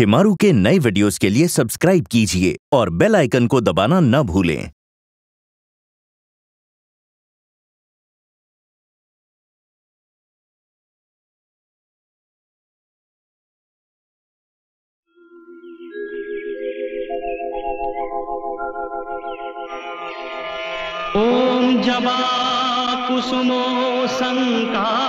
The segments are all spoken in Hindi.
शिमारू के नए वीडियोस के लिए सब्सक्राइब कीजिए और बेल आइकन को दबाना न भूलें। ओम जबा कुसुमो संका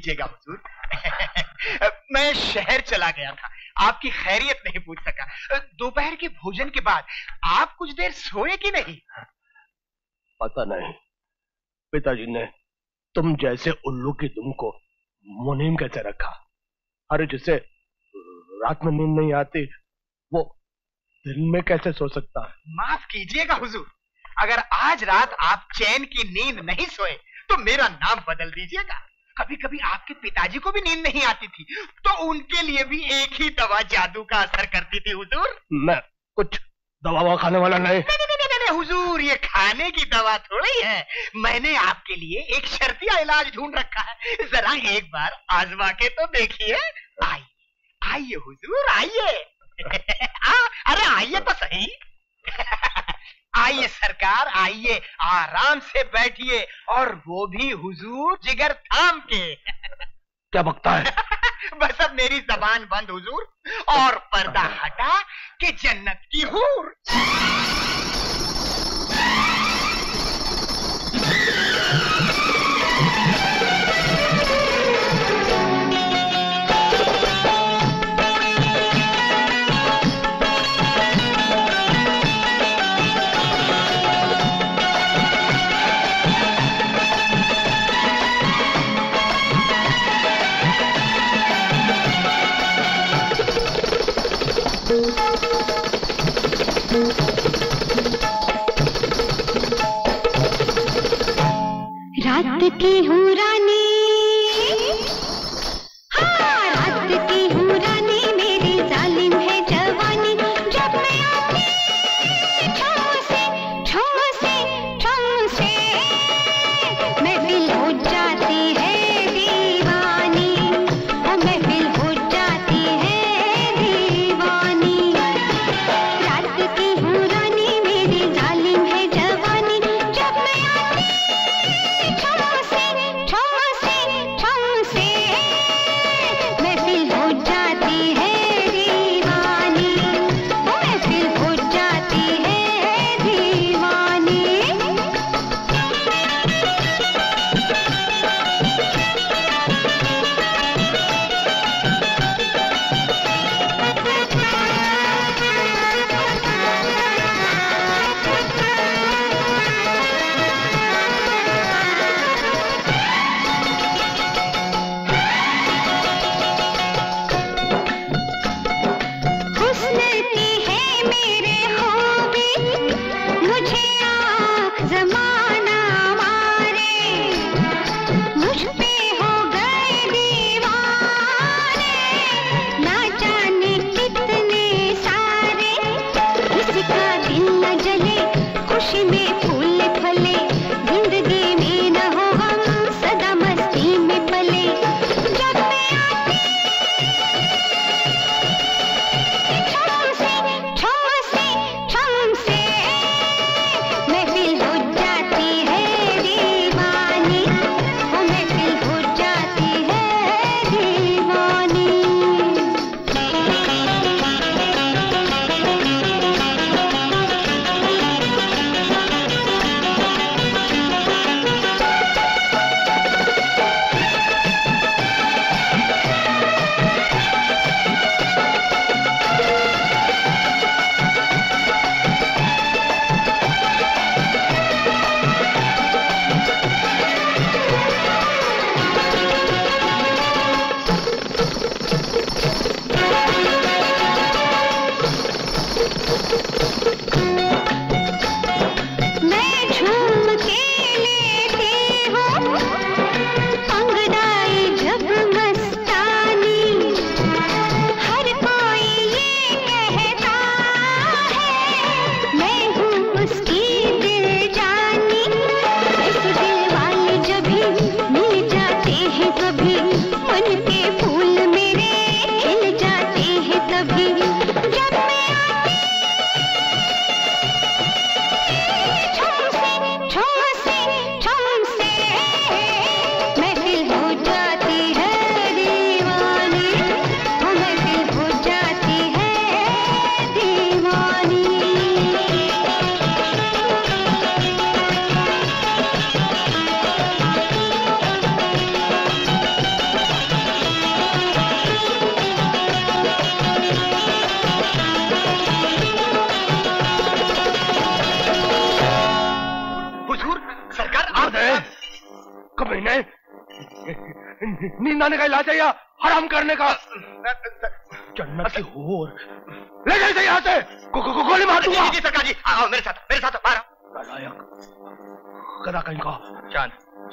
माफ़ कीजिएगा हुजूर। मैं शहर चला गया था। आपकी खैरियत नहीं पूछ सका। दोपहर के भोजन के बाद आप कुछ देर सोए कि नहीं? पता नहीं। पिताजी ने तुम जैसे उल्लू की दुम को मुनीम कैसे रखा अरे जिसे रात में नींद नहीं आती वो दिन में कैसे सो सकता है? माफ़ कीजिएगा हुजूर। अगर आज रात आप चैन की नींद नहीं सोए तो मेरा नाम बदल दीजिएगा। कभी कभी आपके पिताजी को भी नींद नहीं आती थी तो उनके लिए भी एक ही दवा जादू का असर करती थी हुजूर। मैं कुछ दवा ववा खाने वाला नहीं। नहीं नहीं नहीं नहीं हुजूर ये खाने की दवा थोड़ी है। मैंने आपके लिए एक शर्तिया इलाज ढूंढ रखा है। जरा एक बार आजमा के तो देखिए। आइए आइए हुजूर आइए। अरे आइए तो सही। आइए सरकार आइए आराम से बैठिए। और वो भी हुजूर जिगर थाम के। क्या बकता है? बस अब मेरी जबान बंद हुजूर। और पर्दा हटा कि जन्नत की हूर। की हूँ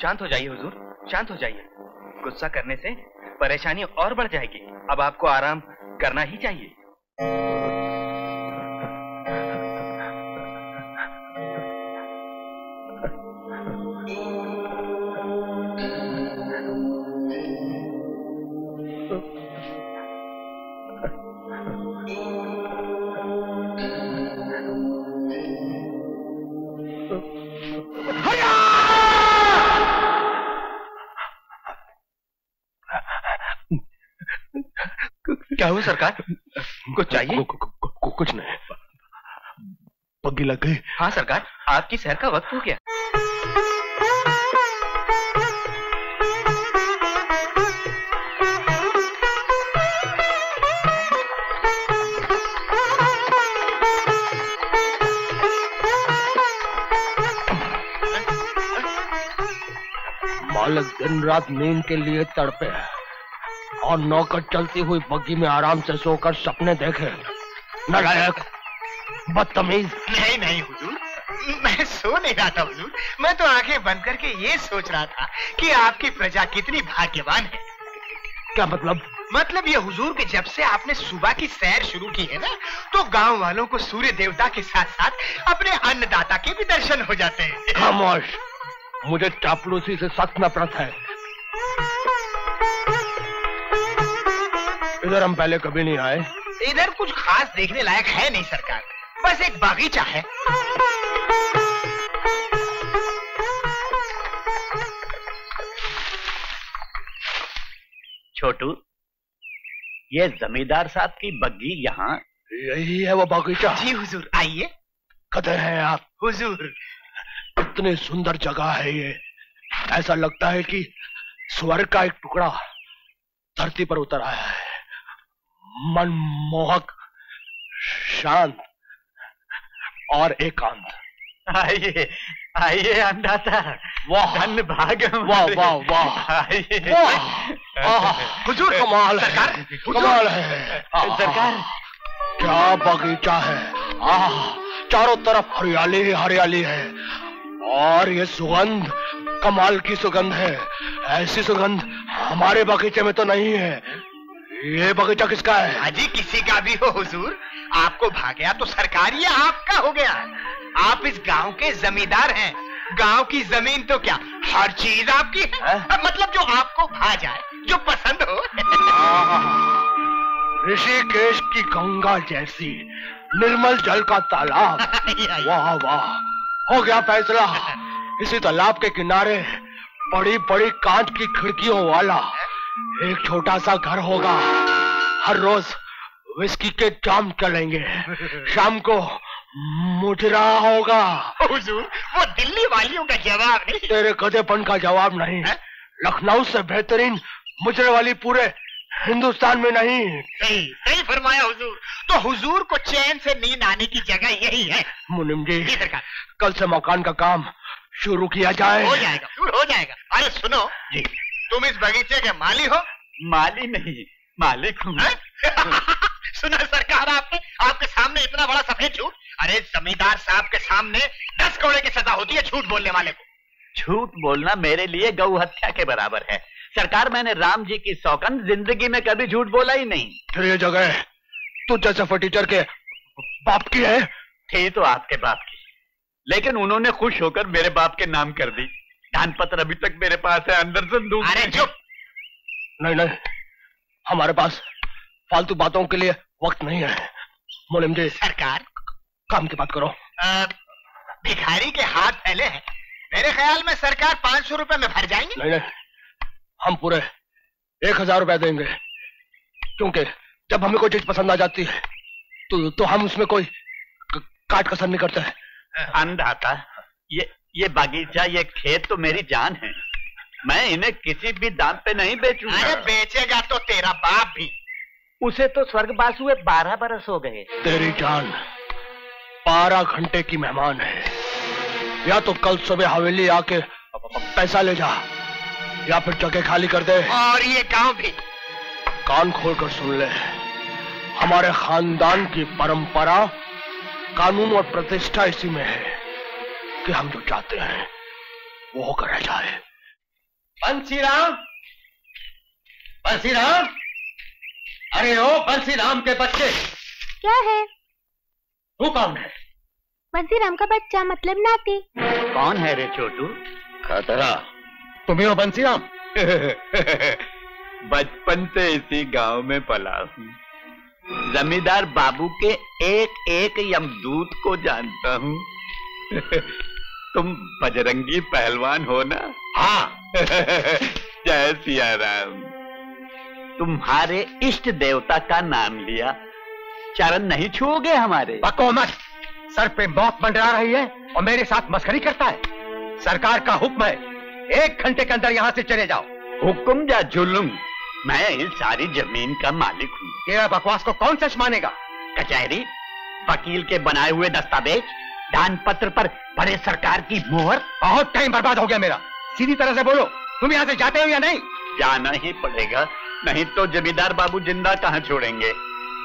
शांत हो जाइए हुजूर, शांत हो जाइए। गुस्सा करने से परेशानी और बढ़ जाएगी। अब आपको आराम करना ही चाहिए। क्या हुआ सरकार? कुछ चाहिए? कु- कु- कु- कु- कुछ नहीं। पग्गी लग गई। हाँ सरकार आपकी सैर का वक्त हो गया। मालिक दिन रात नींद के लिए तड़पे है। और नौकर चलती हुई बग्गी में आराम से सोकर सपने देखे। नालायक बदतमीज। नहीं नहीं हुजूर। मैं सो नहीं रहा था हुजूर। मैं तो आँखें बंद करके ये सोच रहा था कि आपकी प्रजा कितनी भाग्यवान है। क्या मतलब? मतलब ये हुजूर कि जब से आपने सुबह की सैर शुरू की है ना तो गाँव वालों को सूर्य देवता के साथ साथ अपने अन्नदाता के भी दर्शन हो जाते हैं। खामोश। मुझे चापलूसी से सख्त नफरत है। इधर हम पहले कभी नहीं आए। इधर कुछ खास देखने लायक है नहीं सरकार। बस एक बागीचा है। छोटू ये जमींदार साहब की बग्गी यहाँ। यही है वो बागीचा। जी हुजूर आइए। कदर है आप हुजूर। इतनी सुंदर जगह है ये। ऐसा लगता है कि स्वर्ग का एक टुकड़ा धरती पर उतर आया है। मनमोहक शांत और एकांत। आइए आइए अंदाता वाह। धन भाग वाह वाह वाह। हुजूर कमाल है। सरकार, कमाल है। सरकार। क्या बगीचा है। आह चारों तरफ़ हरियाली ही हरियाली है। और ये सुगंध कमाल की सुगंध है। ऐसी सुगंध हमारे बगीचे में तो नहीं है। ये बगीचा किसका है? हाजी किसी का भी हो हुजूर। आपको भागया तो सरकार या आपका हो गया। आप इस गाँव के जमींदार हैं। गाँव की ज़मीन तो क्या? हर चीज़ आपकी है। हैं? मतलब जो आपको भा जाए जो पसंद हो। ऋषिकेश की गंगा जैसी निर्मल जल का तालाब। वाह वाह। हो गया फैसला। इसी तालाब के किनारे बड़ी बड़ी कांच की खिड़कियों वाला। एक छोटा सा घर होगा। हर रोज विस्की के जाम चलेंगे। शाम को मुजरा होगा। हुजूर वो दिल्ली वालियों का जवाब नहीं। तेरे गधेपन का जवाब नहीं। हैं? लखनऊ से बेहतरीन मुजरे वाली पूरे हिंदुस्तान में नहीं। सही सही फरमाया हुजूर। तो हुजूर को चैन से नींद आने की जगह यही है। मुनिम जी कल से मकान का काम शुरू किया जाए। हो जाएगा हो जाएगा। अरे सुनो। जी। तुम इस बगीचे के माली हो? माली नहीं मालिक हूँ सुना सरकार आपने आपके सामने इतना बड़ा सफ़ेद झूठ? अरे जमींदार साहब के सामने दस करोड़ की सजा होती है झूठ बोलने वाले को। झूठ बोलना मेरे लिए गौ हत्या के बराबर है। सरकार मैंने राम जी की सौगंध ज़िंदगी में कभी झूठ बोला ही नहीं। फिर ये जगह तू जैसे फटीचर के बाप की है। थी तो आपके बाप की लेकिन उन्होंने खुश होकर मेरे बाप के नाम कर दी। दान पत्र अभी तक मेरे पास है अंदर संदूक अरे चुप नहीं नहीं हमारे पास फालतू बातों के लिए वक्त नहीं है। मुनिम जी सरकार? काम की बात करो। भिखारी के हाथ फैले हैं। मेरे ख्याल में सरकार पाँच सौ रुपए में भर जाएँगे? नहीं नहीं हम पूरे एक हज़ार रुपए देंगे। क्योंकि जब हमें कोई चीज़ पसंद आ जाती है तो तो हम उसमें कोई काट कसर नहीं करते। अंधाता ये ये बागीचा ये खेत तो मेरी जान है। मैं इन्हें किसी भी दाम पे नहीं बेचूँगा। अरे बेचेगा तो तेरा बाप भी। उसे तो स्वर्गवास हुए बारह बरस हो गए। तेरी जान बारह घंटे की मेहमान है। या तो कल सुबह हवेली आके पैसा ले जा या फिर जगह खाली कर दे। और ये गाँव भी। कान खोलकर सुन ले। हमारे खानदान की परंपरा कानून और प्रतिष्ठा इसी में है। कि हम जो चाहते हैं वो होकर रह जाए। बंसीराम! बंसीराम! अरे ओ बंसीराम के बच्चे! क्या है? तू कौन है? बंसीराम का बच्चा मतलब नाती। कौन है रे छोटू खतरा। तुम्हें हो बंसीराम। बचपन से इसी गाँव में पला हूँ। जमींदार बाबू के एक एक यमदूत को जानता हूँ। तुम बजरंगी पहलवान हो ना? हाँ। जय सिया राम तुम्हारे इष्ट देवता का नाम लिया। चरण नहीं छुओगे हमारे। बको मत। सर पे मौत मंडरा रही है और मेरे साथ मस्करी करता है। सरकार का हुक्म है एक घंटे के अंदर यहाँ से चले जाओ। हुक्म या जुल्म मैं इस सारी ज़मीन का मालिक हूँ। तेरा बकवास को कौन सच मानेगा? कचहरी वकील के बनाए हुए दस्तावेज़ दान पत्र पर बड़े सरकार की मोहर? बहुत टाइम बर्बाद हो गया मेरा। सीधी तरह से बोलो तुम यहाँ से जाते हो या नहीं? जाना ही पड़ेगा नहीं तो जमींदार बाबू ज़िंदा कहाँ छोड़ेंगे?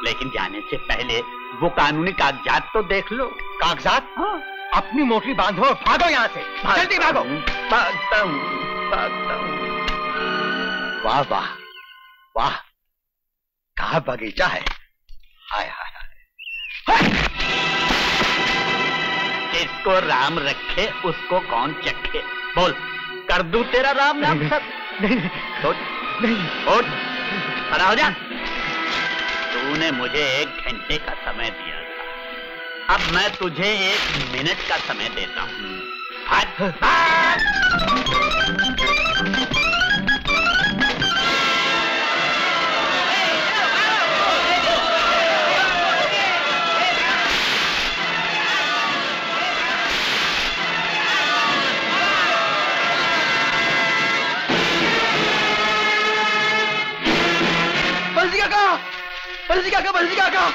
लेकिन जाने से पहले वो कानूनी कागजात तो देख लो। कागजात? हाँ। अपनी मोटरी बांधो और भागो यहाँ से। जल्दी भागो। भागता हूँ भागता हूँ। वाह वाह वाह। कहा बगीचा है? हाय हाय हाय। जिसको राम रखे उसको कौन चखे? बोल। कर दू तेरा राम नाम सब? नहीं नहीं। खड़ा हो जा। तूने मुझे एक घंटे का समय दिया था। अब मैं तुझे एक मिनट का समय देता हूँ। बंसी काका बंसी काका।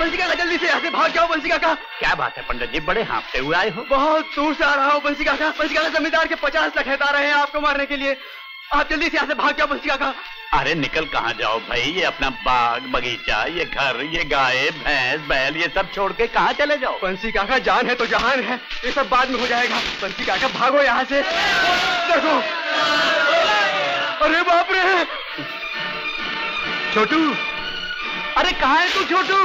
बंसी काका जल्दी से यहाँ से भाग जाओ बंसी काका। क्या बात है पंडित जी? बड़े हाँफते हुए आए हो। बहुत दूर से आ रहा हूँ बंसी काका। बंसी काका जमींदार के पचास लाख आ रहे हैं आपको मारने के लिए। आप जल्दी से यहाँ से भाग जाओ बंसी काका। अरे निकल कहाँ जाओ भाई? ये अपना बाग बगीचा ये घर ये गाय भैंस बैल ये सब छोड़ के कहाँ चले जाओ? बंसी काका जान है तो जहान है। ये सब बाद में हो जाएगा। बंसी काका भागो यहाँ से। देखो। अरे बाप रे! छोटू अरे कहाँ है तू Chhotu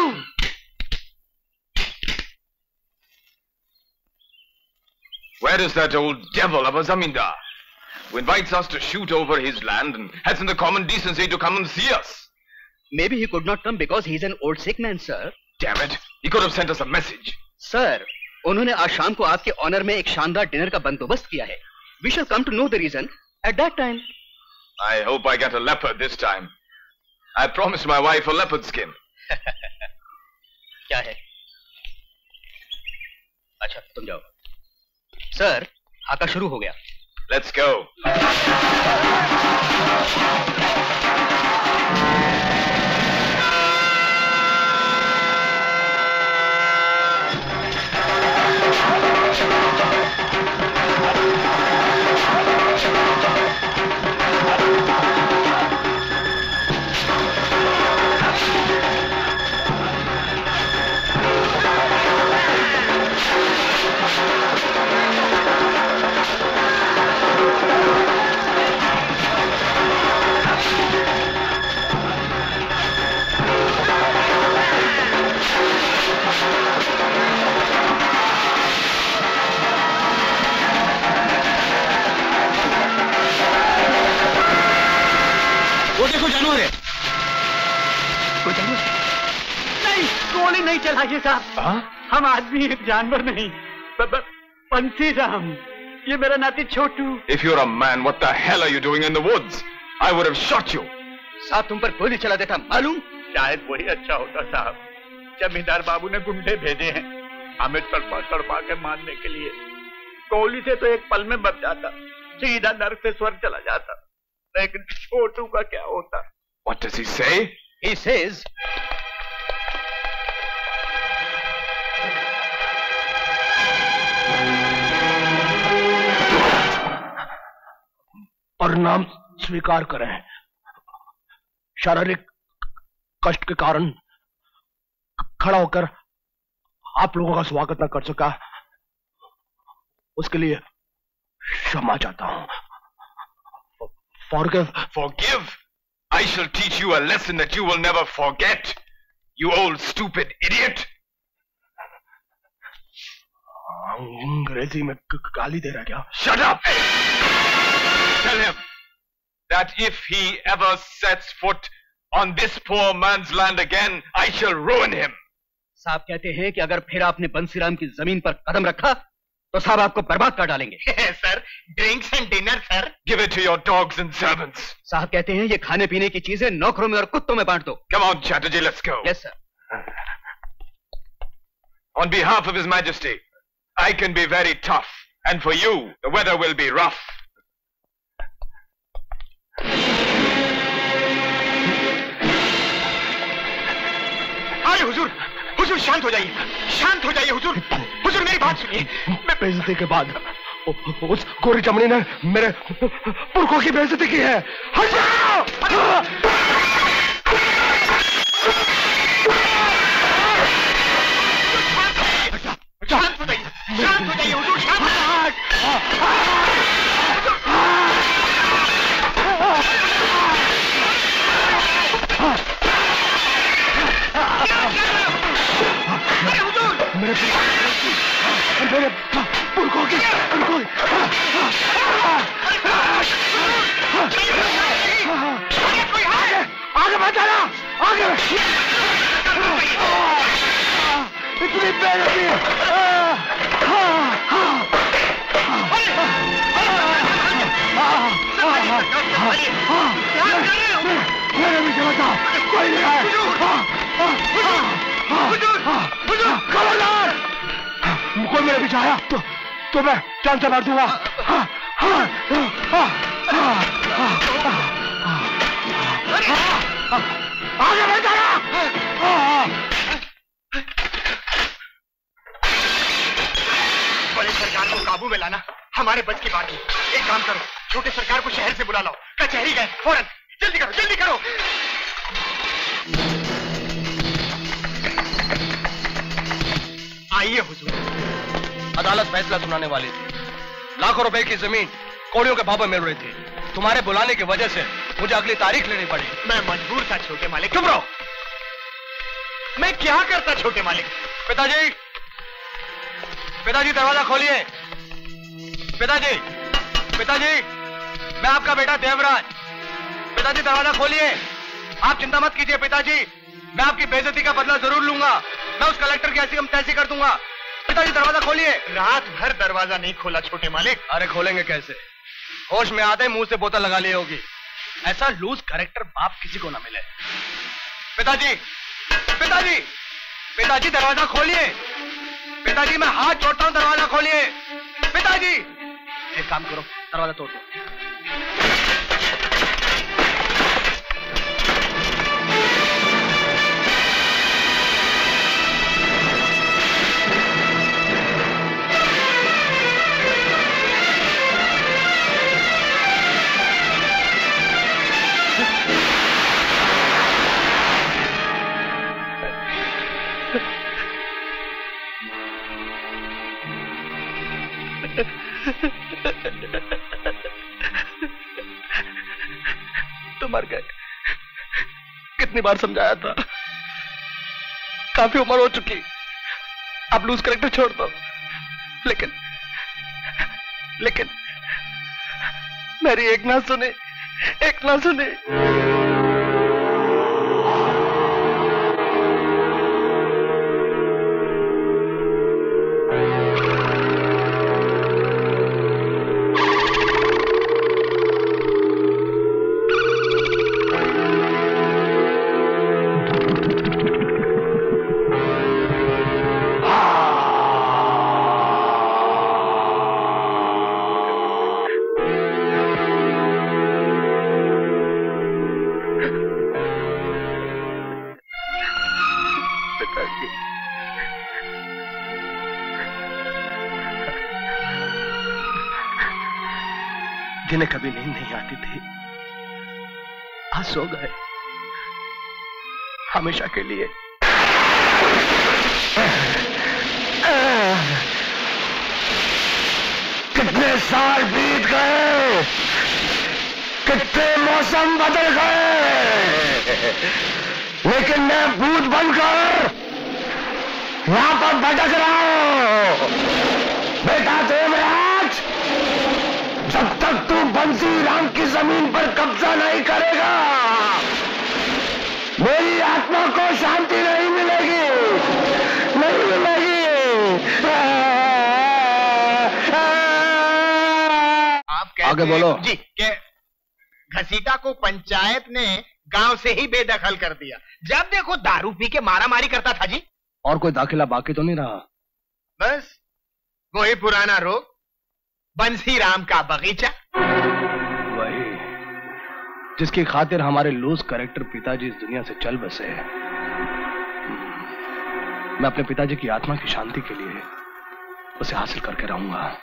Where is that old devil of a zamindar who invites us to shoot over his land and hasn't the common decency to come and see us? Maybe he could not come because he is an old sick man, sir. Damn it! He could have sent us a message. Sir उन्होंने आज शाम को आपके ऑनर में एक शानदार डिनर का बंदोबस्त किया है we shall come to know the reason at that time I hope I get a leopard this time. I promised my wife a leopard skin. क्या है अच्छा तुम जाओ सर हाका शुरू हो गया Let's go. वो गोली नहीं चलाइए साहब। हम आदमी एक जानवर नहीं। ब- राम ये मेरा नाती छोटू। If you're a man, what the hell are you doing in the woods? I would have shot you. साहब तुम पर गोली चला देता मालूम? शायद वही अच्छा होता साहब। जमींदार बाबू ने गुंडे भेजे हैं हमें तड़पा तड़पा के मारने के लिए। गोली से तो एक पल में बच जाता सीधा नर्क से स्वर्ग चला जाता। लेकिन छोटू का क्या होता? What does he say? he says प्रणाम स्वीकार करें शारीरिक कष्ट के कारण खड़ा होकर आप लोगों का स्वागत न कर सका उसके लिए क्षमा चाहता हूँ forgive Forgive? I shall teach you a lesson that you will never forget. You old stupid idiot. अंग्रेज़ी में गाली दे रहा क्या Shut up! Tell him that if he ever sets foot on this poor man's land again, I shall ruin him. साहब कहते हैं कि अगर फिर आपने बंसीराम की ज़मीन पर कदम रखा तो साहब आपको बर्बाद कर डालेंगे sir drinks and dinner sir Give it to your dogs and servants. साहब कहते हैं ये खाने पीने की चीज़ें नौकरों में और कुत्तों में बांट दो Come on, Chatterjee, let's go. Yes sir On behalf of His Majesty, I can be very tough. And for you, the weather will be rough. अरे हुजूर हुजूर शांत हो जाइए, शांत हो जाइए हुजूर। हुजूर, मेरी बात सुनिए। मैं बेइज्जती के बाद उस गोरी चमड़ी ने मेरे पुरखों की बेइज्जती की है। हट जाओ! की ज़मीन कोड़ियों के भाव में मिल रही थी। तुम्हारे बुलाने की वजह से मुझे अगली तारीख लेनी पड़ी। मैं मजबूर था छोटे मालिक। चुप रहो। मैं क्या करता छोटे मालिक? पिताजी। पिताजी दरवाज़ा खोलिए। पिताजी। पिताजी मैं आपका बेटा देवराज। पिताजी दरवाज़ा खोलिए। आप चिंता मत कीजिए पिताजी। मैं आपकी बेजती का बदला ज़रूर लूँगा। मैं उस कलेक्टर की ऐसी हम तैसी कर दूँगा। पिताजी दरवाज़ा खोलिए। रात भर दरवाज़ा नहीं खोला छोटे मालिक। अरे खोलेंगे कैसे? होश में आते मुँह से बोतल लगा ली होगी। ऐसा लूज करेक्टर बाप किसी को ना मिले। पिताजी पिताजी पिताजी दरवाज़ा खोलिए। पिताजी मैं हाथ जोड़ता हूँ दरवाज़ा खोलिए। पिताजी! एक काम करो दरवाज़ा तोड़ दो। तो मर गए। कितनी बार समझाया था। काफ़ी उम्र हो चुकी। अब लूज करेक्टर छोड़ दो। लेकिन लेकिन, मेरी एक ना सुने, एक ना सुने। हमेशा के लिए। कितने साल बीत गए? कितने मौसम बदल गए? लेकिन मैं भूत बनकर यहाँ पर भटक रहा हूँ। बेटा देवराज, जब तक तू बंसी राम की ज़मीन पर कब्जा नहीं करेगा मेरी आत्मा को शांति नहीं मिलेगी। नहीं मिलेगी। आप कहते आगे बोलो। जी के घसीटा को पंचायत ने गाँव से ही बेदखल कर दिया। जब देखो दारू पी के मारा मारी करता था जी। और कोई दाखिला बाकी तो नहीं रहा। बस वही पुराना रोग बंसी राम का बगीचा। जिसकी खातिर हमारे लूज करेक्टर पिताजी इस दुनिया से चल बसे हैं। मैं अपने पिताजी की आत्मा की शांति के लिए उसे हासिल करके रहूँगा।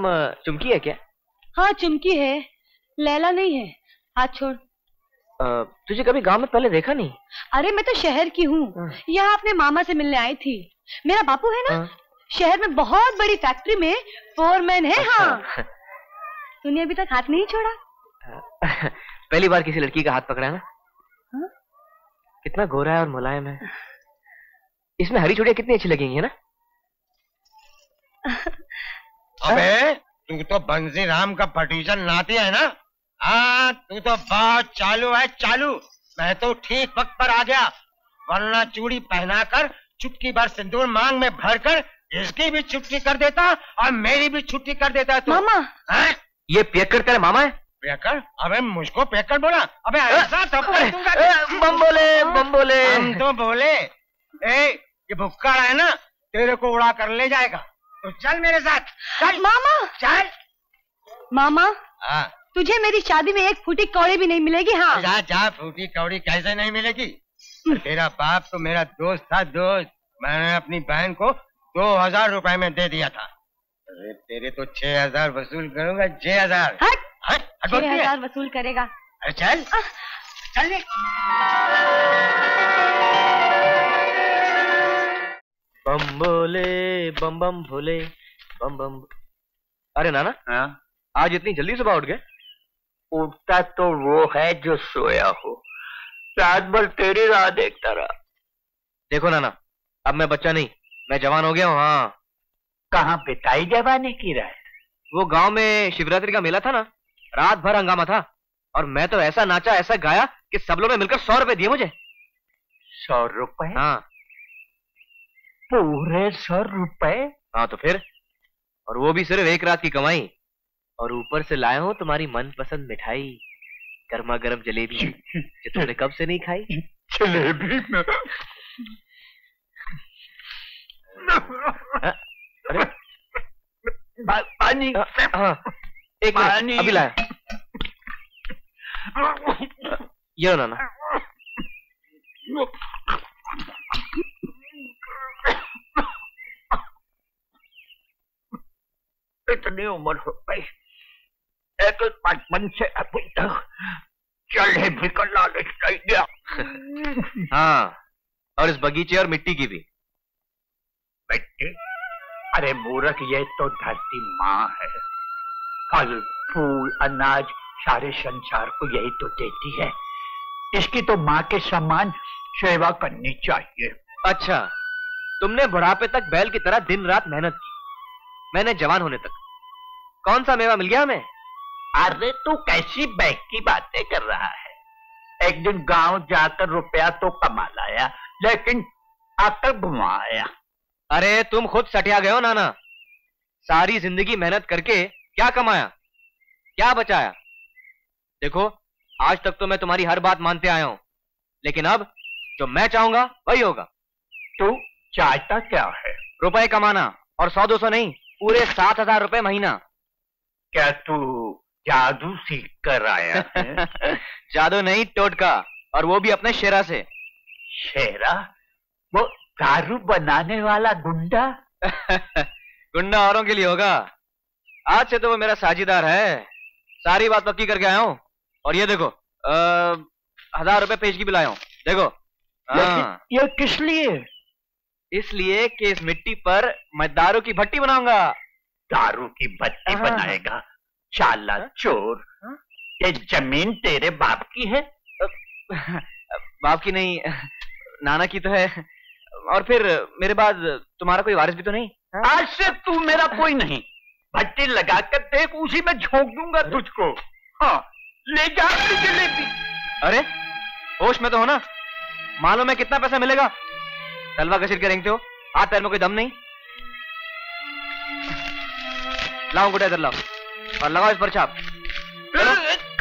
नाम चुमकी है क्या? हाँ चुमकी है। लैला नहीं है। हाथ छोड़। तुझे कभी गाँव में पहले देखा नहीं? अरे मैं तो शहर की हूँ। यहाँ अपने मामा से मिलने आई थी। मेरा बापू है ना? शहर में बहुत बड़ी फैक्ट्री में फोरमैन है अच्छा। हाँ। तूने अभी तक हाथ नहीं छोड़ा? पहली बार किसी लड़की का हाथ पकड़ा है ना? हाँ? कितना गोरा है और मुलायम है। इसमें हरी चूड़ियाँ कितनी अच्छी लगेंगी है ना? अबे तू तो बंसी राम का पटीशन नाती है ना? हाँ तू तो बहुत चालू है चालू। मैं तो ठीक वक्त पर आ गया। वरना चूड़ी पहनाकर चुटकी भर सिंदूर मांग में भरकर इसकी भी छुट्टी कर देता और मेरी भी छुट्टी कर देता तू। मामा। हाँ? ये पियक्कर तेरा मामा है? पेकर? अबे मुझको पेकर बोला? अबे ऐसा थप्पड़ बम बोले बम बोले हम तो बोले ए ये भुक्कड़ है ना? तेरे को उड़ा कर ले जाएगा। तो चल मेरे साथ। चल। मामा। चल। मामा हाँ। तुझे मेरी शादी में एक फूटी कौड़ी भी नहीं मिलेगी हाँ। जा जा फूटी कौड़ी कैसे नहीं मिलेगी? तेरा बाप तो मेरा दोस्त था दोस्त। मैंने अपनी बहन को दो हज़ार रूपए में दे दिया था। अरे तेरे तो छह हज़ार वसूल करूँगा छह हज़ार। हट। हट हट छह हज़ार वसूल करेगा। अरे चल। चल बम बोले बम बम भोले बम बम अरे नाना हाँ? आज इतनी जल्दी सुबह उठ गए? उठता तो वो है जो सोया हो। रात भर तेरी राह देखता रहा। देखो नाना अब मैं बच्चा नहीं मैं जवान हो गया हूँ हाँ। कहाँ बिताई जवानी की राय वो गाँव में शिवरात्रि का मेला था ना रात भर हंगामा था और मैं तो ऐसा नाचा ऐसा गाया कि सब लोगों ने मिलकर सौ रुपए दिए मुझे। सौ रुपए? हाँ। पूरे सौ रुपए हाँ तो फिर? और वो भी सिर्फ़ एक रात की कमाई। और ऊपर से लाया हूँ तुम्हारी मनपसंद मिठाई गर्मा गर्म जलेबी जो तुमने कब से नहीं खाई? जलेबी हाँ, अरे? पा- पानी। हाँ एक पानी। मिनट अभी लाया। ये लो नाना। इतनी उम्र हो गई एक बचपन से अभी तक चढ़े भी का लालच नहीं गया हाँ और इस बगीचे और मिट्टी की भी बेटे अरे मूर्ख ये तो धरती माँ है फल फूल अनाज सारे संसार को यही तो देती है इसकी तो माँ के समान सेवा करनी चाहिए अच्छा तुमने बुढ़ापे तक बैल की तरह दिन रात मेहनत की मैंने जवान होने तक। कौन सा मेवा मिल गया हमें? अरे तू कैसी बैग की बातें कर रहा है। एक दिन गाँव जाकर रुपया तो कमा लाया लेकिन आकर घुमा आया। अरे तुम खुद सटिया गए हो नाना। सारी ज़िंदगी मेहनत करके क्या कमाया? क्या बचाया? देखो आज तक तो मैं तुम्हारी हर बात मानते आया हूँ लेकिन अब जो मैं चाहूँगा वही होगा। तू चाहता क्या है? रुपए कमाना और सौ दो सौ नहीं पूरे सात हज़ार रुपए महीना। क्या तू जादू सीख कर आया है? जादू नहीं टोटका। और वो भी अपने शेरा से। शेरा? वो दारू बनाने वाला गुंडा? गुंडा औरों के लिए होगा। आज से तो वो मेरा साझीदार है। सारी बात पक्की करके आया हूँ। और ये देखो अ, हज़ार रुपए पेश की भी लाया हूँ। देखो हाँ, लेकिन ये किस लिए? इसलिए कि इस मिट्टी पर मैं दारू की भट्टी बनाऊँगा। दारू की भट्टी हाँ। बनाएगा? चाला चोर। ये ज़मीन तेरे बाप की है? बाप की नहीं नाना की तो है। और फिर मेरे बाद तुम्हारा कोई वारिस भी तो नहीं? आज से तू मेरा कोई नहीं। भट्टी लगाकर देख उसी में झोंक दूँगा तुझको। हाँ ले जा जलेबी। अरे होश में तो हो ना। मालूम है कितना पैसा मिलेगा? तलवा घसीट के रेंगते हो? हाथ पैर में कोई दम नहीं? लाओ गुटा इधर लाओ। और लगाओ इस पर छाप।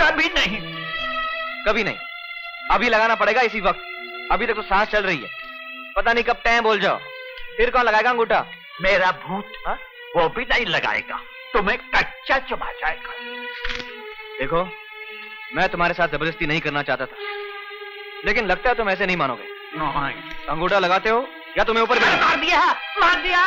कभी नहीं। कभी नहीं। अभी लगाना पड़ेगा इसी वक्त। अभी तक तो सांस चल रही है। पता नहीं कब टाइम बोल जाओ। फिर कौन लगाएगा अंगूठा? मेरा भूत। हा? वो भी नहीं लगाएगा। तुम्हें कच्चा चबा जाएगा। देखो मैं तुम्हारे साथ ज़बरदस्ती नहीं करना चाहता था। लेकिन लगता है तुम ऐसे नहीं मानोगे। अंगूठा लगाते हो या तुम्हें ऊपर मार दिया मार दिया।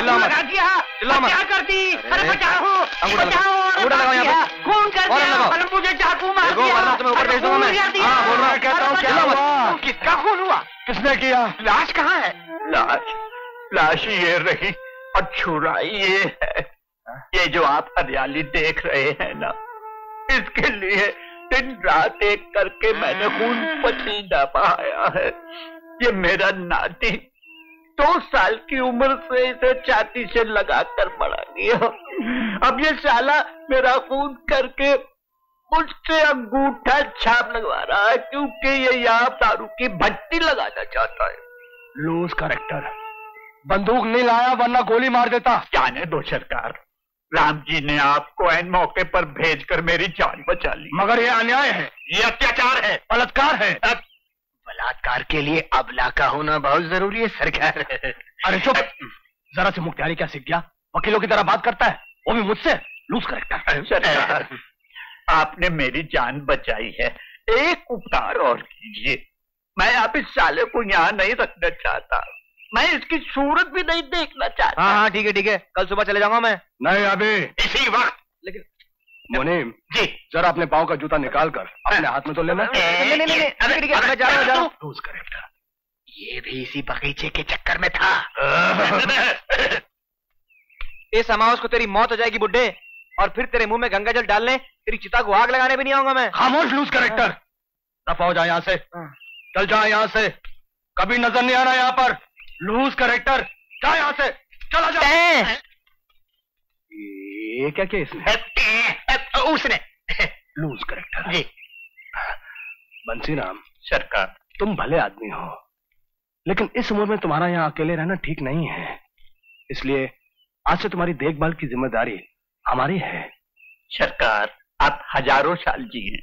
लगा दिया। क्या कर दी अरे बचाओ। बचाओ अंगूठा लगाओ यहाँ। खून कर दिया। अरे मुझे चाकू मार दिया वरना तुम्हें ऊपर भेज दूँगा मैं। हाँ, बोल रहा हूँ, कहता हूँ, क्या। हुआ? किसका खून हुआ किसने किया लाश कहाँ है लाश लाश ये रही और छुराई ये है ये जो आप हरियाली देख रहे हैं ना इसके लिए दिन रात एक करके मैंने खून पसीना बहाया है। ये मेरा नाती दो साल की उम्र से इसे छाती से लगाकर बड़ा दिया। अब ये साला मेरा खून करके मुझसे अंगूठा छाप लगवा रहा है क्योंकि ये यहाँ दारू की भट्टी लगाना चाहता है। Loose character. बंदूक नहीं लाया वरना गोली मार देता। जाने दो सरकार। राम जी ने आपको एन मौके पर भेजकर मेरी जान बचा ली। मगर ये अन्याय है। ये अत्याचार है। बलात्कार है। बलात्कार के लिए अबला का होना बहुत ज़रूरी है सरकार। अरे चुप। जरा से मुख्तारी क्या सीख गया वकीलों की तरह बात करता है। वो भी मुझसे लूज करेक्टर सरकार आपने मेरी जान बचाई है। एक उपकार और कीजिए। मैं आप इस साले को यहाँ नहीं रखना चाहता। मैं इसकी सूरत भी नहीं देखना चाहता। हाँ हाँ ठीक है ठीक है। कल सुबह चले जाऊँगा मैं। नहीं अभी। इसी वक्त। लेकिन मुनीम जी। जरा अपने पाँव का जूता निकाल कर अपने हाथ में तो लेना। नहीं नहीं नहीं नहीं, ठीक है मैं जा रहा हूँ जा रहा हूँ। लूज करेक्टर ये भी इसी बगीचे के चक्कर में था। इस अमावस को तेरी मौत हो जाएगी बुड्ढे। और फिर तेरे मुँह में गंगा जल डालने तेरी चिता को आग लगाने भी नहीं आऊँगा मैं। खामोश लूज करेक्टर। रफा हो जाए यहाँ से। चल जा यहाँ से। कभी नज़र नहीं आना यहाँ पर। लूज करेक्टर जा यहाँ से। चला जा। ये क्या किया इसने उसने। लूज करेक्टर जी। बंसी राम सरकार। तुम भले आदमी हो लेकिन इस उम्र में तुम्हारा यहाँ अकेले रहना ठीक नहीं है। इसलिए आज से तुम्हारी देखभाल की ज़िम्मेदारी हमारी है। सरकार आप हज़ारों साल जी अरे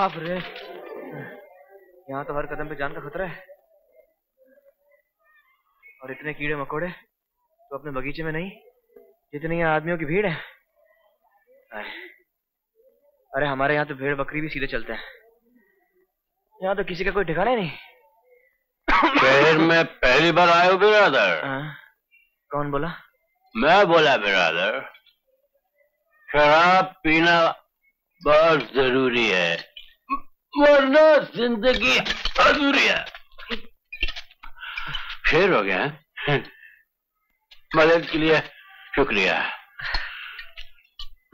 बाप रे। यहाँ तो हर कदम पे जान का खतरा है। और इतने कीड़े मकोड़े तो अपने बगीचे में नहीं जितनी यहाँ आदमियों की भीड़ है। अरे हमारे यहाँ तो भेड़ बकरी भी सीधे चलते हैं। यहाँ तो किसी का कोई ठिकाना ही नहीं। शहर में पहली बार आए हो बिरादर? हाँ, कौन बोला? मैं बोला बिरादर शराब पीना बहुत ज़रूरी है। वरना ज़िंदगी अधूरी है शेर हो गया मदद के लिए शुक्रिया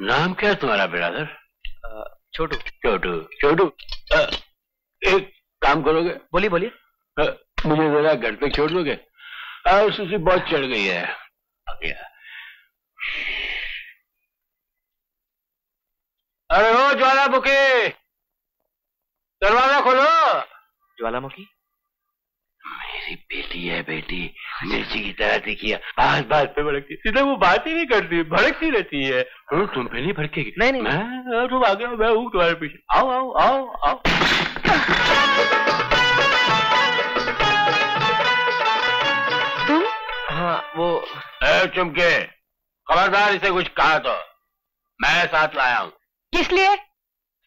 नाम क्या है तुम्हारा बिरादर छोटू छोटू छोटू एक काम करोगे बोलिए बोलिए मुझे जरा घर पे छोड़ दोगे सुसी बहुत चढ़ गई है अरे हो ज्वाला ज्वालामुखी दरवाज़ा खोलो। ज्वालामुखी? मेरी बेटी है बेटी। मिर्ची की तरह दिखी आज बात पे भड़कती सीधे वो बात ही नहीं करती भड़कती रहती है। हाँ, तुम पे नहीं भड़केगी? नहीं नहीं। मैं तुम आगे मैं हूँ तुम्हारे पीछे। आओ आओ आओ आओ। तुम? हाँ वो चुमके खबरदार इसे कुछ कहा तो। मैं साथ लाया हूँ। किस लिए?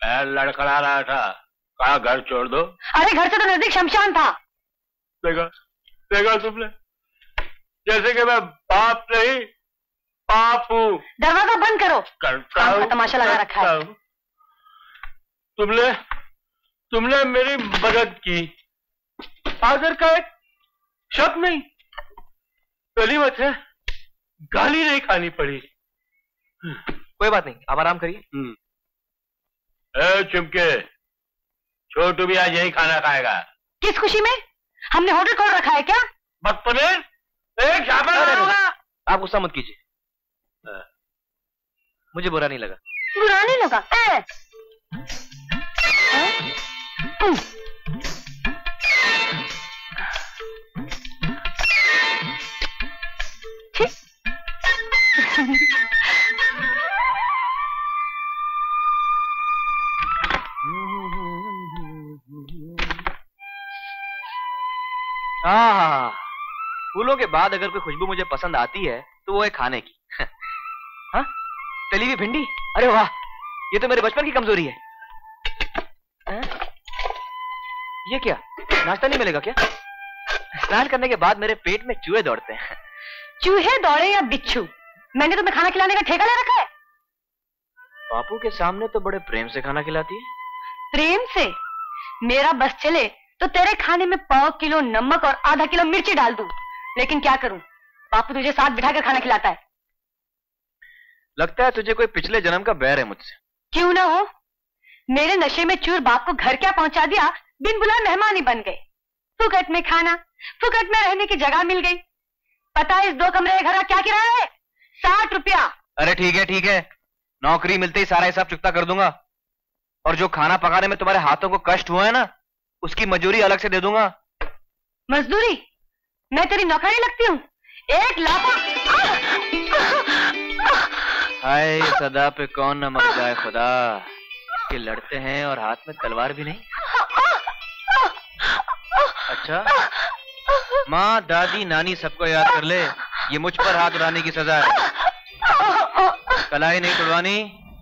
मैं लड़खड़ा रहा था। कहा घर छोड़ दो? अरे घर से तो नज़दीक शमशान था। देखा देखा तुमने? जैसे कि मैं बाप नहीं पापू दरवाज़ा बंद करो। करता काम हूँ तमाशा लगा रखा है। तुमने तुमने मेरी मदद की। आदर का एक शब्द नहीं पहली बात है गाली नहीं खानी पड़ी। कोई बात नहीं आप आराम करिए। ए चुमके छोटू भी आज यही खाना खाएगा। किस खुशी में? हमने होटल खोल रखा है क्या? बदतमीज एक झापड़ आप गुस्सा मत कीजिए। मुझे बुरा नहीं लगा। बुरा नहीं लगा? ए! ए? छी। हाँ हाँ फूलों के बाद अगर कोई खुशबू मुझे पसंद आती है तो वो है खाने की। हाँ? तली हुई भिंडी? अरे वाह! ये तो मेरे बचपन की कमज़ोरी है। हैं? ये क्या? नाश्ता नहीं मिलेगा क्या? स्नान करने के बाद मेरे पेट में चूहे दौड़ते हैं। चूहे दौड़े या बिच्छू? मैंने तुम्हें खाना खिलाने का ठेका ले रखा है? बापू के सामने तो बड़े प्रेम से खाना खिलाती है। प्रेम से? मेरा बस चले। तो तेरे खाने में पाव किलो नमक और आधा किलो मिर्ची डाल दू। लेकिन क्या करूँ? बापू तुझे साथ बिठाकर खाना खिलाता है। लगता है तुझे कोई पिछले जन्म का बैर है मुझसे। क्यों ना हो? मेरे नशे में चूर बाप को घर क्या पहुँचा दिया? बिन बुलाए मेहमान ही बन गए। फुकट में खाना फुकट में रहने की जगह मिल गई। पता है इस दो कमरे के घर का क्या किराया है? साठ रुपया। अरे ठीक है ठीक है। नौकरी मिलते ही सारा हिसाब चुकता कर दूँगा। और जो खाना पकाने में तुम्हारे हाथों को कष्ट हुआ है ना उसकी मजूरी अलग से दे दूँगा। मजदूरी? मैं तेरी नौकरी लगती हूँ। एक लाफा हाय सदा पे कौन न मर जाए खुदा। कि लड़ते हैं और हाथ में तलवार भी नहीं? अच्छा। माँ दादी नानी सबको याद कर ले। ये मुझ पर हाथ उड़ाने की सजा है। कलाई नहीं तुड़वानी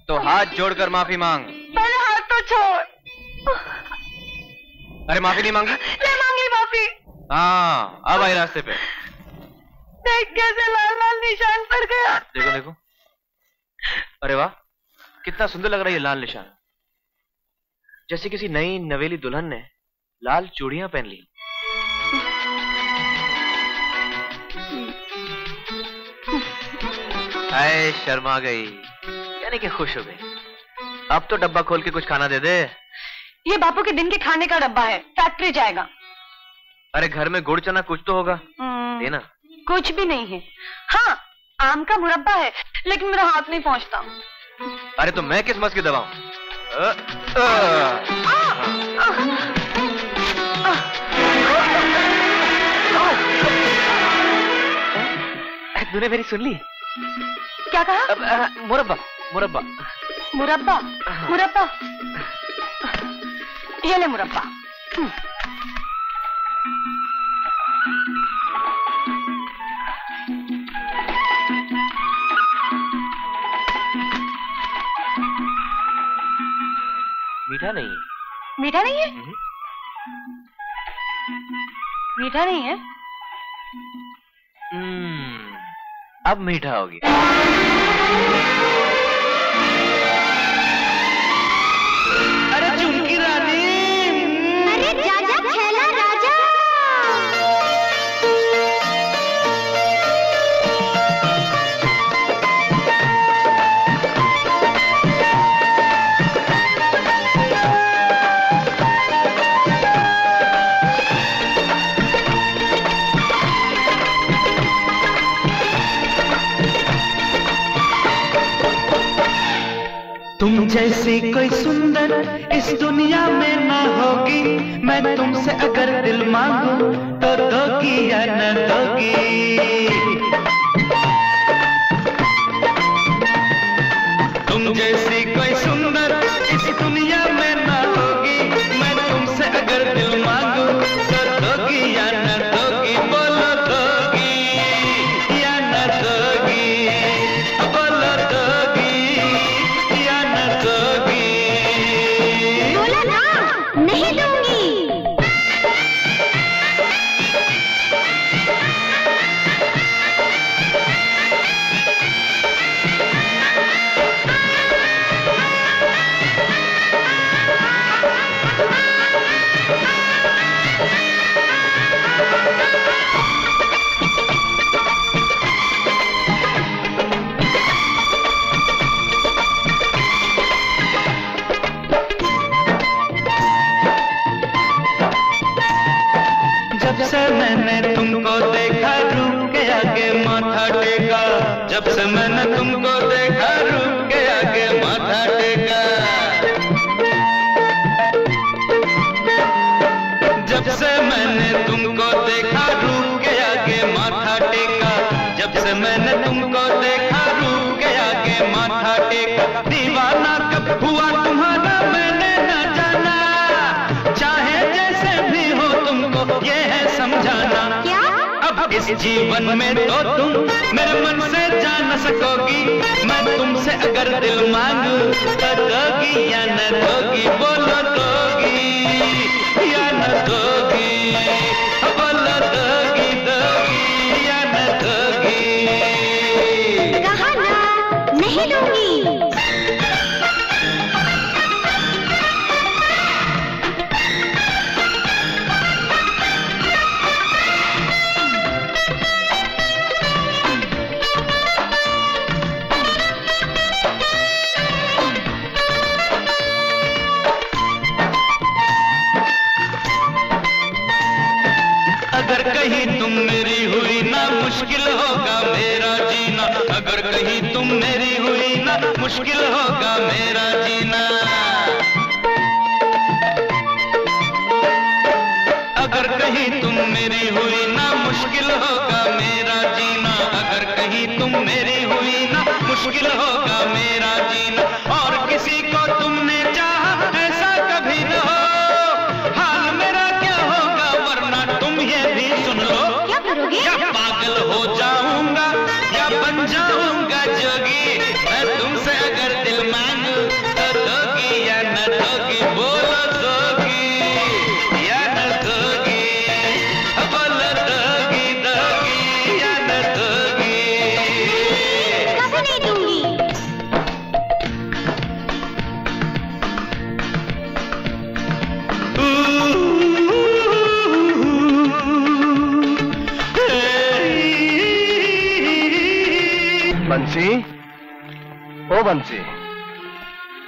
तो हाथ जोड़कर माफ़ी मांग मेरे हाथ तो छोड़ अरे माफ़ी नहीं मांगी? ले मांगी माफ़ी। हाँ अब आई रास्ते पे। देख कैसे लाल लाल निशान पड़ गया? देखो देखो। अरे वाह कितना सुंदर लग रहा है ये लाल निशान। जैसे किसी नई नवेली दुल्हन ने लाल चूड़ियाँ पहन ली। हाय शर्मा गई। यानी कि खुश हो गई। अब तो डब्बा खोल के कुछ खाना दे दे। ये बापू के दिन के खाने का डब्बा है फैक्ट्री जाएगा। अरे घर में गुड़ चना कुछ तो होगा। हम्म, देना। कुछ भी नहीं है। हाँ आम का मुरब्बा है लेकिन मेरा हाथ नहीं पहुँचता। अरे तो मैं किस मस की दबाऊं अ, हाँ। तूने मेरी सुन ली? क्या कहा? मुरब्बा मुरब्बा। मुरब्बा मुरब्बा। ये ले मुरब्बा मीठा नहीं है मीठा नहीं है। मीठा नहीं है हम्म, अब मीठा हो गया जैसी कोई सुंदर इस दुनिया में ना होगी। मैं तुमसे अगर दिल मांगू तो दोगी या न दोगी। तुम जैसी कोई सुंदर मैंने तुमको देखा रुक के आगे माथा टेका। जब से मैंने तुमको देखा रुक के आगे माथा टेका। जब से मैंने तुमको देखा रुक के आगे माथा टेका। दीवाना कब हुआ तुम्हारा मैंने न जाना। चाहे जैसे भी हो तुमको ये है समझाना। क्या? अब इस जीवन में तो तुम मेरे मन से सकोगी? मैं तुमसे अगर दिल मांगू तो दोगी या न दोगी? बोलो दोगी या न दोगी?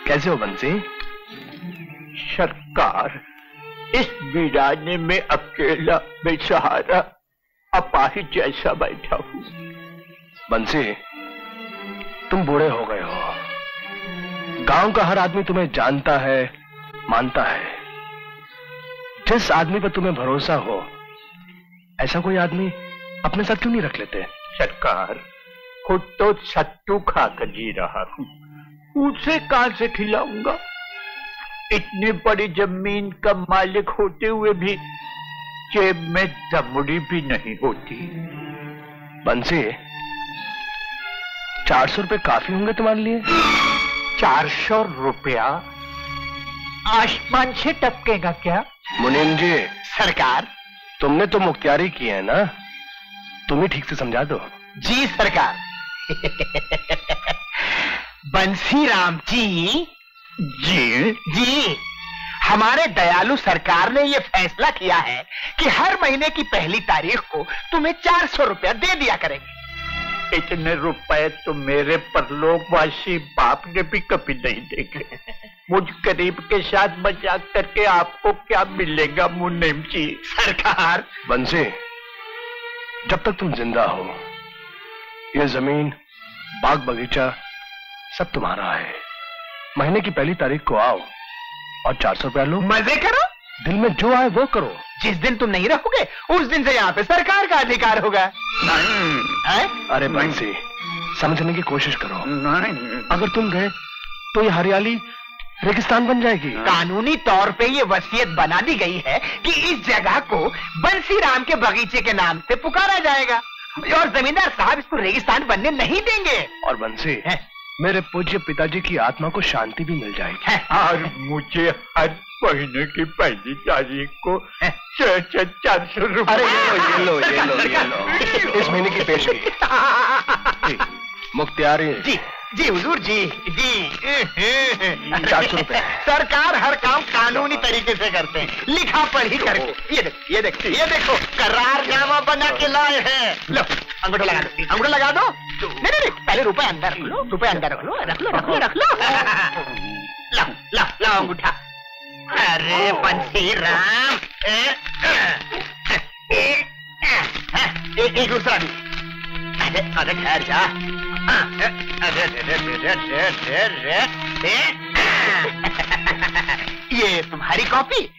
कैसे हो बंसी? सरकार इस वीराने में अकेला बेसहारा अपाहिज जैसा बैठा हूँ। बंसी तुम बूढ़े हो गए हो। गाँव का हर आदमी तुम्हें जानता है मानता है। जिस आदमी पर तुम्हें भरोसा हो ऐसा कोई आदमी अपने साथ क्यों नहीं रख लेते? सरकार खुद तो सत्तू खाकर जी रहा हूँ। उसे कहाँ से खिलाऊँगा। इतनी बड़ी ज़मीन का मालिक होते हुए भी जेब में दमड़ी भी नहीं होती। बंसी चार सौ रुपये काफ़ी होंगे तुम्हारे लिए। चार सौ रुपया? आसमान से टपकेगा क्या? मुनीम जी सरकार। तुमने तो मुख्तियारी की है ना? तुम ही ठीक से समझा दो। जी सरकार। बंसी राम जी। जी। जी हमारे दयालु सरकार ने ये फैसला किया है कि हर महीने की पहली तारीख को तुम्हें चार सौ रुपया दे दिया करेंगे। इतने रुपए तो मेरे परलोकवासी बाप ने भी कभी नहीं देखे। मुझ गरीब के साथ मज़ाक करके आपको क्या मिलेगा मुन्निम जी? सरकार। बंसी जब तक तुम ज़िंदा हो ये ज़मीन बाग बगीचा सब तुम्हारा है। महीने की पहली तारीख को आओ और चार सौ रुपया लो। मज़े करो। दिल में जो आए वो करो। जिस दिन तुम नहीं रहोगे उस दिन से यहाँ पे सरकार का अधिकार होगा। हैं? अरे बंसी समझने की कोशिश करो। नहीं। अगर तुम गए तो ये हरियाली रेगिस्तान बन जाएगी। कानूनी तौर पे ये वसीयत बना दी गई है कि इस जगह को बंसी राम के बगीचे के नाम से पुकारा जाएगा। और जमींदार साहब इसको रेगिस्तान बनने नहीं देंगे। और बंसी मेरे पूज्य पिताजी की आत्मा को शांति भी मिल जाएगी। और मुझे हर महीने की पहली तारीख को चार सौ रुपए। अरे ये लो ये लो ये लो ये लो। इस महीने की पेशगी। जी, मुख्तियारी। जी। जी हुजूर जी जी। चार सौ रुपए सरकार हर काम कानूनी तरीके से करते हैं। लिखा पढ़ी करके। ये देखो ये देखो। ये देखो करारनामा बना के लाए हैं। लो अंगूठा लगा दो अंगूठा लगा दो। नहीं नहीं पहले रुपए अंदर रख लो रुपए अंदर रख लो रख लो रख लो रख लो। ला ला ला अंगूठा। अरे बंसी राम। एक एक दूसरा भी। अरे अरे ठहर जा। ये तुम्हारी कॉपी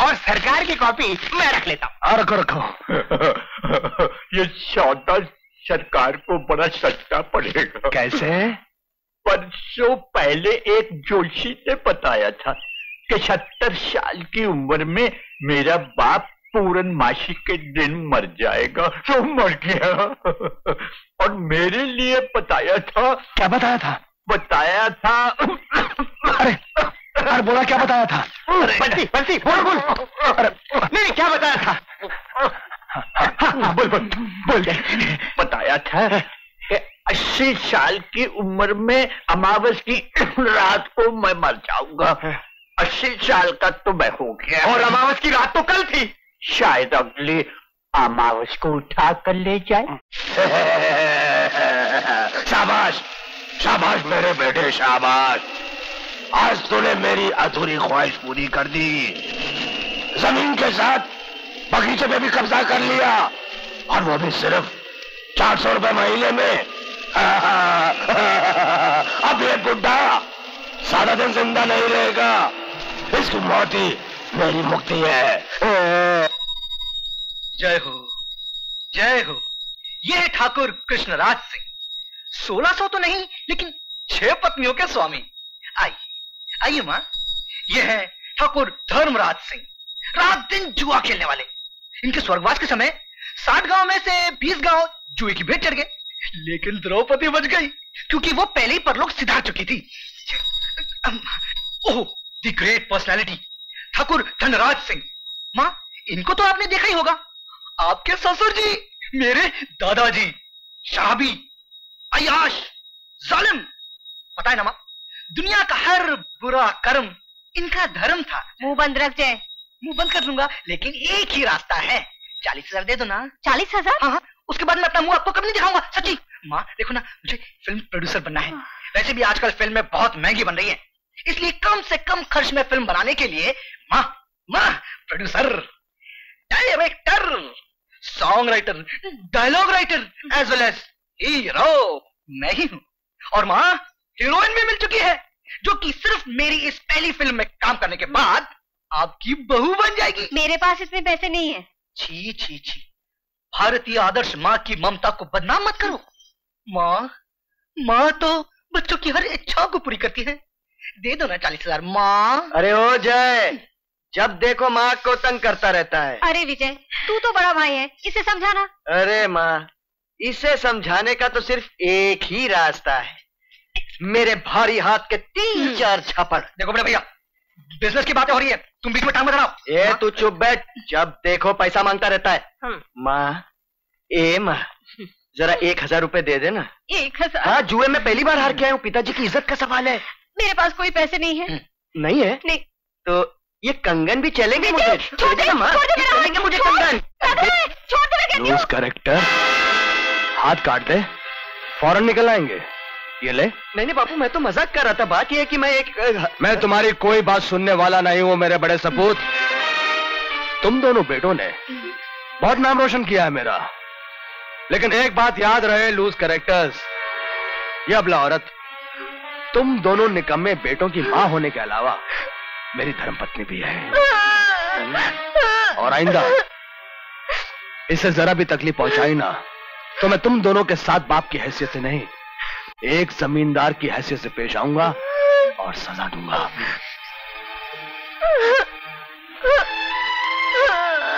और सरकार की कॉपी मैं रख लेता हूँ। हाँ, रखो रखो। ये सौदा सरकार को बड़ा सस्ता पड़ेगा। कैसे? परसों पहले एक जोशी ने बताया था कि सत्तर साल की उम्र में मेरा बाप पूर्णमासी के दिन मर जाएगा। तो मर गया। और मेरे लिए बताया था। क्या बताया था? बताया था। अरे अरे बोला क्या बताया था? बंसी बंसी बोल बोल। अरे नहीं क्या बताया था? हाँ, बोल बोल बोल। दे बताया था कि अस्सी साल की उम्र में अमावस की रात को मैं मर जाऊँगा। अस्सी साल का तो मैं हो गया। और अमावस की रात तो कल थी। शायद अगली अमावस को उठा कर ले जाए। शाबाश शाबाश मेरे बेटे, शाबाश। आज तूने मेरी अधूरी ख्वाहिश पूरी कर दी। ज़मीन के साथ बगीचे में भी कब्जा कर लिया। और वो भी सिर्फ़ चार सौ रुपए महीने में। अब ये बुढ़ा सारा दिन ज़िंदा नहीं रहेगा। इसकी मौत ही मेरी मुक्ति है। जय हो जय हो। ये है ठाकुर कृष्णराज सिंह। सोलह सौ तो नहीं, लेकिन छह पत्नियों के स्वामी। आइए आइए माँ। ये है ठाकुर धर्मराज सिंह रात दिन जुआ खेलने वाले। इनके स्वर्गवास के समय साठ गाँव में से बीस गाँव जुए की भेंट चढ़ गए। लेकिन द्रौपदी बच गई, क्योंकि वो पहले ही परलोक सिधार चुकी थी। ओह, the great personality, Thakur Dhanraj Singh. माँ, इनको तो आपने देखा ही होगा। आपके ससुर जी मेरे दादाजी शराबी अयाश जालिम। पता है ना माँ दुनिया का हर बुरा कर्म इनका धर्म था। मुँह बंद रख जाए। मुँह बंद कर लूँगा लेकिन एक ही रास्ता है। चालीस हज़ार दे दो ना। चालीस हज़ार? हाँ हाँ उसके बाद मैं अपना मुँह आपको कभी नहीं दिखाऊँगा? सच्ची। माँ देखो ना मुझे फ़िल्म प्रोड्यूसर बनना है। वैसे भी आजकल फ़िल्में बहुत महँगी बन रही है। इसलिए कम से कम खर्च में फ़िल्म बनाने के लिए माँ माँ producer director. Song writer dialogue writer as well as hero मैं ही हूँ। और माँ हीरोइन भी मिल चुकी है जो कि सिर्फ़ मेरी इस पहली फ़िल्म में काम करने के बाद आपकी बहू बन जाएगी। मेरे पास इतने पैसे नहीं है। छी छी छी। भारतीय आदर्श माँ की ममता को बदनाम मत करो। माँ माँ तो बच्चों की हर इच्छा को पूरी करती है। दे दो ना चालीस हज़ार माँ। अरे ओ जय जब देखो माँ को तंग करता रहता है। अरे विजय तू तो बड़ा भाई है इसे समझाना। अरे माँ इसे समझाने का तो सिर्फ़ एक ही रास्ता है। मेरे भारी हाथ के तीन चार छापड़ देखो बड़े भैया बिज़नेस की बातें हो रही है तुम बीच में टांग मत अड़ाओ ए तू चुप बैठ जब देखो पैसा माँगता रहता है। माँ ए माँ जरा एक हज़ार रूपए दे देना। एक हज़ार? हाँ जुए में पहली बार हार के आया हूँ पिताजी की इज़्ज़त का सवाल है। मेरे पास कोई पैसे नहीं है। नहीं है? नहीं। तो ये कंगन भी चलेंगे मुझे? छोड़ दे, दे छोड़ दे मेरा चलेंगे मुझे कंगन। छोड़ दे मैं लूज। करेक्टर हाथ काट दे। फ़ौरन निकल आएँगे। ये ले। नहीं नहीं बापू मैं तो मज़ाक कर रहा था। बात ये है कि मैं एक मैं तुम्हारी कोई बात सुनने वाला नहीं हूँ मेरे बड़े सपूत। तुम दोनों बेटों ने बहुत नाम रोशन किया है मेरा। लेकिन एक बात याद रहे लूज करेक्टर्स ये अबला औरत तुम दोनों निकम्मे बेटों की माँ होने के अलावा मेरी धर्मपत्नी भी है। और आइंदा इसे जरा भी तकलीफ़ पहुंचाई ना तो मैं तुम दोनों के साथ बाप की हैसियत से नहीं एक जमींदार की हैसियत से पेश आऊँगा और सजा दूँगा।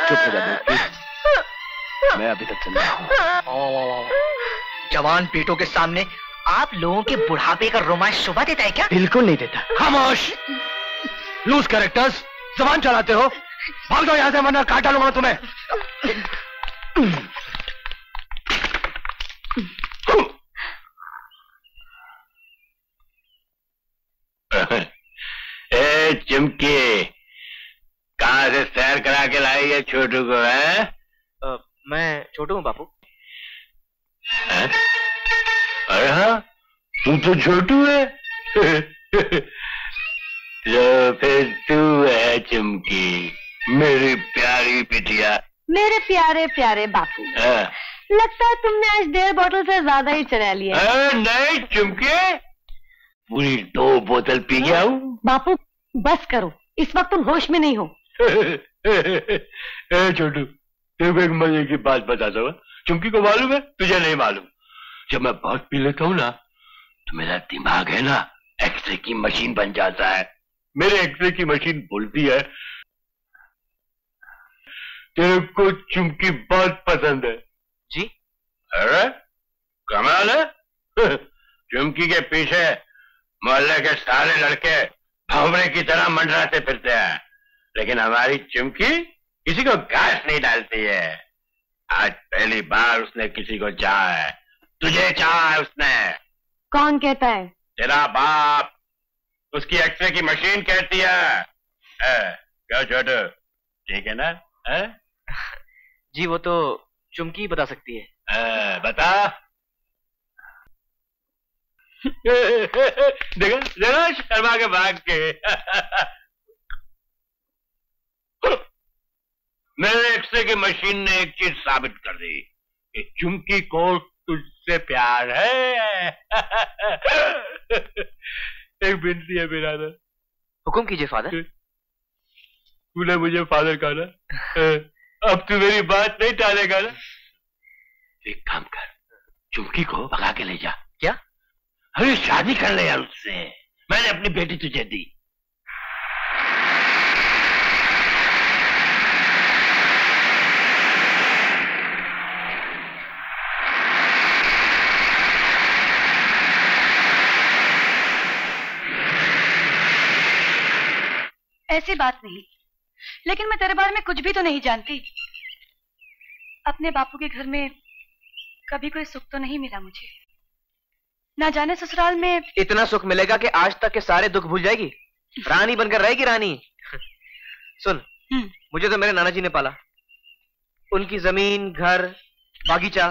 चुप हो जा मैं अभी तक चल रहा हूँ। जवान पेटों के सामने आप लोगों के बुढ़ापे का रोमांच शोभा देता है क्या? बिल्कुल नहीं देता। खामोश! लूज कैरेक्टर्स जबान चलाते हो। भाग जाओ यहाँ से वरना काट डालूँगा तुम्हें। ए चिमकी कहाँ से सैर करा के लाई है छोटू को है? अ, मैं छोटू हूँ बापू। अरे हाँ तू तो छोटू है। तो फिर तू है चिमकी। मेरी प्यारी बिटिया। मेरे प्यारे प्यारे बापू। हाँ। लगता है तुमने आज डेढ़ बोतल से ज़्यादा ही चला लिया अरे नहीं चुमके? पूरी दो बोतल पी गया हूँ। बापू बस करो। इस वक्त तुम होश में नहीं हो। छोटू तेरे एक मज़े की बात बताता हूँ। चुमकी को मालूम है? तुझे नहीं मालूम। जब मैं बहुत पी लेता हूँ ना तो मेरा दिमाग है ना एक्सरे की मशीन बन जाता है। मेरे एक्सरे की मशीन बोलती है तेरे को चुमकी बहुत पसंद है। जी। अरे कमाल है। चुमकी के पीछे मोहल्ले के सारे लड़के भंवरे की तरह मंडराते फिरते हैं। लेकिन हमारी चुमकी किसी को घास नहीं डालती है। आज पहली बार उसने किसी को चाहा है। तुझे चाहा है उसने। कौन कहता है? तेरा बाप उसकी एक्सरे की मशीन कहती है। क्या छोटू? ठीक है ना? है? जी वो तो चुमकी बता सकती है। ए, बता। देखा देखा शर्मा के भाग के। मेरे एक्सरे की मशीन ने एक चीज़ साबित कर दी कि चुमकी को तुझसे प्यार है। एक बिनती है मेरा ना हुक्म कीजिए फादर। तूने मुझे फादर कहा ना? अब तू मेरी बात नहीं टालेगा ना? एक काम कर चुमकी को भगा के ले जा। क्या? अरे शादी कर ले यार उससे। मैंने अपनी बेटी तुझे दी। ऐसी बात नहीं। लेकिन मैं तेरे बारे में कुछ भी तो नहीं जानती। अपने बापू के घर में कभी कोई सुख तो नहीं मिला मुझे। ना जाने ससुराल में इतना सुख मिलेगा कि आज तक के सारे दुख भूल जाएगी। रानी बनकर रहेगी रानी। सुन मुझे तो मेरे नाना जी ने पाला। उनकी ज़मीन घर बागीचा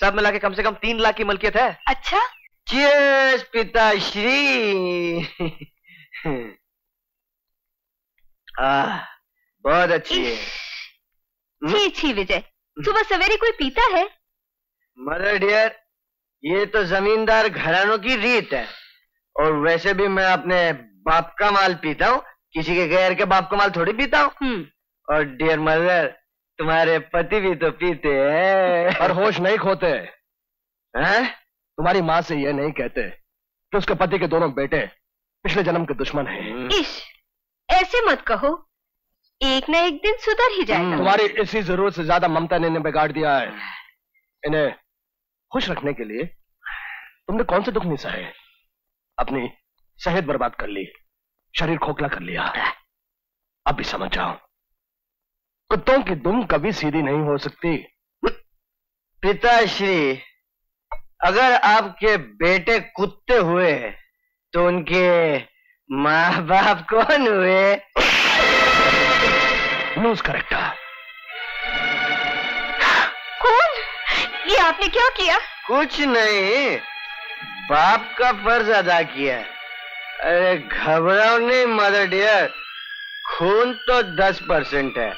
सब मिला के कम से कम तीन लाख की मलकियत है। अच्छा। चीयर्स पिताश्री। आह, बहुत अच्छी है। छी छी विजय सुबह सवेरे कोई पीता है? मदर डियर ये तो जमींदार घरानों की रीत है। और वैसे भी मैं अपने बाप का माल पीता हूँ किसी के गैर के बाप का माल थोड़ी पीता हूँ। और डियर मदर तुम्हारे पति भी तो पीते हैं। और होश नहीं खोते। हैं? तुम्हारी माँ से ये नहीं कहते कि उसके पति के दोनों बेटे पिछले जन्म के दुश्मन हैं। इश ऐसे मत कहो। एक ना एक दिन सुधर ही जाएगा। तुम्हारी इसी ज़रूरत से ज़्यादा ममता ने इन्हें बिगाड़ दिया है। इन्हें खुश रखने के लिए तुमने कौन से दुख नहीं सहे अपनी सेहत बर्बाद कर ली शरीर खोखला कर लिया। अब भी समझ जाओ। कुत्तों की दुम कभी सीधी नहीं हो सकती। पिताश्री अगर आपके बेटे कुत्ते हुए तो उनके माँ बाप कौन हुए? लूज करेक्टर कौन? ये आपने क्या किया? कुछ नहीं। बाप का फ़र्ज़ अदा किया। अरे घबराओ नहीं मदर डियर खून तो दस परसेंट है।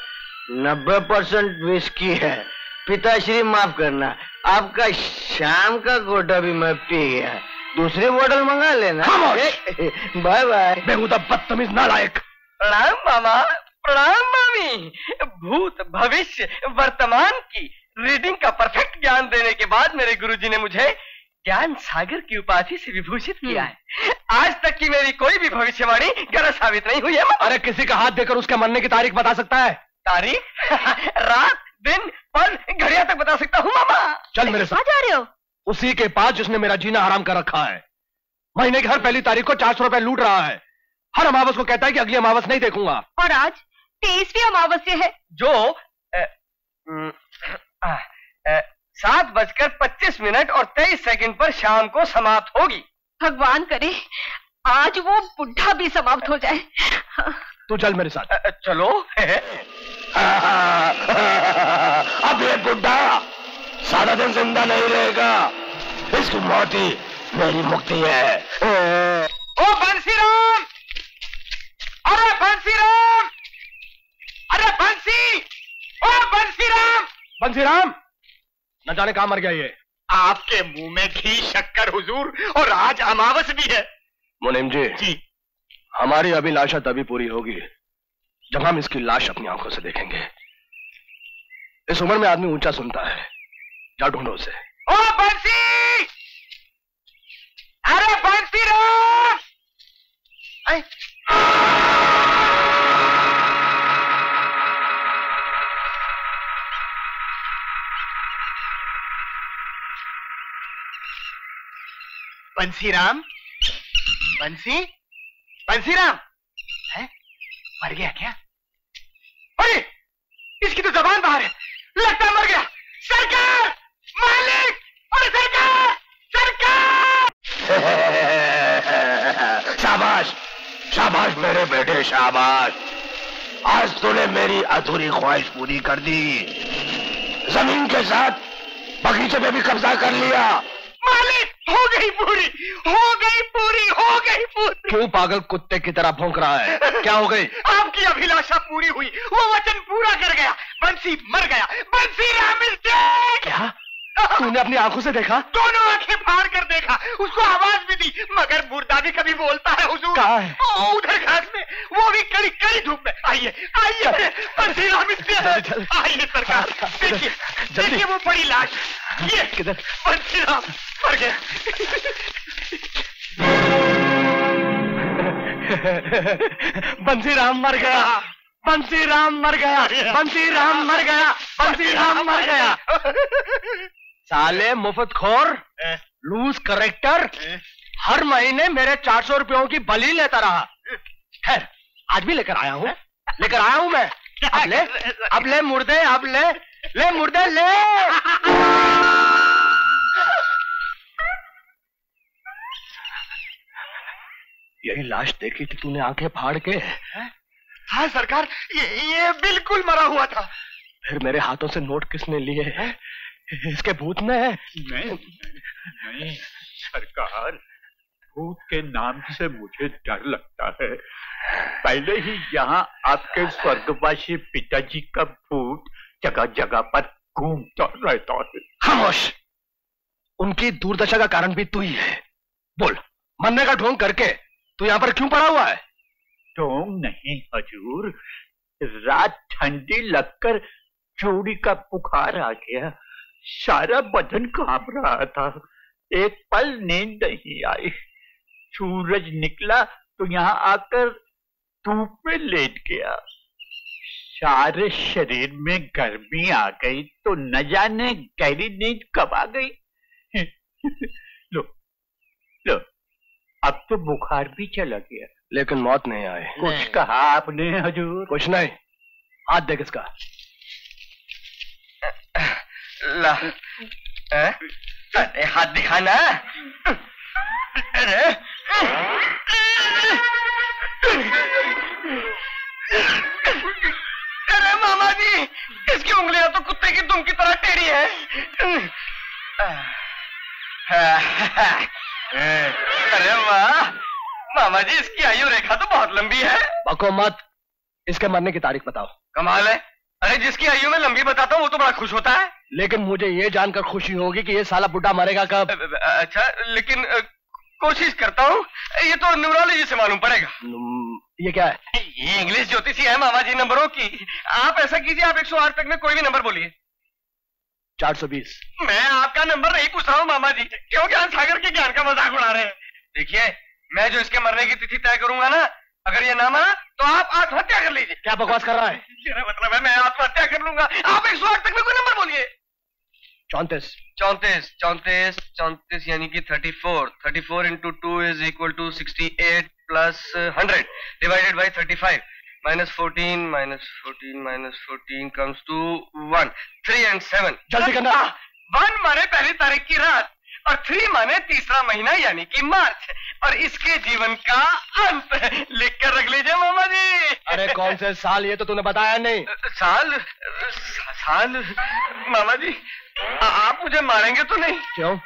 नब्बे परसेंट विस्की है। पिताश्री माफ़ करना। आपका शाम का कोटा भी मैं पी गया। दूसरी बोतल मंगा लेना। बाय बाय बेहुदा बदतमीज नालायक। प्रणाम मामा प्रणाम मामी। भूत भविष्य वर्तमान की रीडिंग का परफेक्ट ज्ञान देने के बाद मेरे गुरुजी ने मुझे ज्ञान सागर की उपाधि से विभूषित किया है। आज तक की मेरी कोई भी भविष्यवाणी गलत साबित नहीं हुई है मामा। अरे किसी का हाथ देकर उसके मरने की तारीख बता सकता है? तारीख? रात दिन पल घड़िया तक बता सकता हूँ मामा। चल मेरे साथ। जा रहे हो। उसी के पास जिसने मेरा जीना हराम कर रखा है। महीने की हर पहली तारीख को चार सौ रुपए लूट रहा है। हर अमावस को कहता है कि अगली अमावस नहीं देखूँगा। और आज तेईसवीं अमावस्या है। जो सात बजकर पच्चीस मिनट और तेईस सेकंड पर शाम को समाप्त होगी। भगवान करे आज वो बुढ़ा भी समाप्त हो जाए। तू चल मेरे साथ। चलो। अब ये बुढ़ा! सारा दिन ज़िंदा नहीं रहेगा। इसकी मौत ही मेरी मुक्ति है। ओ बंसीराम! अरे बंसीराम! अरे बंसी! ओ बंसीराम! बंसीराम! न जाने कहाँ मर गया ये। आपके मुँह में घी शक्कर हुजूर और आज अमावस भी है। मुनीम जी जी। हमारी अभिलाषा तभी पूरी होगी जब हम इसकी लाश अपनी आँखों से देखेंगे। इस उम्र में आदमी ऊँचा सुनता है। जा ढूंढो उसे? ओ बंसी! अरे बंसीराम ऐ, बंसीराम? बंसी? बंसीराम! है? मर गया क्या? अरे इसकी तो जबान बाहर है। लगता मर गया। सरकार! मालिक अरे सरकार सरकार। शाबाश शाबाश मेरे बेटे शाबाश। आज तूने मेरी अधूरी ख्वाहिश पूरी कर दी। ज़मीन के साथ बगीचे में भी कब्जा कर लिया। मालिक हो गई पूरी हो गई पूरी हो गई पूरी। क्यों पागल कुत्ते की तरह भौंक रहा है? क्या हो गई? आपकी अभिलाषा पूरी हुई वो वचन पूरा कर गया। बंसी मर गया। बंसी राम क्या? तूने अपनी आँखों से देखा? दोनों आँखें फाड़ कर देखा। उसको आवाज़ भी दी। मगर मुर्दा भी कभी बोलता है हुजूर कहाँ है? ओ, उधर घास में। वो भी कड़ी कड़ी धूप में। आइए आइए। आइए सरकार। हाँ, हाँ, देखिए देखिए वो बड़ी लाश। ये किधर? मर गया। बंसी राम मर गया। बंसी राम मर गया। बंसी राम मर गया। बंसी राम मर गया। साले मुफ़्त खोर लूज करेक्टर हर महीने मेरे चार सौ रुपयों की बलि लेता रहा। खैर आज भी लेकर आया हूँ। लेकर आया हूँ मैं। अब ले अब ले मुर्दे अब ले ले मुर्दे ले। यही लाश देखी थी तूने आँखें फाड़ के। हाँ सरकार ये ये बिल्कुल मरा हुआ था। फिर मेरे हाथों से नोट किसने लिए? हैं इसके भूत ने नहीं नहीं सरकार भूत के नाम से मुझे डर लगता है। पहले ही यहाँ आपके स्वर्गवासी पिताजी का भूत जगह जगह पर घूमता रहता है। खामोश! उनकी दुर्दशा का कारण भी तू ही है। बोल मरने का ढोंग करके तू यहाँ पर क्यों पड़ा हुआ है? ढोंग नहीं हजूर। रात ठंडी लगकर चोरी का बुखार आ गया। सारा बदन काँप रहा था। एक पल नींद नहीं आई। सूरज निकला तो यहाँ आकर धूप में लेट गया। सारे शरीर में गर्मी आ गई तो न जाने गहरी नींद कब आ गई। लो लो अब तो बुखार भी चला गया। लेकिन मौत नहीं आई। कुछ कहा आपने हजूर? कुछ नहीं। हाथ देख इसका। ला ए? अरे हाथ दिखाना अरे अरे मामा जी इसकी उंगलियाँ तो कुत्ते की दुम की तरह टेढ़ी है अरे वाह मामा जी इसकी आयु रेखा तो बहुत लंबी है बको मत इसके मरने की तारीख बताओ कमाल है अरे जिसकी आयु में लंबी बताता हूँ वो तो बड़ा खुश होता है। लेकिन मुझे ये जानकर खुशी होगी कि ये साला बुढ़ा मरेगा कब? अच्छा लेकिन कोशिश करता हूँ ये तो न्यूरोलॉजी से मालूम पड़ेगा। हम्म, ये क्या है? ये इंग्लिश ज्योतिषी है मामा जी नंबरों की। आप ऐसा कीजिए आप 108 तक में कोई भी नंबर बोलिए। चार सौ बीस। मैं आपका नंबर नहीं पूछ रहा हूँ मामा जी क्यों ज्ञान सागर के ज्ञान का मज़ाक उड़ा रहे हैं? देखिए मैं जो इसके मरने की तिथि तय करूँगा ना अगर ये ना मरा तो आप आत्महत्या कर लीजिए। क्या बकवास कर रहा है? मेरा मतलब है मैं आत्महत्या कर लूँगा। आप 108 तक में कोई नंबर बोलिए। चौंतीस। चौंतीस चौंतीस चौंतीस यानी कि thirty four thirty four into two is equal to sixty eight plus hundred divided by thirty five minus fourteen minus fourteen minus fourteen comes to one three and seven जल्दी करना। वन माने पहली तारीख की रात। और थ्री माने तीसरा महीना यानी कि मार्च। और इसके जीवन का अंत। लिख कर रख लीजिए मामा जी। अरे कौन से साल ये तो तूने बताया नहीं। साल साल मामा जी आ- आप मुझे मारेंगे तो नहीं? क्यों?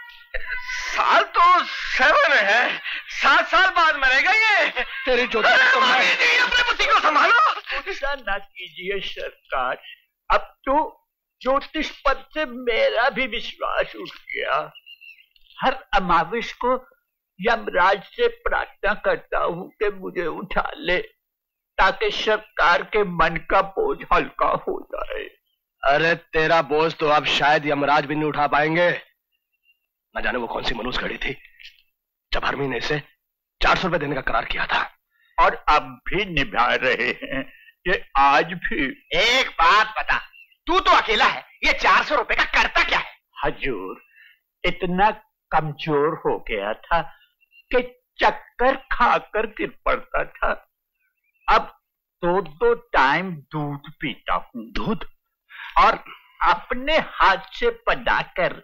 साल तो सेवन है। सात साल बाद मरेगा ये। तेरी चौथी अरे मामी जी अपने बुद्धि को संभालो। ऐसा ना कीजिए सरकार। अब तो ज्योतिष पद से मेरा भी विश्वास उठ गया। हर अमाविश को यमराज से प्रार्थना करता हूँ कि मुझे उठा ले ताकि सरकार के मन का बोझ हल्का हो जाए। अरे तेरा बोझ तो अब शायद यमराज भी नहीं उठा पाएँगे। न जाने वो कौन सी मनुष्य घड़ी थी जब हर महीने से चार सौ रुपए देने का करार किया था। और अब भी निभा रहे हैं ये आज भी। एक बात बता तू तो अकेला है ये चार सौ रुपए का करता क्या है? हजूर इतना कमज़ोर हो गया था कि चक्कर खाकर गिर पड़ता था। अब दो दो टाइम दूध पीता हूँ। दूध? और अपने हाथ से बनाकर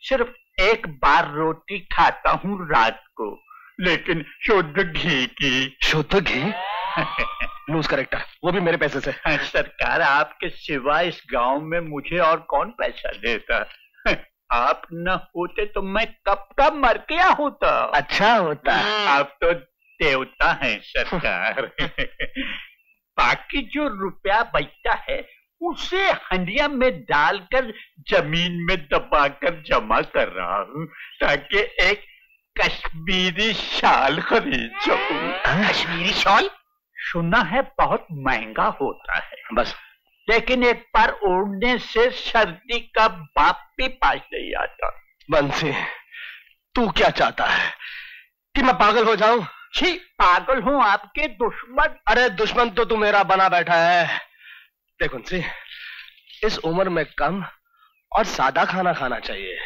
सिर्फ़ एक बार रोटी खाता हूँ रात को लेकिन शुद्ध घी की। शुद्ध घी? लूज करेक्टर वो भी मेरे पैसे से। सरकार आपके सिवा इस गाँव में मुझे और कौन पैसा देता? आप न होते तो मैं कब का मर गया होता अच्छा होता। आप तो देवता हैं सरकार। बाकी जो रुपया बचता है उसे हंडिया में डालकर ज़मीन में दबाकर जमा कर रहा हूँ ताकि एक कश्मीरी शाल खरीद सकूँ। कश्मीरी शॉल? सुना है बहुत महँगा होता है। बस। लेकिन एक बार ओढ़ने से सर्दी का बाप भी पास नहीं आता। बंसी तू क्या चाहता है? कि मैं पागल हो जाऊँ? छी पागल हूँ आपके दुश्मन। अरे दुश्मन तो तू मेरा बना बैठा है। देखो सी इस उम्र में कम और सादा खाना खाना चाहिए।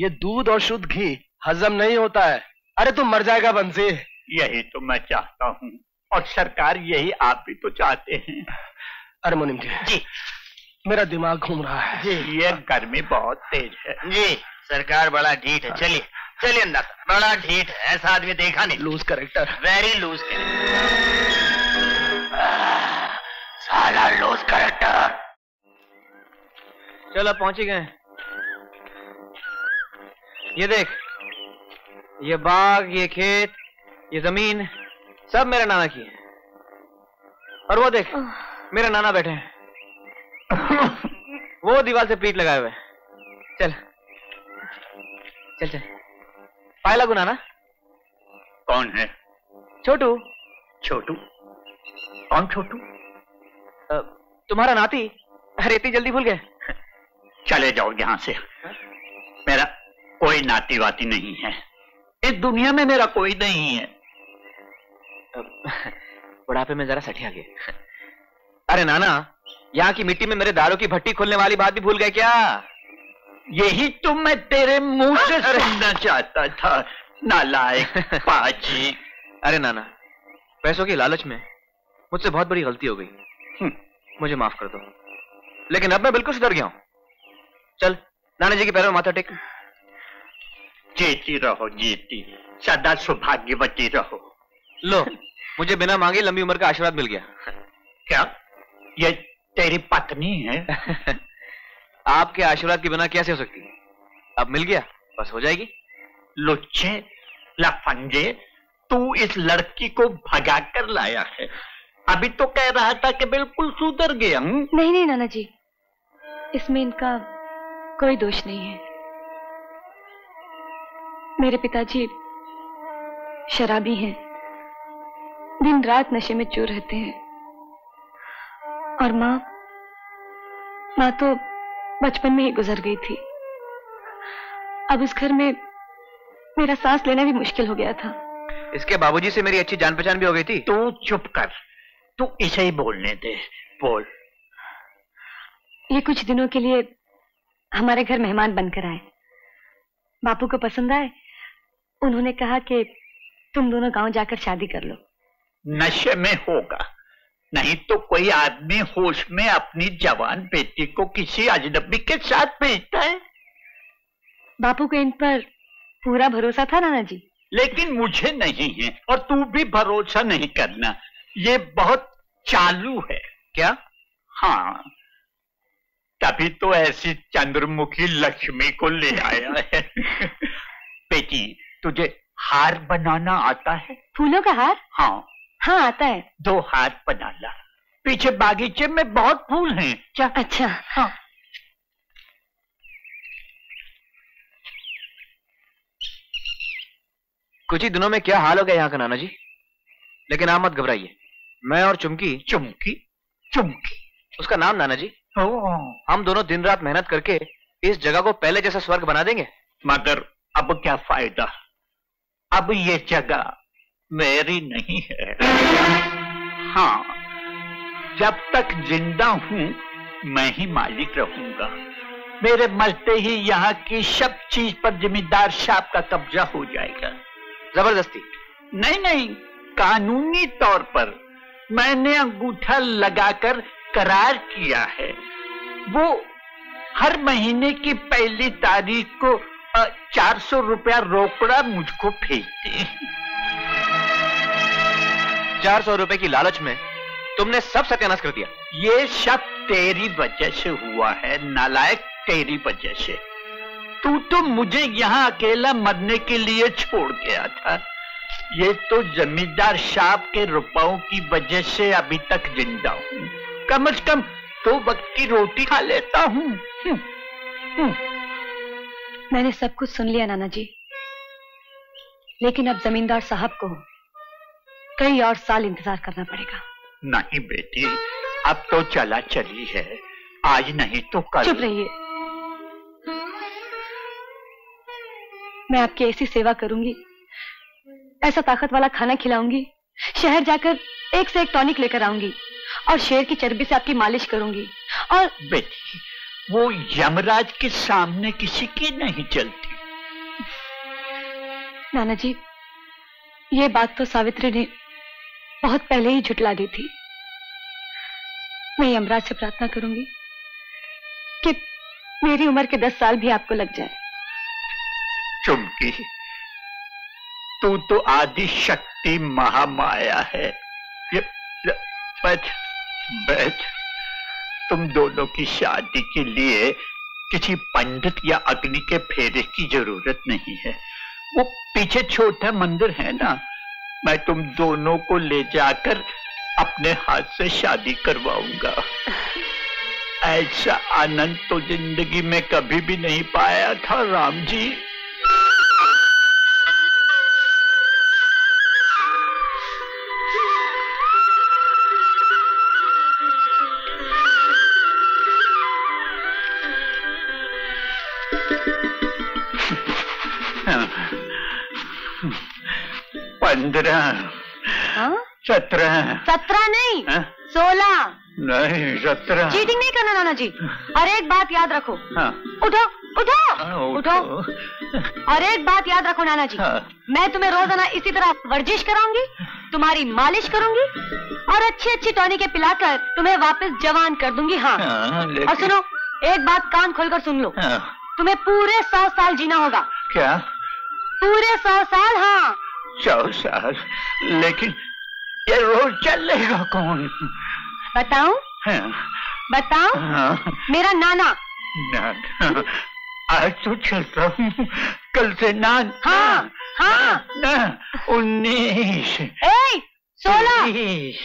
ये दूध और शुद्ध घी हजम नहीं होता है। अरे तू मर जाएगा बंसी। यही तो मैं चाहता हूँ। और सरकार यही आप भी तो चाहते हैं। अरे मुनिम जी। जी। मेरा दिमाग घूम रहा है। जी। ये गर्मी बहुत तेज है। जी। सरकार बड़ा ढीठ है। चलिए चलिए अंदर। बड़ा ढीठ है। ऐसा आदमी देखा नहीं। लूज करेक्टर वेरी लूज साला लूज करेक्टर चलो पहुँच गए ये देख ये बाग ये खेत ये ज़मीन सब मेरे नाना की है। और वो देख मेरे नाना बैठे हैं। वो दीवार से पीठ लगाए हुए चल। चल चल। पाए लगू नाना। कौन है? छोटू। छोटू? कौन छोटू? तुम्हारा नाती? अरे इतनी जल्दी भूल गए। चले जाओ यहाँ से। मेरा कोई नाती वाती नहीं है। इस दुनिया में मेरा कोई नहीं है। बुढ़ापे में जरा सठिया गए अरे नाना यहाँ की मिट्टी में मेरे दारू की भट्टी खोलने वाली बात भी भूल गए क्या? यही तो मैं तेरे मुँह से सुनना चाहता था नालायक पाजी। अरे नाना पैसों की लालच में मुझसे बहुत बड़ी गलती हो गई। मुझे माफ़ कर दो। लेकिन अब मैं बिल्कुल सुधर गया हूँ। चल नाना जी के पैरों में माथा टेक। जीती रहो जीती। सदा सौभाग्यवती रहो। लो मुझे बिना मांगे लंबी उम्र का आशीर्वाद मिल गया। क्या? ये तेरी पत्नी है। आपके आशीर्वाद के बिना कैसे हो सकती है? अब मिल गया बस हो जाएगी। लुच्चे लफंगे तू इस लड़की को भगा कर लाया है। अभी तो कह रहा था कि बिल्कुल सुधर गया हूँ। नहीं नहीं नाना जी इसमें इनका कोई दोष नहीं है। मेरे पिताजी शराबी हैं। दिन रात नशे में चूर रहते हैं। और माँ माँ तो बचपन में ही गुजर गई थी। अब इस घर में मेरा सांस लेना भी मुश्किल हो गया था। इसके बाबूजी से मेरी अच्छी जान पहचान भी हो गई थी। तू चुप कर। तू इसे ही बोलने दे। बोल। ये कुछ दिनों के लिए हमारे घर मेहमान बनकर आए। बापू को पसंद आए। उन्होंने कहा कि तुम दोनों गाँव जाकर शादी कर लो। नशे में होगा। नहीं तो कोई आदमी होश में अपनी जवान बेटी को किसी अजनबी के साथ भेजता है। बापू को इन पर पूरा भरोसा था नाना जी लेकिन मुझे नहीं है और तू भी भरोसा नहीं करना। ये बहुत चालू है क्या? हाँ। तभी तो ऐसी चंद्रमुखी लक्ष्मी को ले आया है। बेटी तुझे हार बनाना आता है? फूलों का हार? हाँ। हाँ आता है। दो हाथ बना ला। पीछे बागीचे में बहुत फूल हैं। क्या अच्छा हाँ। कुछ ही दिनों में क्या हाल हो गया यहाँ का नाना जी लेकिन आप मत घबराइए। मैं और चुमकी। चुमकी? चुमकी। उसका नाम नाना जी हम दोनों दिन रात मेहनत करके इस जगह को पहले जैसा स्वर्ग बना देंगे। मगर अब क्या फ़ायदा? अब ये जगह मेरी नहीं है। हाँ जब तक ज़िंदा हूँ, मैं ही मालिक रहूँगा। मेरे मरते ही यहाँ की सब चीज़ पर जिम्मेदार साहब का कब्जा हो जाएगा। ज़बरदस्ती। नहीं नहीं, कानूनी तौर पर मैंने अंगूठा लगाकर करार किया है। वो हर महीने की पहली तारीख को चार सौ रुपया रोकड़ा मुझको भेजते हैं। चार सौ रुपए की लालच में तुमने सब सत्यानाश कर दिया। ये सब तेरी वजह से हुआ है नालायक तेरी वजह से। तू तो मुझे यहाँ अकेला मरने के लिए छोड़ गया था। ये तो जमींदार साहब के रुपयों की वजह से अभी तक ज़िंदा हूँ। कम से कम दो वक्त की रोटी खा लेता हूँ। मैंने सब कुछ सुन लिया नाना जी लेकिन अब जमींदार साहब को कई और साल इंतज़ार करना पड़ेगा। नहीं बेटी अब तो चला चली है आज नहीं तो कल। चुप रहिए। मैं आपकी ऐसी सेवा करूँगी ऐसा ताकत वाला खाना खिलाऊँगी शहर जाकर एक से एक टॉनिक लेकर आऊँगी और शेर की चर्बी से आपकी मालिश करूँगी और बेटी वो यमराज के सामने किसी की नहीं चलती। नाना जी ये बात तो सावित्री ने बहुत पहले ही झुटला दी थी। मैं यमराज से प्रार्थना करूँगी कि मेरी उम्र के दस साल भी आपको लग जाए। चुमकी, तू तो आदि शक्ति महामाया है। ये, बैठ बैठ। तुम दोनों की शादी के लिए किसी पंडित या अग्नि के फेरे की ज़रूरत नहीं है। वो पीछे छोटा मंदिर है ना? मैं तुम दोनों को ले जाकर अपने हाथ से शादी करवाऊँगा। ऐसा आनंद तो ज़िंदगी में कभी भी नहीं पाया था, राम जी। पंद्रह सत्रह सत्रह नहीं हाँ? सोलह। नहीं सत्रह। चीटिंग नहीं करना नाना जी। और एक बात याद रखो। हाँ, उठो उठो हाँ, उठो। और एक बात याद रखो नाना जी। हाँ। मैं तुम्हें रोज़ाना इसी तरह वर्जिश कराऊँगी तुम्हारी मालिश करूँगी और अच्छी अच्छी टॉनिक के पिलाकर तुम्हें वापस जवान कर दूँगी हाँ। हाँ, और सुनो एक बात कान खोलकर सुन लो। हाँ, तुम्हें पूरे सौ साल जीना होगा। क्या? पूरे सौ साल हाँ। सौ साल लेकिन ये रोज चलेगा कौन बताओ हाँ, बताऊँ हाँ, मेरा नाना ना, आज तो चलता हूँ कल से नान हाँ हाँ ना उन्नीस ए सोलह बीस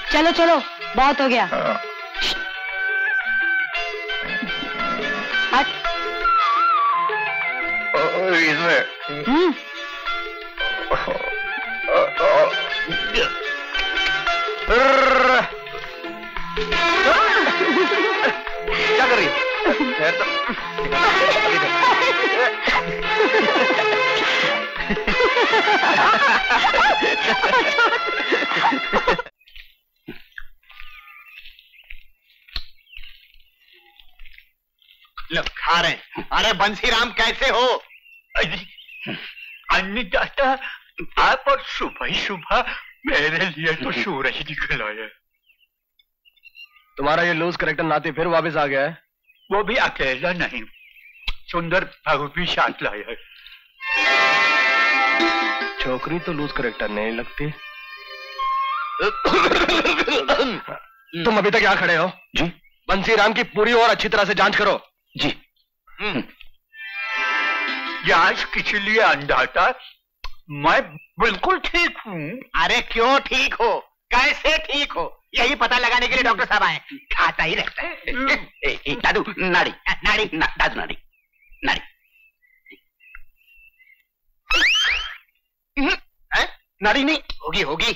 चलो चलो बहुत हो गया। हट। इसमें। हम्म। क्या कर रही है ठहर तो लो खा रहे अरे बंसीराम कैसे हो? आप और सुबह ही सुबह मेरे लिए तो सूरज निकल आया तुम्हारा ये लूज करेक्टर नाते फिर वापस आ गया है? वो भी अकेला नहीं सुंदर बहू भी साथ लाया है। छोकरी तो लूज करेक्टर नहीं लगती। तुम अभी तक यहाँ खड़े हो? जी। बंसी राम की पूरी और अच्छी तरह से जाँच करो। जी। जाँच किस लिए अंधाता मैं बिल्कुल ठीक हूँ। अरे क्यों ठीक हो? कैसे ठीक हो? यही पता लगाने के लिए डॉक्टर साहब आए। खाता ही रहता है। दादू नाड़ी नाड़ी ना, दादू नाड़ी नाड़ी। हैं? नाड़ी नहीं। होगी होगी।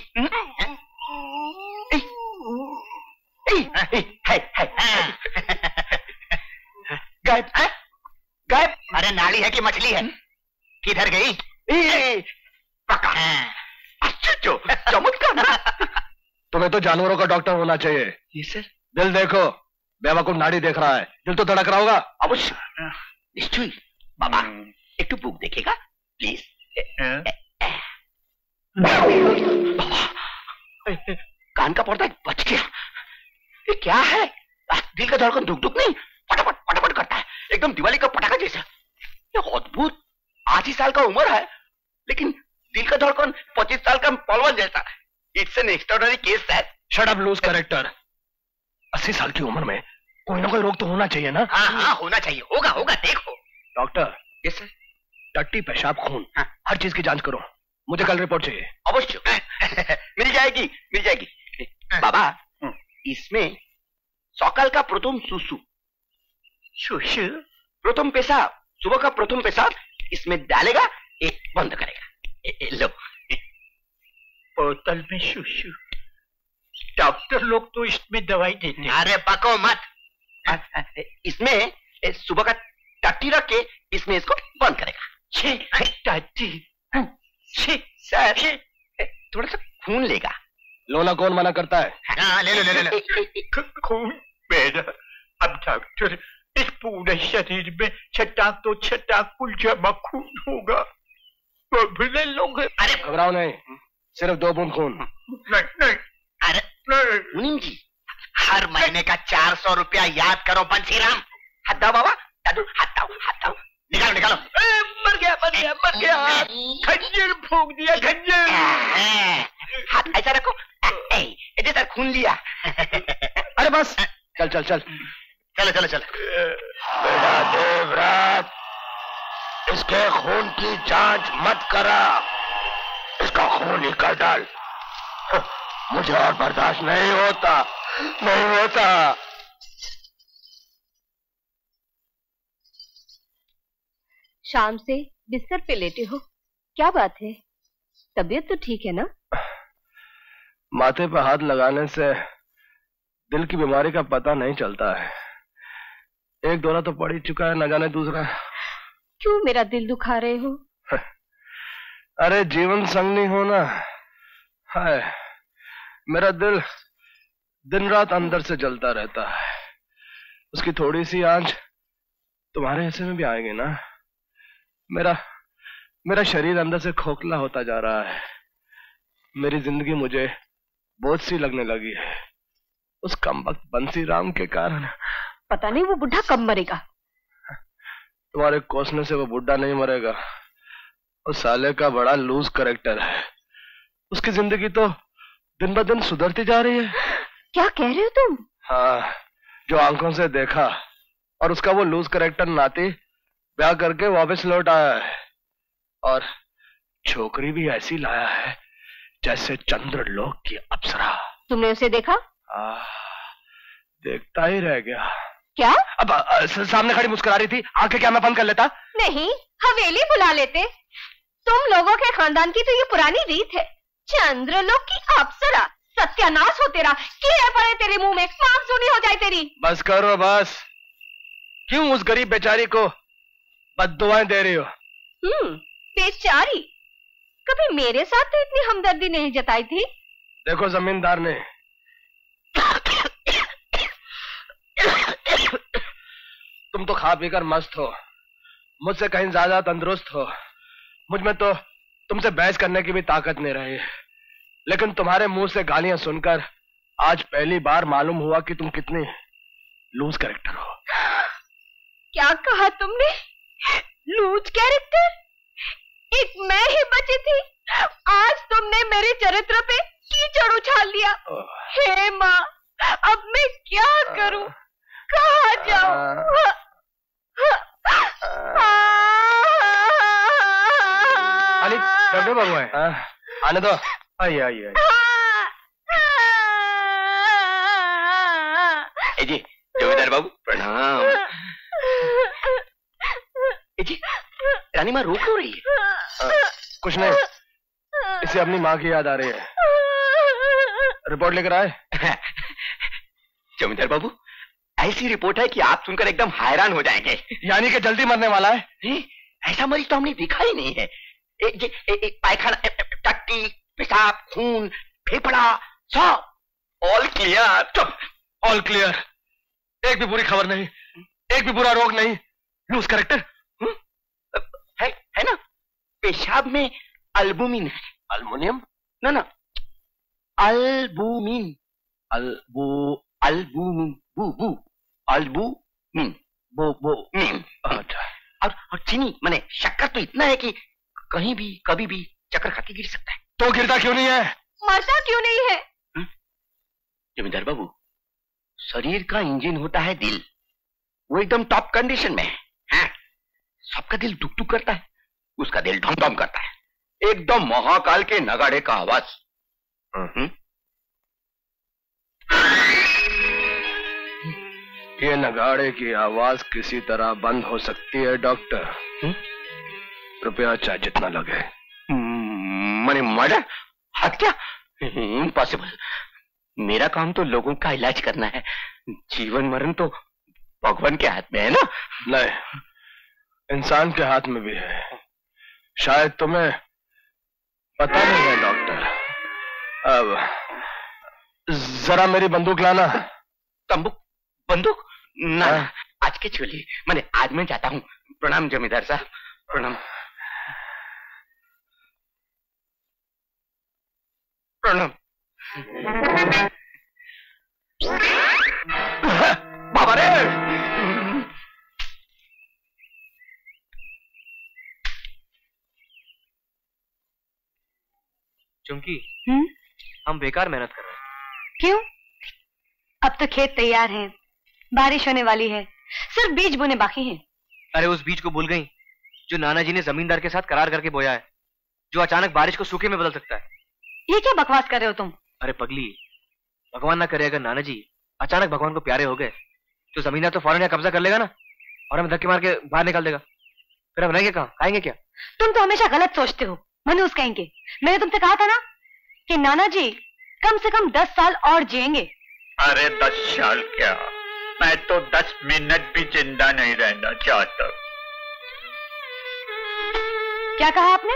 गायब हैं? गायब? अरे नाड़ी है कि मछली है? किधर गई? पका। चमत्कार तुम्हें तो जानवरों का डॉक्टर होना चाहिए। जी सर। दिल देखो बेवकूफ़ नाड़ी देख रहा है। दिल तो धड़क रहा होगा। अवश्य। निश्चय। बाबा एक तो बुक देखेगा प्लीज़ कान का पर्दा बच गया। ये क्या है? दिल का धड़कन दुख दुख नहीं। फटाफट। एकदम दिवाली का पटाखा जैसा। ये अद्भुत। आठ ही साल का उम्र है लेकिन दिल का धड़कन पच्चीस साल का पलवल जैसा। It's an extraordinary case sir shut up loose character अस्सी साल की उम्र में कोई ना कोई रोग तो होना चाहिए ना? हाँ हाँ होना चाहिए। होगा होगा देखो। डॉक्टर यस सर टट्टी पेशाब खून हर चीज़ की जाँच करो। मुझे कल रिपोर्ट चाहिए। अवश्य। मिल जाएगी मिल जाएगी। बाबा इसमें सकाल का प्रथम सुसु। सुसु प्रथम पेशाब सुबह का प्रथम पेशाब इसमें डालेगा एक बंद करेगा। ए, ए, लो। बोतल में सुसु डॉक्टर लोग तो इसमें दवाई देते हैं। अरे पको मत। इसमें सुबह का टट्टी रख के इसमें इसको बंद करेगा। छे टट्टी सर थोड़ा सा खून लेगा। लोना कौन मना करता है? हाँ। ले लो ले लो, ले लो। खून मेरा। अब डॉक्टर इस पूरे शरीर में छटाक तो छटाक कुल जमा खून होगा। तो भी ले लोगे अरे घबराओ नहीं। सिर्फ़ दो बूंद खून। नहीं नहीं। अरे नहीं। जी। हर महीने का चार सौ रुपया याद करो बंसीराम। हाथ दाओ बाबा। दादू हाथ दाओ निकालो निकालो। ए, मर गया मर गया मर गया। खंजर फूक दिया खंजर। हाथ ऐसा रखो। जैसा खून लिया। अरे बस। चल चल चल। चलो चले चले। बेटा देवराज इसके खून की जाँच मत करा। इसका खून ही कर डाल। मुझे और बर्दाश्त नहीं होता नहीं होता। शाम से बिस्तर पे लेटे हो। क्या बात है? तबीयत तो ठीक है ना? माथे पर हाथ लगाने से दिल की बीमारी का पता नहीं चलता है। एक दौरा तो पड़ ही चुका है न जाने दूसरा क्यों मेरा दिल दुखा रहे हो? अरे जीवन संगनी होना। हाय मेरा दिल दिन रात अंदर से जलता रहता है। उसकी थोड़ी सी आँच तुम्हारे हिस्से में भी आएगी ना? मेरा मेरा शरीर अंदर से खोखला होता जा रहा है। मेरी ज़िंदगी मुझे बोझ सी लगने लगी है। उस कम वक्त बंसी राम के कारण पता नहीं वो बुढ़ा कब मरेगा। तुम्हारे कोसने से वो बुढ़ा नहीं मरेगा। उस साले का बड़ा लूज करेक्टर है। उसकी ज़िंदगी तो दिन ब दिन सुधरती जा रही है। क्या कह रहे हो तुम? हाँ जो आँखों से देखा और उसका वो लूज करेक्टर नाती ब्याह करके वापस लौट आया है। और छोकरी भी ऐसी लाया है जैसे चंद्रलोक की अप्सरा। तुमने उसे देखा? आ, देखता ही रह गया। क्या? अब स- सामने खड़ी मुस्कुरा रही थी। आँखें क्या मैं बंद कर लेता? नहीं हवेली बुला लेते। तुम लोगों के खानदान की तो ये पुरानी रीत है। चंद्रलोक की अप्सरा सत्यानाश हो तेरा कीड़े पड़े तेरे मुँह में मांसूनी हो जाए तेरी। बस करो बस। क्यों उस गरीब बेचारी को बददुआएँ दे रही हो? हम्म बेचारी। कभी मेरे साथ तो इतनी हमदर्दी नहीं जताई थी? देखो जमींदार ने। तुम तो खा पीकर मस्त हो। मुझसे कहीं ज़्यादा तंदुरुस्त हो। मुझमें तो तुमसे बहस करने की भी ताकत नहीं रही। लेकिन तुम्हारे मुँह से गालियाँ सुनकर आज पहली बार मालूम हुआ कि तुम कितनी लूज कैरेक्टर हो। क्या कहा तुमने? Loose character? एक मैं ही बची थी। आज तुमने मेरे चरित्र पे कीचड़ उछाल लिया। हे माँ अब मैं क्या करूँ? कहा जाऊँ? बाबू है। आने दो। आइए आइए जी जमींदार बाबू प्रणाम। जी रानी माँ रो क्यों रही है? हाँ, कुछ नहीं। इसे अपनी माँ की याद आ रही है। रिपोर्ट लेकर आए। जमींदार बाबू ऐसी रिपोर्ट है कि आप सुनकर एकदम हैरान हो जाएँगे। यानी कि जल्दी मरने वाला है? नहीं, ऐसा मरीज़ तो हमने देखा ही नहीं है। पायखाना टट्टी पेशाब खून फेफड़ा सब। ऑल क्लियर चुप। ऑल क्लियर एक भी बुरी खबर नहीं एक भी बुरा रोग नहीं। लूज करेक्टर है? है ना? पेशाब में अल्बुमिन है। अल्मोनियम ना ना। अल्बुमिन अल्बु अल्बुमिन बू बू अल्बुमिन बो बो मिन अच्छा। और और चीनी माने शक्कर तो इतना है कि कहीं भी कभी भी चक्कर खा के गिर सकता है। तो गिरता क्यों नहीं है? मरता क्यों नहीं है? जमींदार बाबू शरीर का इंजन होता है दिल। वो एकदम टॉप कंडीशन में है। हाँ? सबका दिल टुक टुक करता है। उसका दिल ढम ढम करता है। एकदम महाकाल के नगाड़े का आवाज़। हम्म। ये नगाड़े की आवाज़ किसी तरह बंद हो सकती है डॉक्टर। रुपया चाहे जितना लगे। मैंने मर्डर? हत्या? इम्पॉसिबल मेरा काम तो लोगों का इलाज करना है। जीवन मरण तो भगवान के हाथ में है ना? नहीं इंसान के हाथ में भी है। शायद तुम्हें पता नहीं है डॉक्टर। अब जरा मेरी बंदूक लाना। तंबूक बंदूक? ना। आज के छोली मैंने आज मैं जाता हूँ। प्रणाम जमींदार साहब। प्रणाम। प्रणाम। बाबा रे! चुमकी हम्म? हम बेकार मेहनत कर रहे हैं। क्यों? अब तो खेत तैयार हैं। बारिश होने वाली है। सिर्फ़ बीज बोने बाकी हैं। अरे उस बीज को भूल गई जो नाना जी ने जमींदार के साथ करार करके बोया है जो अचानक बारिश को सूखे में बदल सकता है। ये क्या बकवास कर रहे हो तुम? अरे पगली भगवान ना करे अगर नाना जी अचानक भगवान को प्यारे हो गए तो जमींदार तो फ़ौरन कब्जा कर लेगा ना और हमें धक्के मार के बाहर निकाल देगा। फिर हम रहेंगे कहाँ? खाएँगे क्या? तुम तो हमेशा गलत सोचते हो मनोज कहेंगे। मैंने तुमसे कहा था ना कि नाना जी कम से कम दस साल और जिएँगे। अरे दस साल क्या? मैं तो दस मिनट भी ज़िंदा नहीं रहना चाहता। क्या कहा आपने?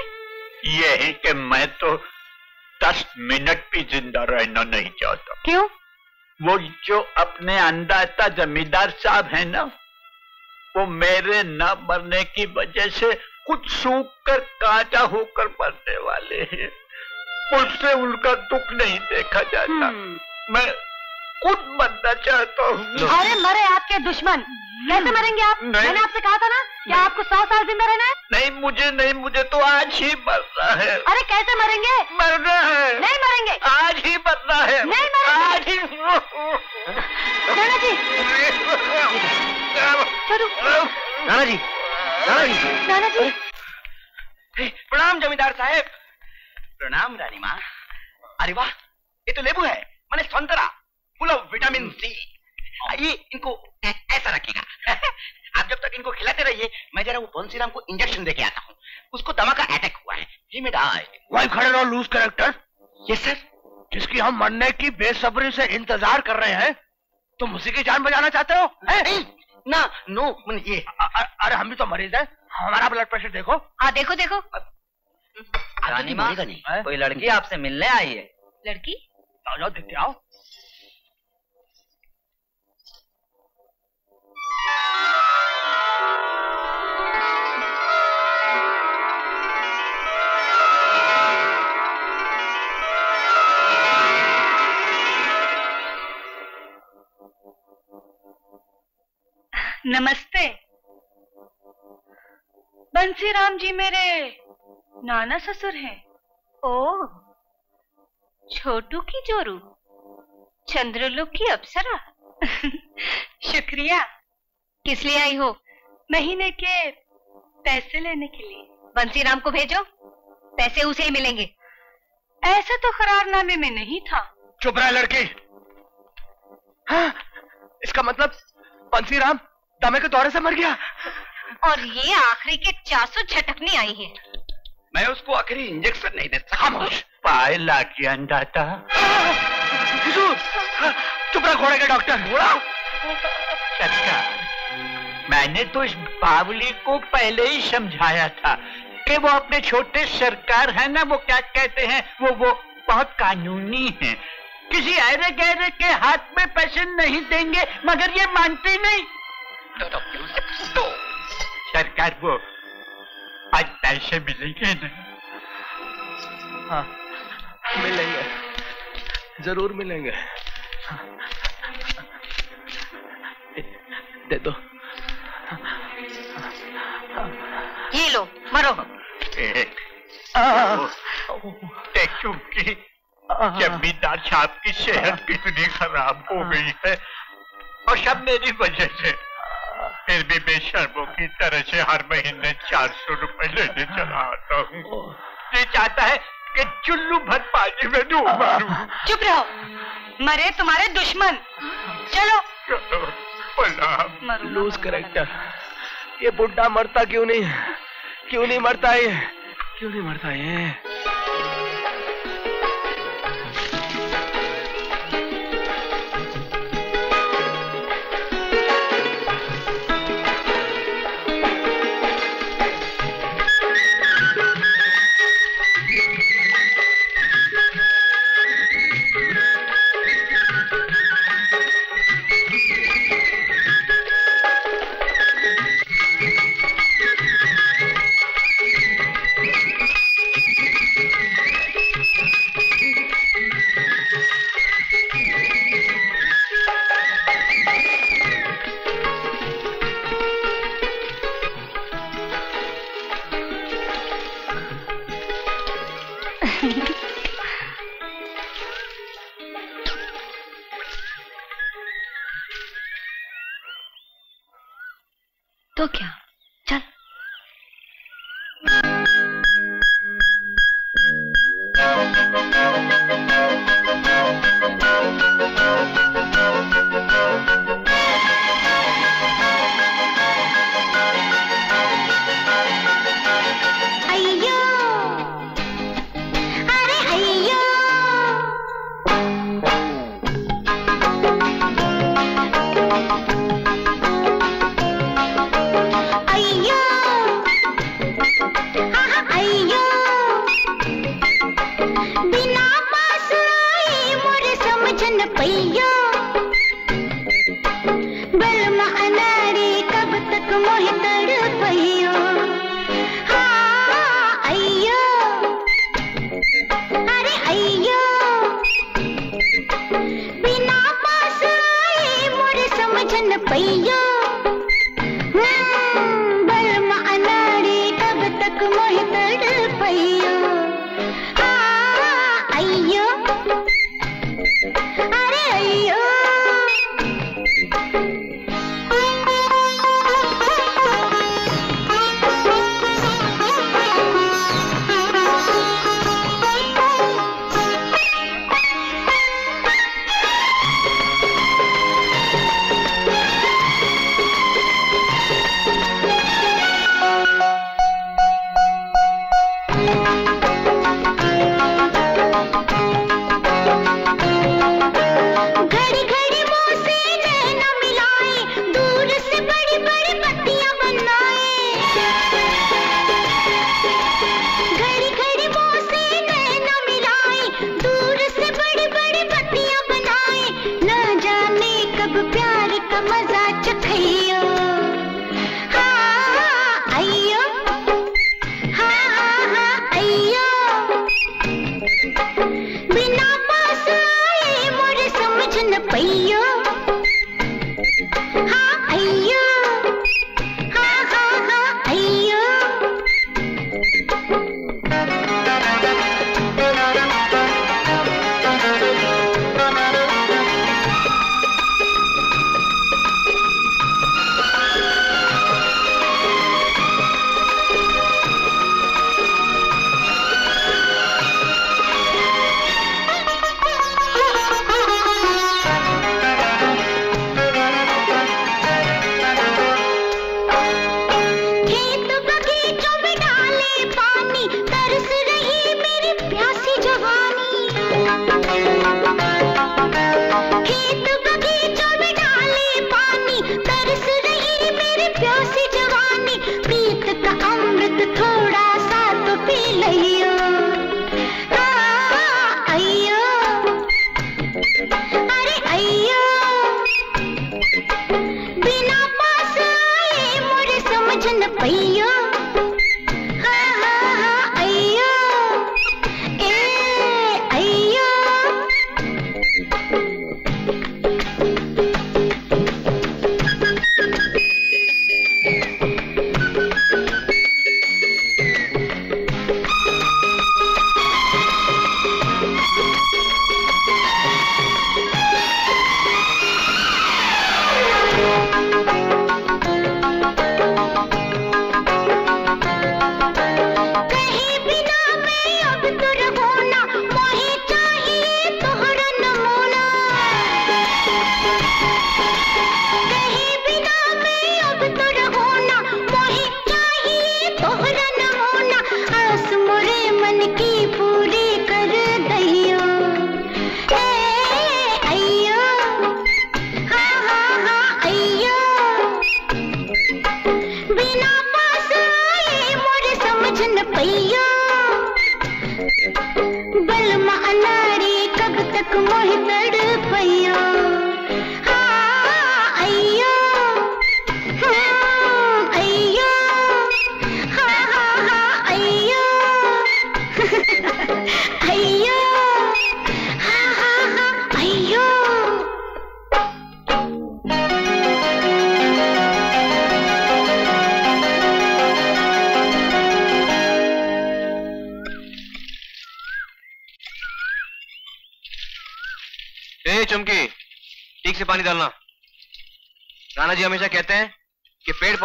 यही कि मैं तो दस मिनट भी ज़िंदा रहना नहीं चाहता। क्यों? वो जो अपने अंदाता जमींदार साहब है ना वो मेरे न मरने की वजह से कुछ सूख कर कांटा होकर मरने वाले हैं। मुझसे उनका दुख नहीं देखा जाता। मैं खुद मरना चाहता हूँ। अरे मरे आपके दुश्मन। कैसे मरेंगे आप? मैंने आपसे कहा था ना कि आपको सौ साल ज़िंदा रहना है। नहीं मुझे नहीं मुझे तो आज ही मरना है। अरे कैसे मरेंगे? मरना है। नहीं मरेंगे। आज ही मरना है। नहीं मरेंगे। आज ही नाना जी। नाना जी। नाना जी। नाना जी। प्रणाम जमींदार साहेब। प्रणाम रानी माँ। अरे वाह ये तो लेबू है। मैंने संतरा फुल ऑफ़ विटामिन सी ये इनको ऐसा रखिएगा। आप जब तक इनको खिलाते रहिए मैं जरा वो बंसीराम को इंजेक्शन देके आता हूँ। उसको दमा का अटैक हुआ है। ही में वही खड़े रहो लूज करेक्टर यस सर जिसकी हम मरने की बेसब्री से इंतज़ार कर रहे हैं तुम उसी की जान बचाना चाहते हो? नहीं ना नो मन ये अरे हम भी तो मरीज़ हैं। हमारा ब्लड प्रेशर देखो। हाँ देखो देखो। कोई लड़की आपसे मिलने आई है? लड़की? जाओ जाओ देखते आओ। नमस्ते। बंसी राम जी मेरे नाना ससुर हैं। ओ छोटू की जोरू चंद्रलोक की अप्सरा। शुक्रिया। किस लिए आई हो? महीने के पैसे लेने के लिए। बंसीराम को भेजो। पैसे उसे ही मिलेंगे। ऐसा तो करारनामे में नहीं था। चुप रहा लड़की। हाँ, इसका मतलब बंसीराम दमे के दौरे से मर गया। और ये आखिरी के चार सौ झटकनी आई है। मैं उसको आखिरी इंजेक्शन नहीं दे खामोश। पाए लाठी अंडाता। चुप रहा घोड़े के डॉक्टर। घोड़ा? मैंने तो इस बावली को पहले ही समझाया था कि वो अपने छोटे सरकार है ना वो क्या कहते हैं वो वो बहुत कानूनी है। किसी अरे गहरे के हाथ में पैसे नहीं देंगे मगर ये मानते नहीं। तो सरकार वो आज पैसे मिलेंगे ना हाँ मिलेंगे। ज़रूर मिलेंगे। दे दो। ये लो मरो। एक देखूँ कि जमींदार साहब की सेहत कितनी खराब हो। गई है और सब मेरी वजह से। फिर भी बेशर्मों की तरह से हर महीने चार सौ रुपए लेने चला आता हूँ। ये चाहता है कि चुल्लू भर पानी में डूब मारू। चुप रहो। मरे तुम्हारे दुश्मन। चलो। Loose character. ये बुढ़ा मरता क्यों नहीं? क्यों नहीं मरता ये? क्यों नहीं मरता ये? 哎呦！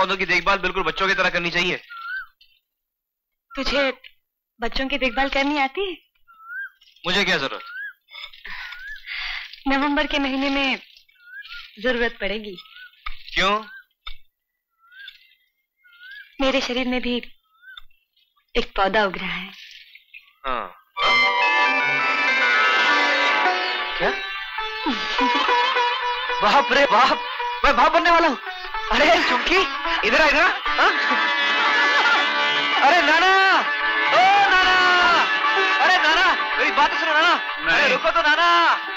पौधों की देखभाल बिल्कुल बच्चों की तरह करनी चाहिए। तुझे बच्चों की देखभाल करनी आती है? मुझे क्या ज़रूरत? नवंबर के महीने में ज़रूरत पड़ेगी। क्यों? मेरे शरीर में भी एक पौधा उग रहा है। हाँ। क्या? बाप रे बाप मैं बाप बनने वाला हूँ। अरे चुमकी। इधर आ इधर हाँ? अरे नाना। ओ नाना। अरे नाना मेरी बात सुनो नाना। अरे रुको तो नाना।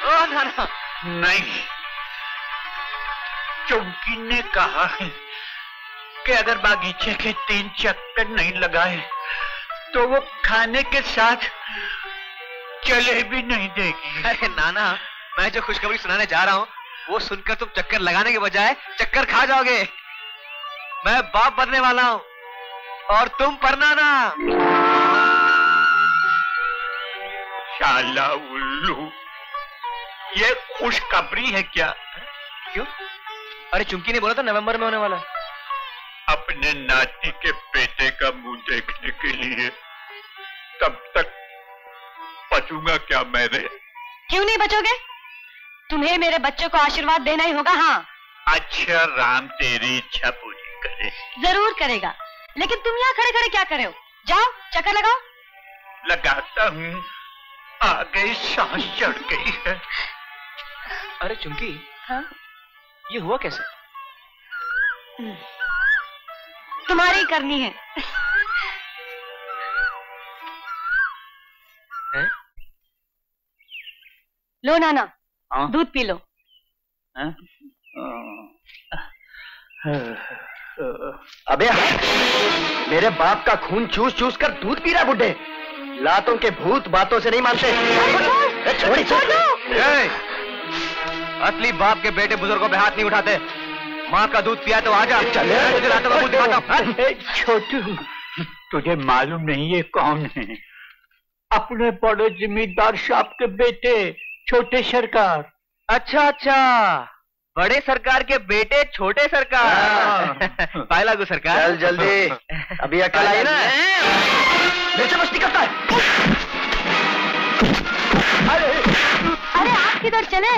ओ नाना। नहीं। चौकी ने कहा है कि अगर बागीचे के तीन चक्कर नहीं लगाए तो वो खाने के साथ चले भी नहीं देगी। अरे नाना मैं जो खुशखबरी सुनाने जा रहा हूँ वो सुनकर तुम चक्कर लगाने के बजाय चक्कर खा जाओगे। मैं बाप बनने वाला हूँ। और तुम परनाना। शाला उल्लू ये खुशखबरी है क्या? क्यों? अरे चुमकी ने बोला था नवंबर में होने वाला। अपने नाती के बेटे का मुँह देखने के लिए तब तक बचूँगा क्या मैंने? क्यों नहीं बचोगे? तुम्हें मेरे बच्चों को आशीर्वाद देना ही होगा हाँ। अच्छा राम तेरी इच्छा करे। ज़रूर करेगा। लेकिन तुम यहाँ खड़े खड़े क्या कर रहे हो? जाओ चक्कर लगाओ। लगाता हूँ। आ गई सांस चढ़ गई है। अरे चुमकी हाँ? ये हुआ कैसे? तुम्हारी करनी है। हैं? लो नाना। दूध पी लो। अबे हाँ, मेरे बाप का खून चूस चूस कर दूध पी रहा बुड्ढे। लातों के भूत बातों से नहीं मानते। छोड़ छोड़। असली बाप के बेटे बुज़ुर्गों पे हाथ नहीं उठाते। माँ का दूध पिया तो आ। मैं तुझे छोटू मालूम नहीं ये कौन है। अपने बड़े जमींदार साहब के बेटे छोटे सरकार। अच्छा अच्छा। बड़े सरकार के बेटे छोटे सरकार। पाए लागू सरकार। चल जल्दी। अभी अकल आई ना। मेरे से मस्ती करता है। अरे अरे आप किधर चले?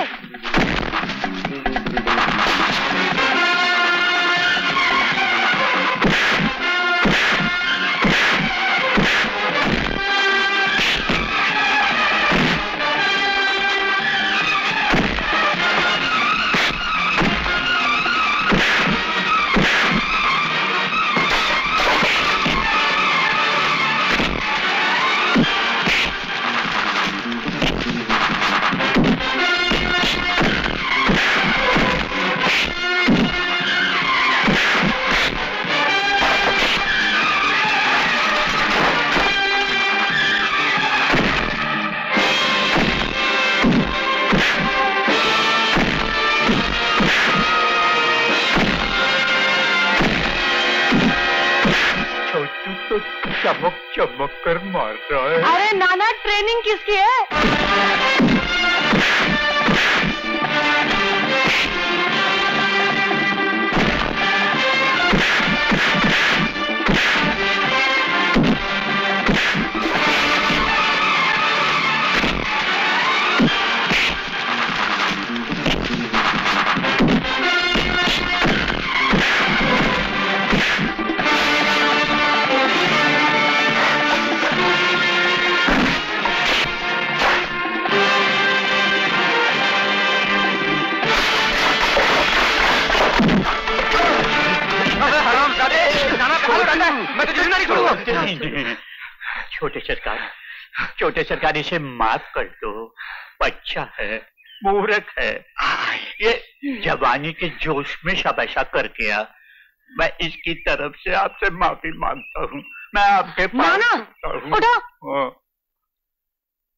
चमक चमक कर मार रहा है। अरे नाना ट्रेनिंग किसकी है? मैं तुझे ज़िंदा नहीं छोड़ूँगा। छोटे सरकार छोटे सरकार इसे माफ़ कर दो। बच्चा है मूर्ख है। ये जवानी के जोश में सब ऐसा कर गया। मैं इसकी तरफ़ से आपसे माफ़ी माँगता हूँ। मैं आपके पास हूँ। हाँ।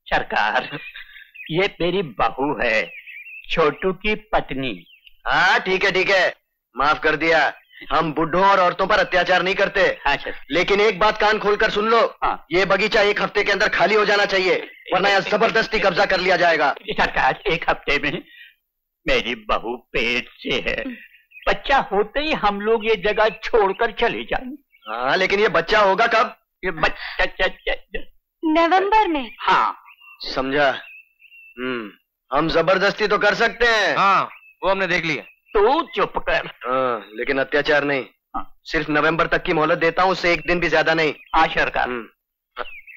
सरकार ये मेरी बहू है छोटू की पत्नी। हाँ ठीक है ठीक है। माफ़ कर दिया। हम बुढ़ों और औरतों पर अत्याचार नहीं करते। हाँ सर लेकिन एक बात कान खोलकर सुन लो। ये बगीचा एक हफ़्ते के अंदर खाली हो जाना चाहिए वरना यहाँ ज़बरदस्ती कब्जा कर लिया जाएगा। सरकार एक हफ़्ते में मेरी बहू पेट से है। बच्चा होते ही हम लोग ये जगह छोड़कर चले जाएँगे हाँ लेकिन ये बच्चा होगा कब? ये बच्चा नवंबर में। हाँ। समझा। हम्म हम ज़बरदस्ती तो कर सकते हैं। हाँ वो हमने देख लिया। तू चुप कर। हाँ लेकिन अत्याचार नहीं। हाँ। सिर्फ़ नवंबर तक की मोहलत देता हूँ उससे एक दिन भी ज़्यादा नहीं। हाँ सरकार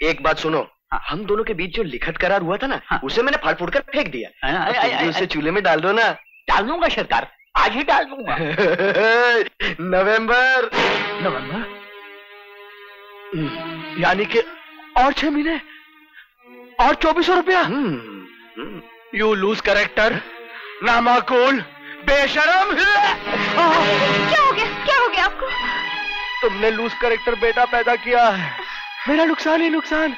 एक बात सुनो। हम दोनों के बीच जो लिखत करार हुआ था ना हाँ। उसे मैंने फाड़ फूट कर फेंक दिया। हाँ, हाँ, हाँ, उसे हाँ। चूल्हे में डाल दो ना। डाल दूँगा सरकार। आज ही डाल दूँगा। नवंबर। नवंबर? यानी कि और छह महीने? और चौबीस सौ रुपया यू लूज करेक्टर नामाकुल। बेशरम क्या हो गया? क्या हो गया आपको? तुमने लूज करेक्टर बेटा पैदा किया है। मेरा नुकसान ही नुकसान।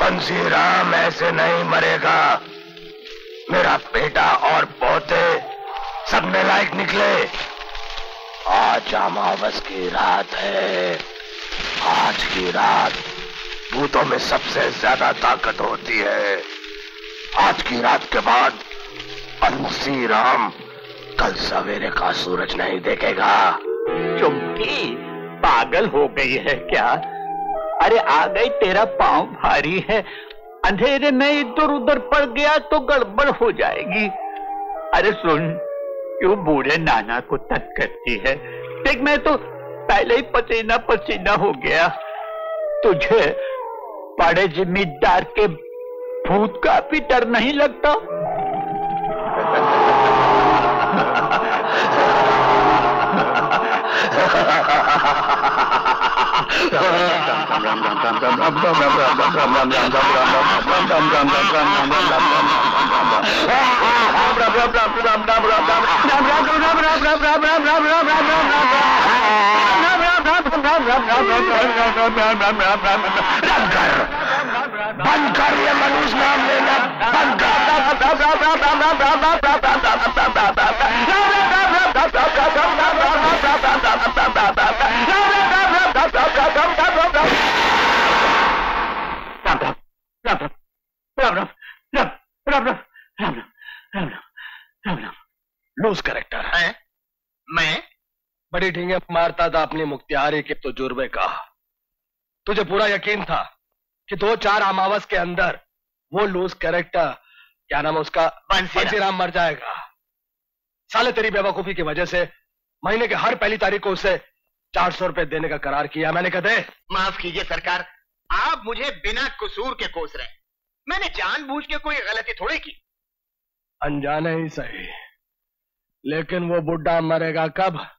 बंसी राम ऐसे नहीं मरेगा। मेरा बेटा और पोते सब लायक निकले। आज अमावस की रात है। आज की रात भूतों में सबसे ज़्यादा ताकत होती है। आज की रात के बाद बंसी राम कल सवेरे का सूरज नहीं देखेगा। चुमकी, पागल हो गई है क्या? अरे, आ गई, तेरा पाँव भारी है। अंधेरे में इधर उधर पड़ गया तो गड़बड़ हो जाएगी। अरे, सुन, क्यों बूढ़े नाना को तंग करती है? देख, मैं तो पहले ही पसीना पसीना हो गया। तुझे बड़े जिम्मेदार के भूत का भी डर नहीं लगता? बंद कर ये मनुष्य नाम लेना बंद लूज करेक्टर है मैं? बड़ी ठींगे मारता था अपनी मुख्तियारी के तो जुर्बे का। तुझे पूरा यकीन था कि दो चार अमावस के अंदर वो लूज कैरेक्टर क्या नाम है उसका? बंसीराम मर जाएगा। साले तेरी बेवकूफ़ी की वजह से महीने के हर पहली तारीख को उसे चार सौ रुपए देने का करार किया। मैंने कहा दे। माफ़ कीजिए सरकार आप मुझे बिना कसूर के कोस रहे। मैंने जानबूझ के कोई गलती थोड़ी की। अनजाने ही सही। लेकिन वो बुढ़ा मरेगा कब?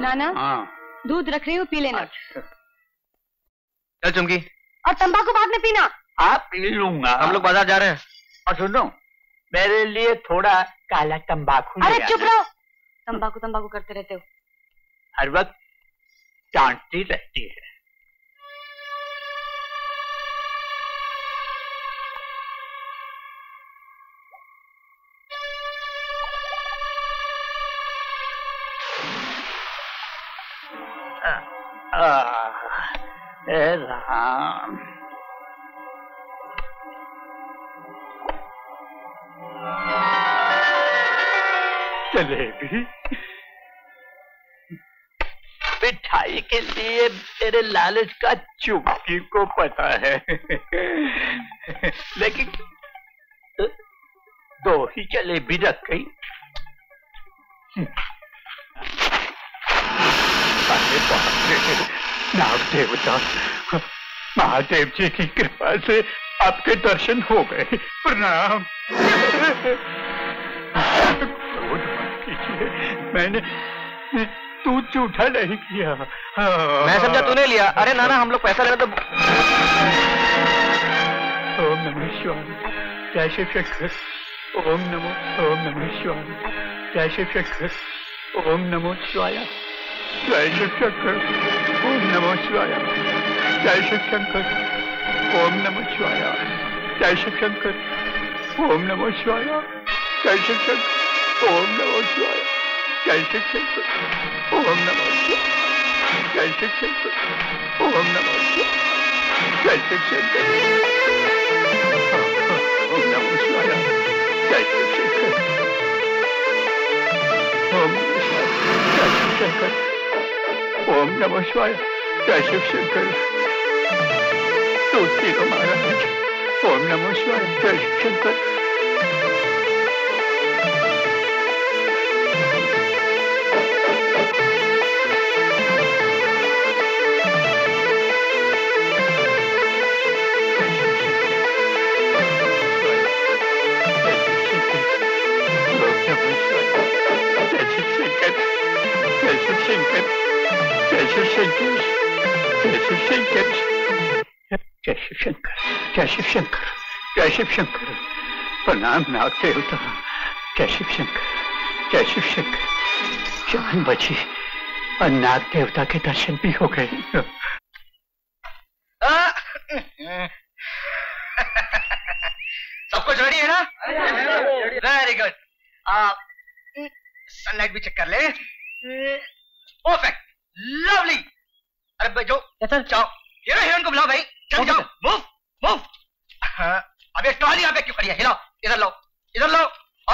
नाना हाँ। दूध रख रही हूँ पी लेना। चल चुमकी। और तंबाकू बाद में पीना। आप पी लूँगा। हम लोग बाज़ार जा रहे हैं। और सुनो मेरे लिए थोड़ा काला तंबाकू अरे चुप रहो। तंबाकू तंबाकू करते रहते हो। हर वक्त डांटती रहती है। आह, हे राम। मिठाई के लिए तेरे लालच का चुपकी को पता है। लेकिन दो ही जलेबी रख गई। अरे बाप रे नाग देवता महादेव जी की कृपा से आपके दर्शन हो गए। प्रणाम। क्रोध मत कीजिए। मैंने तू झूठा नहीं किया। मैं समझा तूने लिया। अरे नाना हम लोग पैसा लेना तो ओम नमः शिवाय। जय शिव शंकर ओम नमो ओम नमः शिवाय। जय शिव शंकर ओम नमो शिवाय। जय शिव शंकर। ओम नमो शिवाय। जय शिव शंकर। ओम नमो शिवाय। जय शिव शंकर। ओम नमो शिवाय। जय शिव शंकर। ओम नमो शिवाय। जय शिव शंकर। ओम नमो शिवाय। जय शिव शंकर। ओम नमो शिवाय। जय ओम नमो शिवाय। जय शिव शंकर। ओम नमः शिवाय। जय शिव शंकर। तुलसी को महाराज ओम नमः शिवाय। जय शिव शंकर। शिव शंकर प्रणाम नाग देवता जय शिव शंकर जय शिव शंकर जान बची और नाग देवता के दर्शन भी हो गए। सब कुछ रेडी है ना? वेरी गुड आप सनलाइट भी चेक कर ले। परफेक्ट लवली अरे भाई जो जाओ हीरो हीरोइन को बुलाओ भाई। चल जाओ। मूव मूव अब ये ट्रॉली यहाँ पे क्यों खड़ी है? हिलाओ इधर लो इधर लो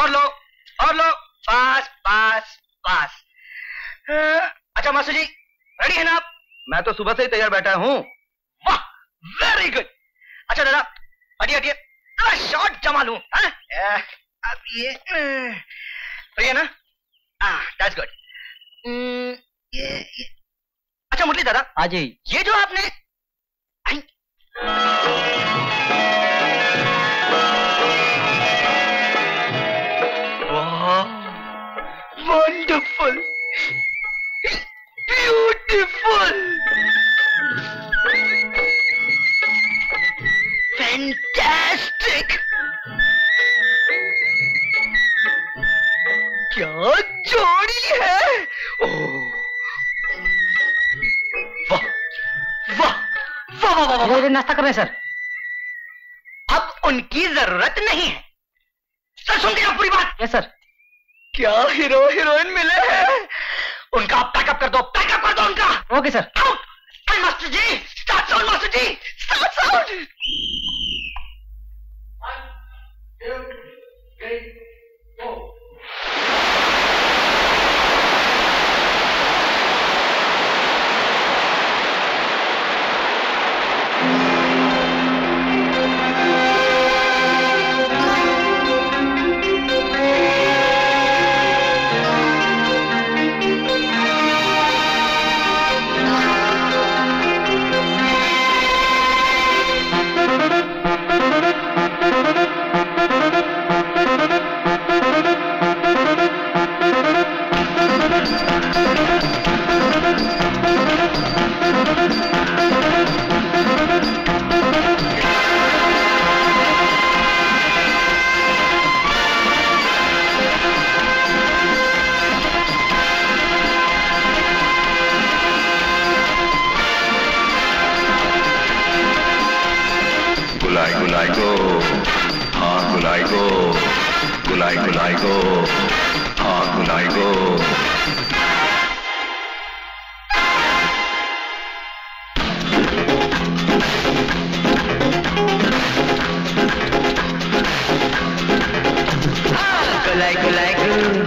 और लो और लो पास पास पास अच्छा मासू जी रेडी है ना आप? मैं तो सुबह से ही तैयार बैठा हूँ। वाह वेरी गुड अच्छा दादा हटिए हटिए। शॉर्ट जमा लू हाँ? अब ये सही है ना? दैट्स गुड ये ये। अच्छा मुरली दादा हाँ जी। ये जो आपने वंडरफुल ब्यूटीफुल फैंटास्टिक क्या जोड़ी है? ओह वाह वाह वाह वाह वाह वाह। नाश्ता कर रहे हैं सर। अब उनकी ज़रूरत नहीं है। सर सुन गया पूरी बात। Yes sir. क्या हीरो हीरोइन मिले हैं? उनका पैकअप कर दो पैकअप कर दो उनका। Okay sir out master ji start sound master ji start sound गुलाई go, how could I go? like, like, like.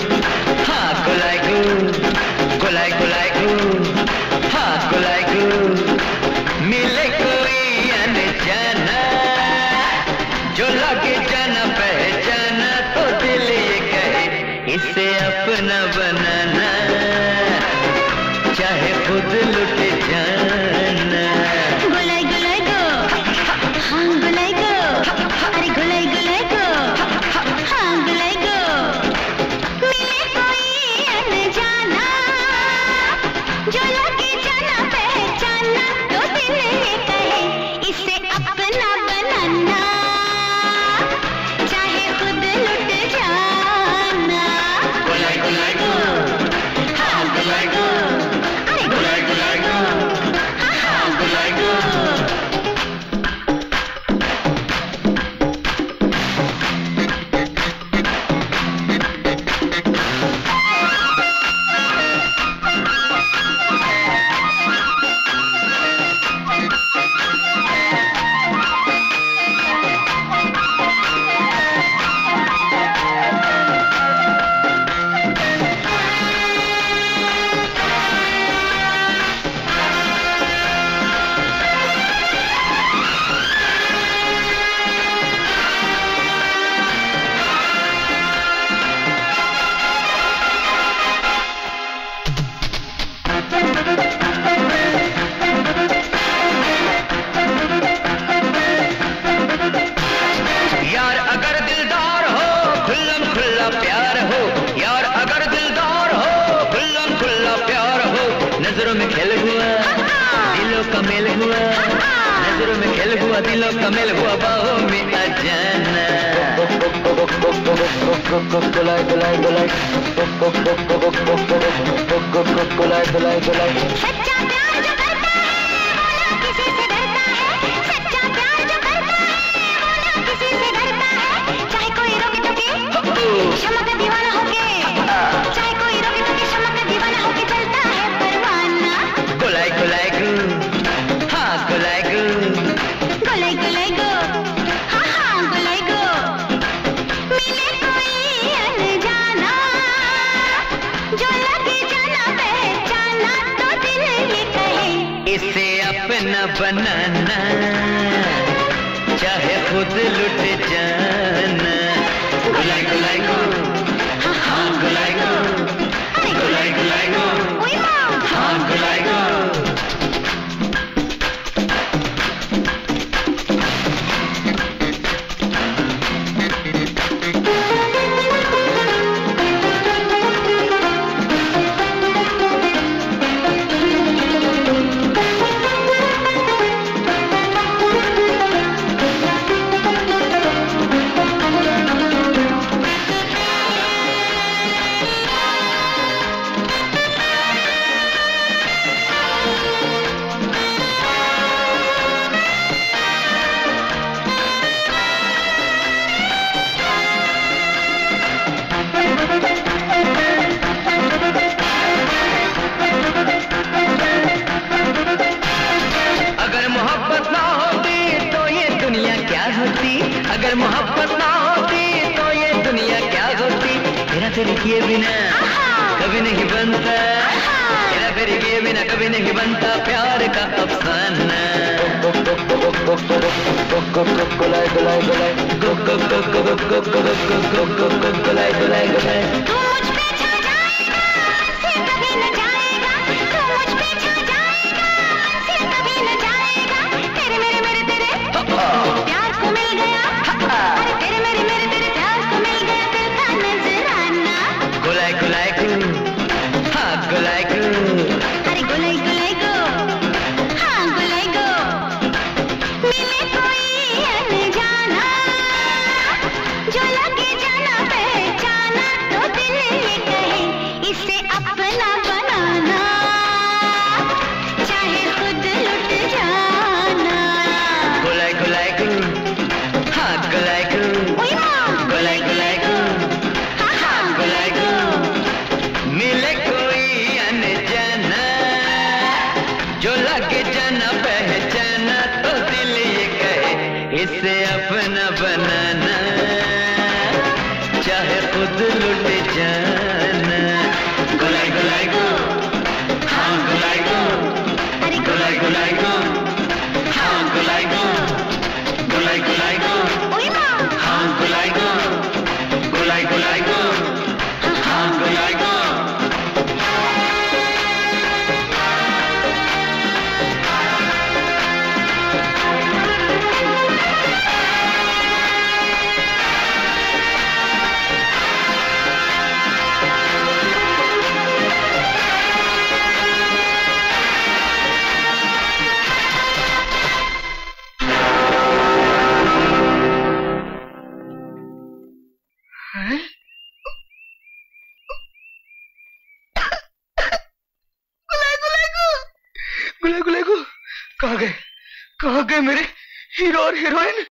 Hero और हीरोइन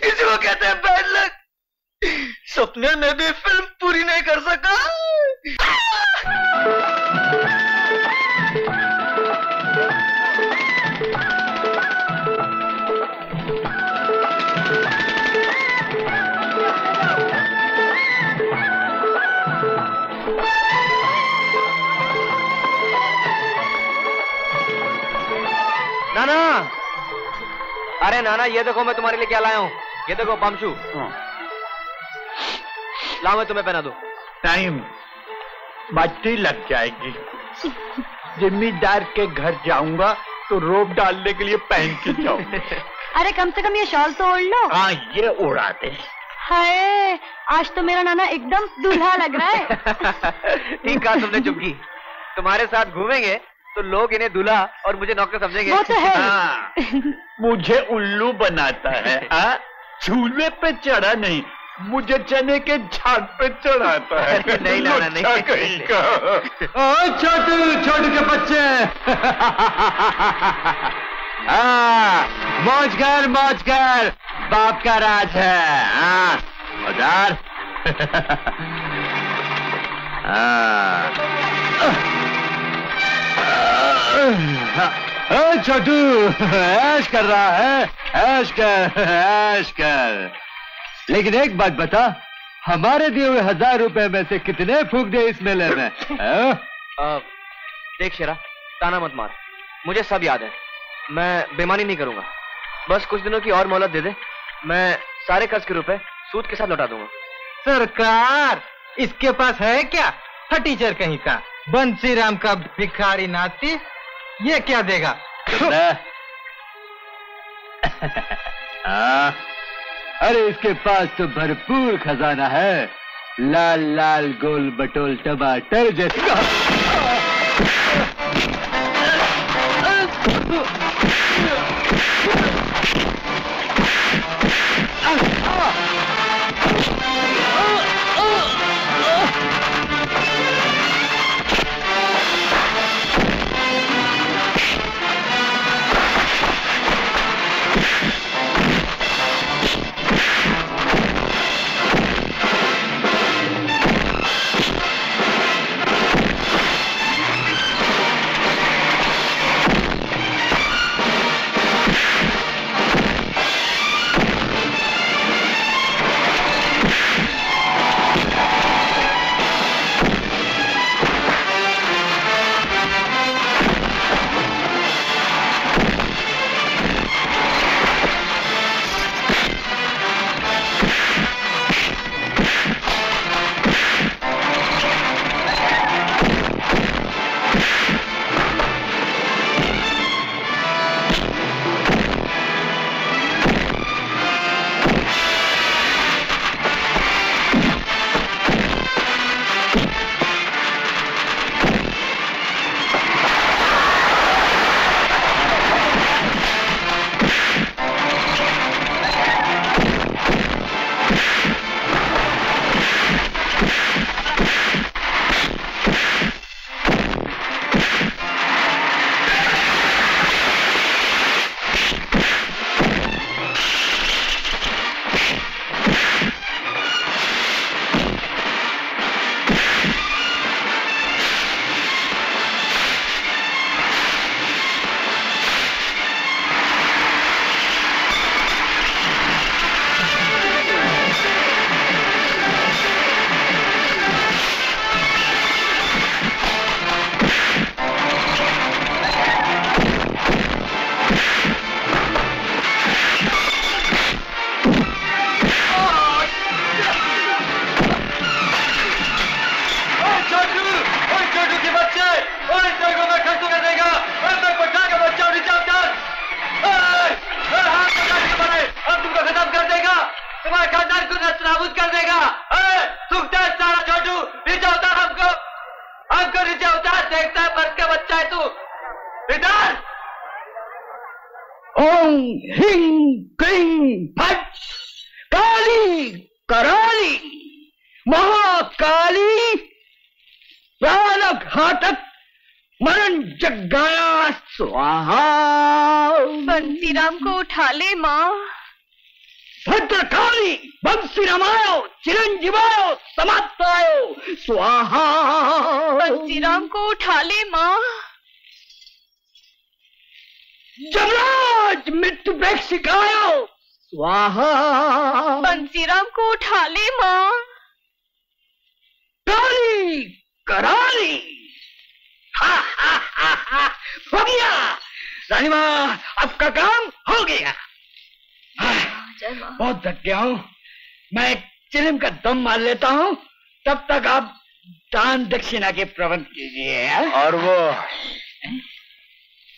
इसको कहते हैं बैड लक सपने में भी फ़िल्म पूरी नहीं कर सका। नाना। अरे नाना ये देखो मैं तुम्हारे लिए क्या लाया हूँ। ये देखो पमशू हाँ। लाओ मैं तुम्हें पहना दो। टाइम बच्ची लग जाएगी। जिम्मेदार के घर जाऊँगा तो रोप डालने के लिए पहन के जाओ अरे कम से कम ये शॉल तो ओढ़ लो। हाँ ये उड़ाते हाय आज तो मेरा नाना एकदम दूल्हा लग रहा है। ठीक कहा तुमने चुपकी। तुम्हारे साथ घूमेंगे तो लोग इन्हें दूल्हा और मुझे नौकर समझेंगे। वो तो है। हाँ, मुझे उल्लू बनाता है हाँ? झूले पे चढ़ा नहीं मुझे चने के झाड़ पे चढ़ाता है। नहीं नाना, नहीं। कहीं का। छोटू छोटू के बच्चे। हाँ मौज कर मौज कर बाप का राज है। हाँ हाँ। ओ छोटू ऐश कर रहा है ऐश कर ऐश कर। लेकिन एक बात बता हमारे दिए हुए हज़ार रुपए में से कितने फूक दे इस मेले में? आ, देख शेरा ताना मत मार। मुझे सब याद है। मैं बेमानी नहीं करूँगा। बस कुछ दिनों की और मोहलत दे दे। मैं सारे कर्ज के रुपए सूद के साथ लौटा दूँगा। सरकार इसके पास है क्या? टीचर कहीं का। बंसी राम का भिखारी नाती ये क्या देगा? आ, अरे इसके पास तो भरपूर खजाना है। लाल लाल गोल बटोल टमाटर जैसा मार लेता हूँ तब तक आप दान दक्षिणा के प्रबंध कीजिए और वो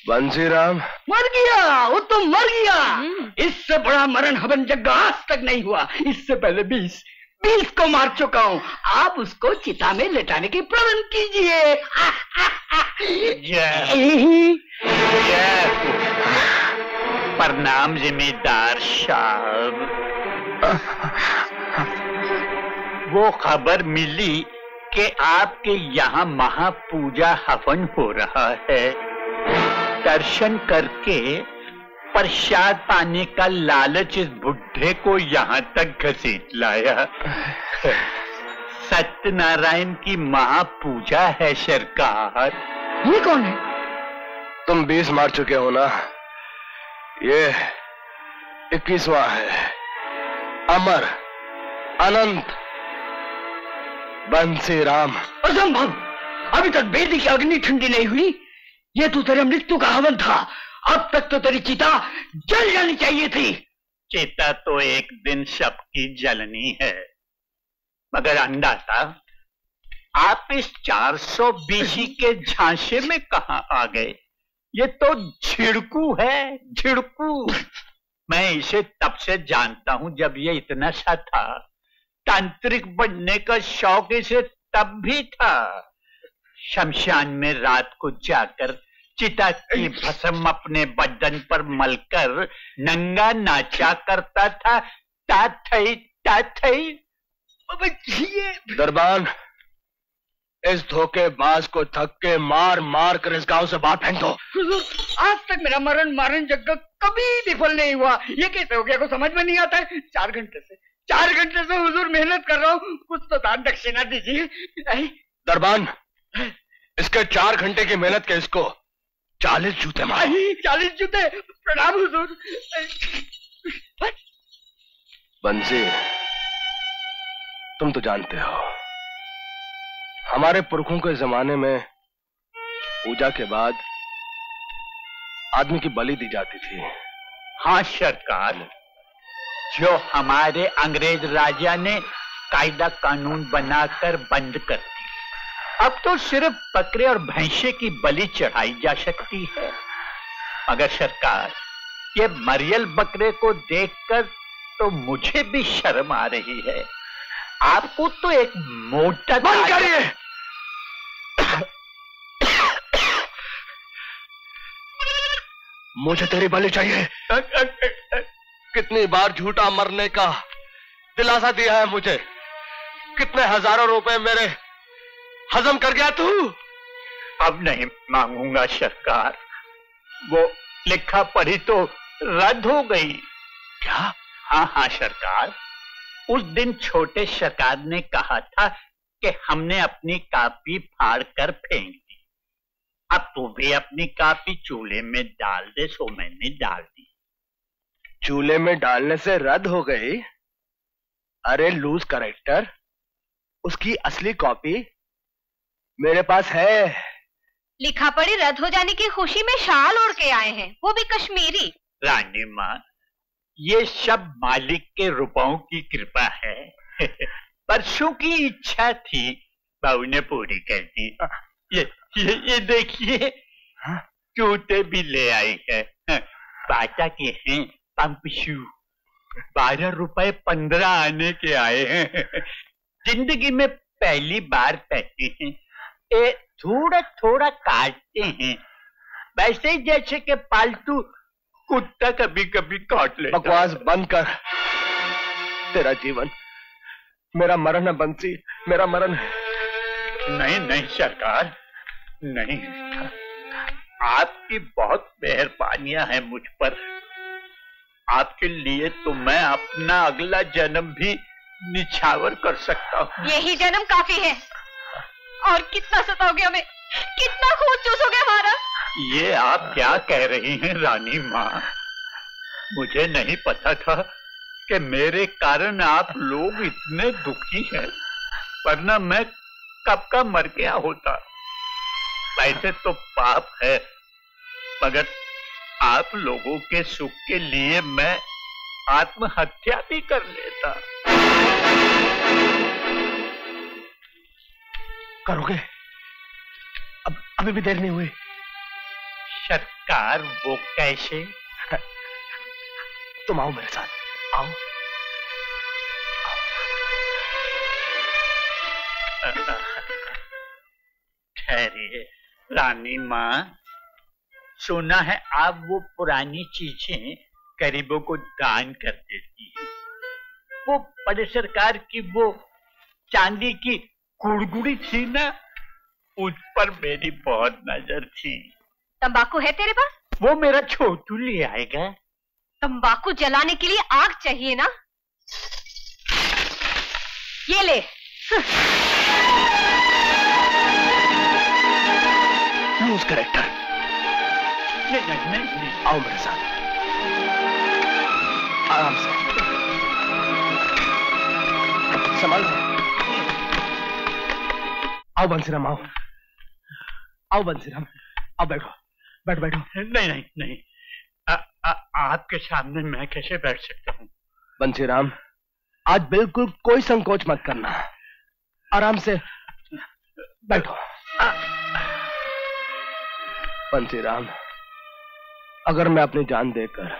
बंसीराम? मर गया वो तो मर गया। इससे बड़ा मरण हवन यज्ञ आज तक नहीं हुआ। इससे पहले बीस बीस को मार चुका हूँ। आप उसको चिता में लेटाने के प्रबंध कीजिए। जय। जय। प्रणाम जिम्मेदार साहब। वो खबर मिली कि आपके यहाँ महापूजा हवन हो रहा है। दर्शन करके प्रसाद पाने का लालच इस बुढ़े को यहाँ तक घसीट लाया। सत्यनारायण की महापूजा है सरकार। ये कौन है? तुम बीस मार चुके हो ना? ये इक्कीसवा है। अमर अनंत बंसी राम। असंभव अभी तक बेदी की अग्नि ठंडी नहीं हुई। ये तो तेरे मृत्यु का हवन था। अब तक तो तेरी चिता जल जानी चाहिए थी। चिता तो एक दिन सबकी जलनी है। मगर अंदाज़ा आप इस 400 बीसी के झांसे में कहा आ गए? ये तो झिड़कू है झिड़कू। मैं इसे तब से जानता हूँ जब ये इतना सा था। तांत्रिक बनने का शौक इसे तब भी था। शमशान में रात को जाकर चिता की भस्म अपने बदन पर मलकर नंगा नाचा करता था। ताथई ताथई। दरबान इस धोखेबाज को धक्के मार मार कर इस गाँव से बाहर फेंक दो। आज तक मेरा मरण मारण यज्ञ कभी विफल नहीं हुआ। ये कैसे हो गया? को समझ में नहीं आता है? चार घंटे से। चार घंटे से हुजूर मेहनत कर रहा हूँ। कुछ तो दान दक्षिणा दीजिए। दरबान इसके चार घंटे की मेहनत के इसको चालीस जूते मारो। चालीस जूते। प्रणाम हुजूर। बंसी तुम तो जानते हो हमारे पुरखों के जमाने में पूजा के बाद आदमी की बलि दी जाती थी। हाँ सरकार जो हमारे अंग्रेज़ राजा ने कायदा कानून बनाकर बंद कर दी। अब तो सिर्फ़ बकरे और भैंसे की बलि चढ़ाई जा सकती है। मगर सरकार ये मरियल बकरे को देखकर तो मुझे भी शर्म आ रही है। आपको तो एक मोटा बंद करिए। मुझे तेरी बलि चाहिए। कितनी बार झूठा मरने का दिलासा दिया है मुझे। कितने हज़ारों रुपए मेरे हजम कर गया तू? अब नहीं मांगूँगा सरकार। वो लिखा पढ़ी तो रद्द हो गई। क्या? हाँ हाँ सरकार। उस दिन छोटे सरकार ने कहा था कि हमने अपनी कापी फाड़ कर फेंक दी। अब तू भी अपनी कापी चूल्हे में डाल दे सो मैंने डाल दी। चूल्हे में डालने से रद्द हो गई। अरे लूज करेक्टर उसकी असली कॉपी मेरे पास है। लिखा पढ़ी रद्द हो जाने की खुशी में शाल ओढ़ के आए हैं। वो भी कश्मीरी। रानी माँ ये सब मालिक के रुपयों की कृपा है। परसों की इच्छा थी बहू ने पूरी कर दी। ये ये, ये देखिए जूते भी ले आई है। बाटा के हैं। पंप शू बारह रुपए पंद्रह आने के आए हैं। ज़िंदगी में पहली बार पहनते हैं। ए थोड़ा थोड़ा काटते हैं। वैसे ही जैसे कि पालतू कुत्ता कभी कभी काट लेता बकवास बंद कर। तेरा जीवन मेरा मरण है बंसी मेरा मरण है। नहीं नहीं सरकार नहीं। आपकी बहुत मेहरबानियाँ हैं मुझ पर। आपके लिए तो मैं अपना अगला जन्म भी निछावर कर सकता हूँ। यही जन्म काफ़ी है। और कितना सताओगे हमें? कितना खून चूसोगे हमारा ये आप क्या कह रही हैं रानी माँ? मुझे नहीं पता था कि मेरे कारण आप लोग इतने दुखी हैं वरना मैं कब का मर गया होता। वैसे तो पाप है मगर आप लोगों के सुख के लिए मैं आत्महत्या भी कर लेता। करोगे? अब अभी भी देर नहीं हुई। सरकार वो कैसे? तुम आओ मेरे साथ। आओ। ठहरिए रानी माँ। सुना है आप वो पुरानी चीज़ें गरीबों को दान कर देती है। वो बड़े सरकार की वो चांदी की गुड़गुड़ी थी ना उस पर मेरी बहुत नज़र थी। तंबाकू है तेरे पास? वो मेरा छोटू ले आएगा। तंबाकू जलाने के लिए आग चाहिए ना? ये ले। लूज करेक्टर नहीं नहीं, नहीं। आओ मेरे साथ आराम से संभाल आओ बंसीराम आओ। आओ बंसीराम आओ बैठो। बैठ बैठो। नहीं नहीं नहीं। आ, आ, आपके सामने मैं कैसे बैठ सकता हूँ? बंसीराम आज बिल्कुल कोई संकोच मत करना। आराम से बैठो। बंसीराम अगर मैं अपनी जान देकर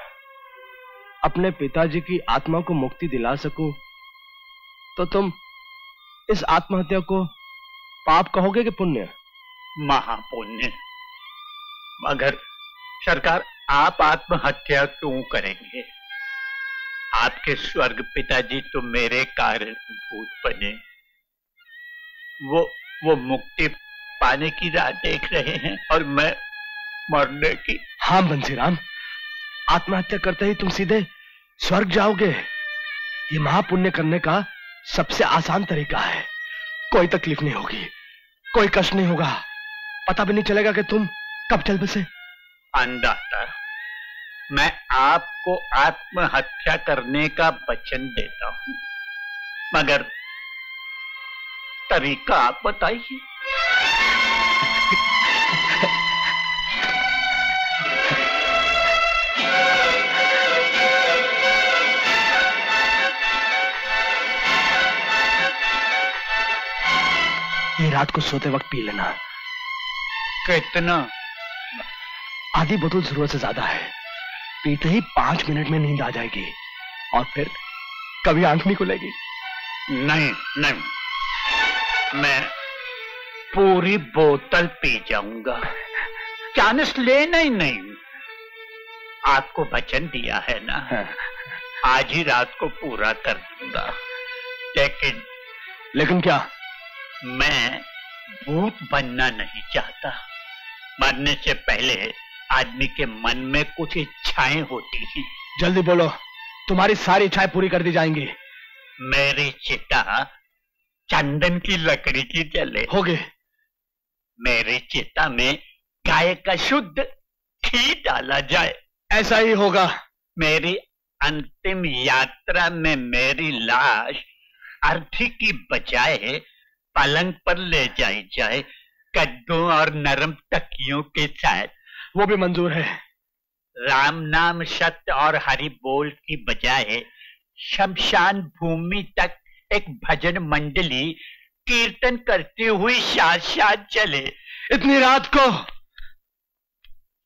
अपने पिताजी की आत्मा को मुक्ति दिला सकूँ तो तुम इस आत्महत्या को पाप कहोगे कि पुण्य? महापुण्य। मगर सरकार, आप आत्महत्या क्यों करेंगे? आपके स्वर्ग पिताजी तो मेरे कारण भूत बने। वो वो मुक्ति पाने की राह देख रहे हैं और मैं मरने की। हाँ बंसीराम। आत्महत्या करते ही तुम सीधे स्वर्ग जाओगे। ये महापुण्य करने का सबसे आसान तरीका है। कोई तकलीफ़ नहीं होगी कोई कष्ट नहीं होगा। पता भी नहीं चलेगा कि तुम कब चल बसे अंदाता मैं आपको आत्महत्या करने का वचन देता हूँ। मगर तरीका आप बताइए। रात को सोते वक्त पी लेना। कितना? आधी बोतल ज़रूरत से ज़्यादा है। पीते ही पाँच मिनट में नींद आ जाएगी और फिर कभी आँख नहीं खुलेगी। नहीं नहीं। मैं पूरी बोतल पी जाऊँगा। चांस लेना ही नहीं आपको वचन दिया है ना? आज ही रात को पूरा कर दूँगा। लेकिन लेकिन क्या? मैं भूत बनना नहीं चाहता। मरने से पहले आदमी के मन में कुछ इच्छाएँ होती हैं। जल्दी बोलो तुम्हारी सारी इच्छाएँ पूरी कर दी जाएँगी। मेरी चिता चंदन की लकड़ी की जले। होगे। मेरी चिता में गाय का शुद्ध घी डाला जाए। ऐसा ही होगा। मेरी अंतिम यात्रा में मेरी लाश अर्थी की बजाय पलंग पर ले जाई जाए कद्दों और नरम तकियों के साथ। वो भी मंजूर है। राम नाम सत्य और हरि बोल की बजाय शमशान भूमि तक एक भजन मंडली कीर्तन करती हुई साथ साथ चले। इतनी रात को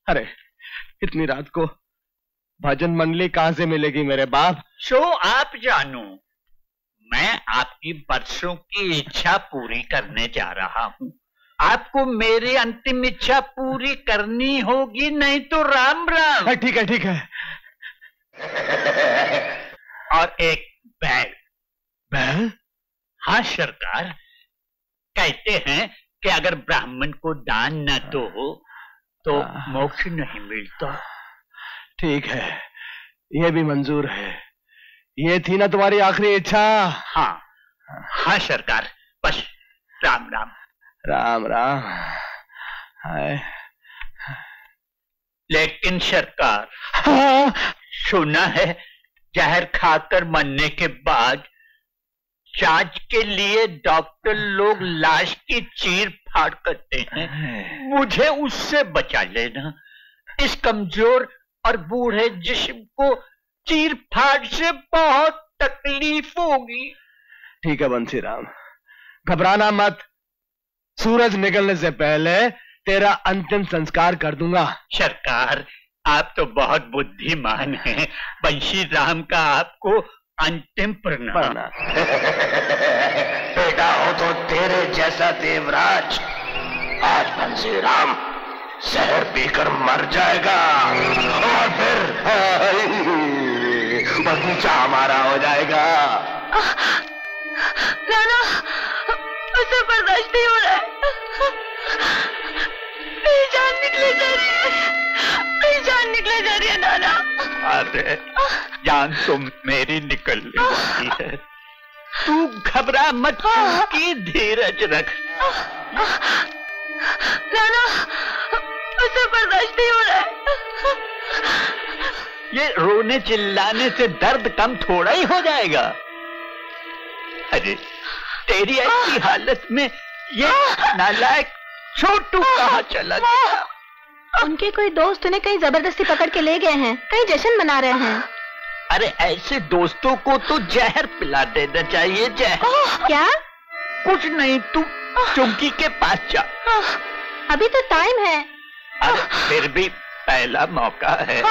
अरे इतनी रात को भजन मंडली कहाँ से मिलेगी मेरे बाप? सो आप जानो मैं आपकी बरसों की इच्छा पूरी करने जा रहा हूँ। आपको मेरी अंतिम इच्छा पूरी करनी होगी नहीं तो राम राम। ठीक है ठीक है। और एक बैल बैल? हाँ? सरकार कहते हैं कि अगर ब्राह्मण को दान न दो तो मोक्ष नहीं मिलता। ठीक है ये भी मंजूर है। ये थी ना तुम्हारी आखिरी इच्छा? हाँ। हाँ सरकार। बस राम राम। राम राम। हाय। लेकिन सरकार हाँ। सुना है जहर खाकर मरने के बाद जाँच के लिए डॉक्टर लोग लाश की चीर फाड़ करते हैं। मुझे उससे बचा लेना। इस कमज़ोर और बूढ़े जिस्म को चीर फाड़ से बहुत तकलीफ़ होगी। ठीक है बंसी राम घबराना मत। सूरज निकलने से पहले तेरा अंतिम संस्कार कर दूँगा। सरकार आप तो बहुत बुद्धिमान हैं। बंशी राम का आपको अंतिम प्रणाम। बेटा हो तो तेरे जैसा देवराज आज बंसी राम जहर पीकर मर जाएगा। और फिर बगीचा हमारा हो जाएगा। नाना उसे बर्दाश्त नहीं हो रहा है। मेरी जान निकले जा रही है। मेरी जान निकले जा रही है नाना। अरे जान तो मेरी निकलने वाली है। तू घबरा मत की धीरज रख। नाना उसे बर्दाश्त नहीं हो रहा है। ये रोने चिल्लाने से दर्द कम थोड़ा ही हो जाएगा। अरे तेरी ऐसी हालत में ये नालायक छोटू कहाँ चला गया? उनके कोई दोस्त उन्हें कहीं ज़बरदस्ती पकड़ के ले गए हैं कहीं जश्न मना रहे हैं। अरे ऐसे दोस्तों को तो जहर पिला देना चाहिए जहर। क्या? कुछ नहीं तू चुमकी के पास जा। अभी तो टाइम है। अरे फिर भी पहला मौका है।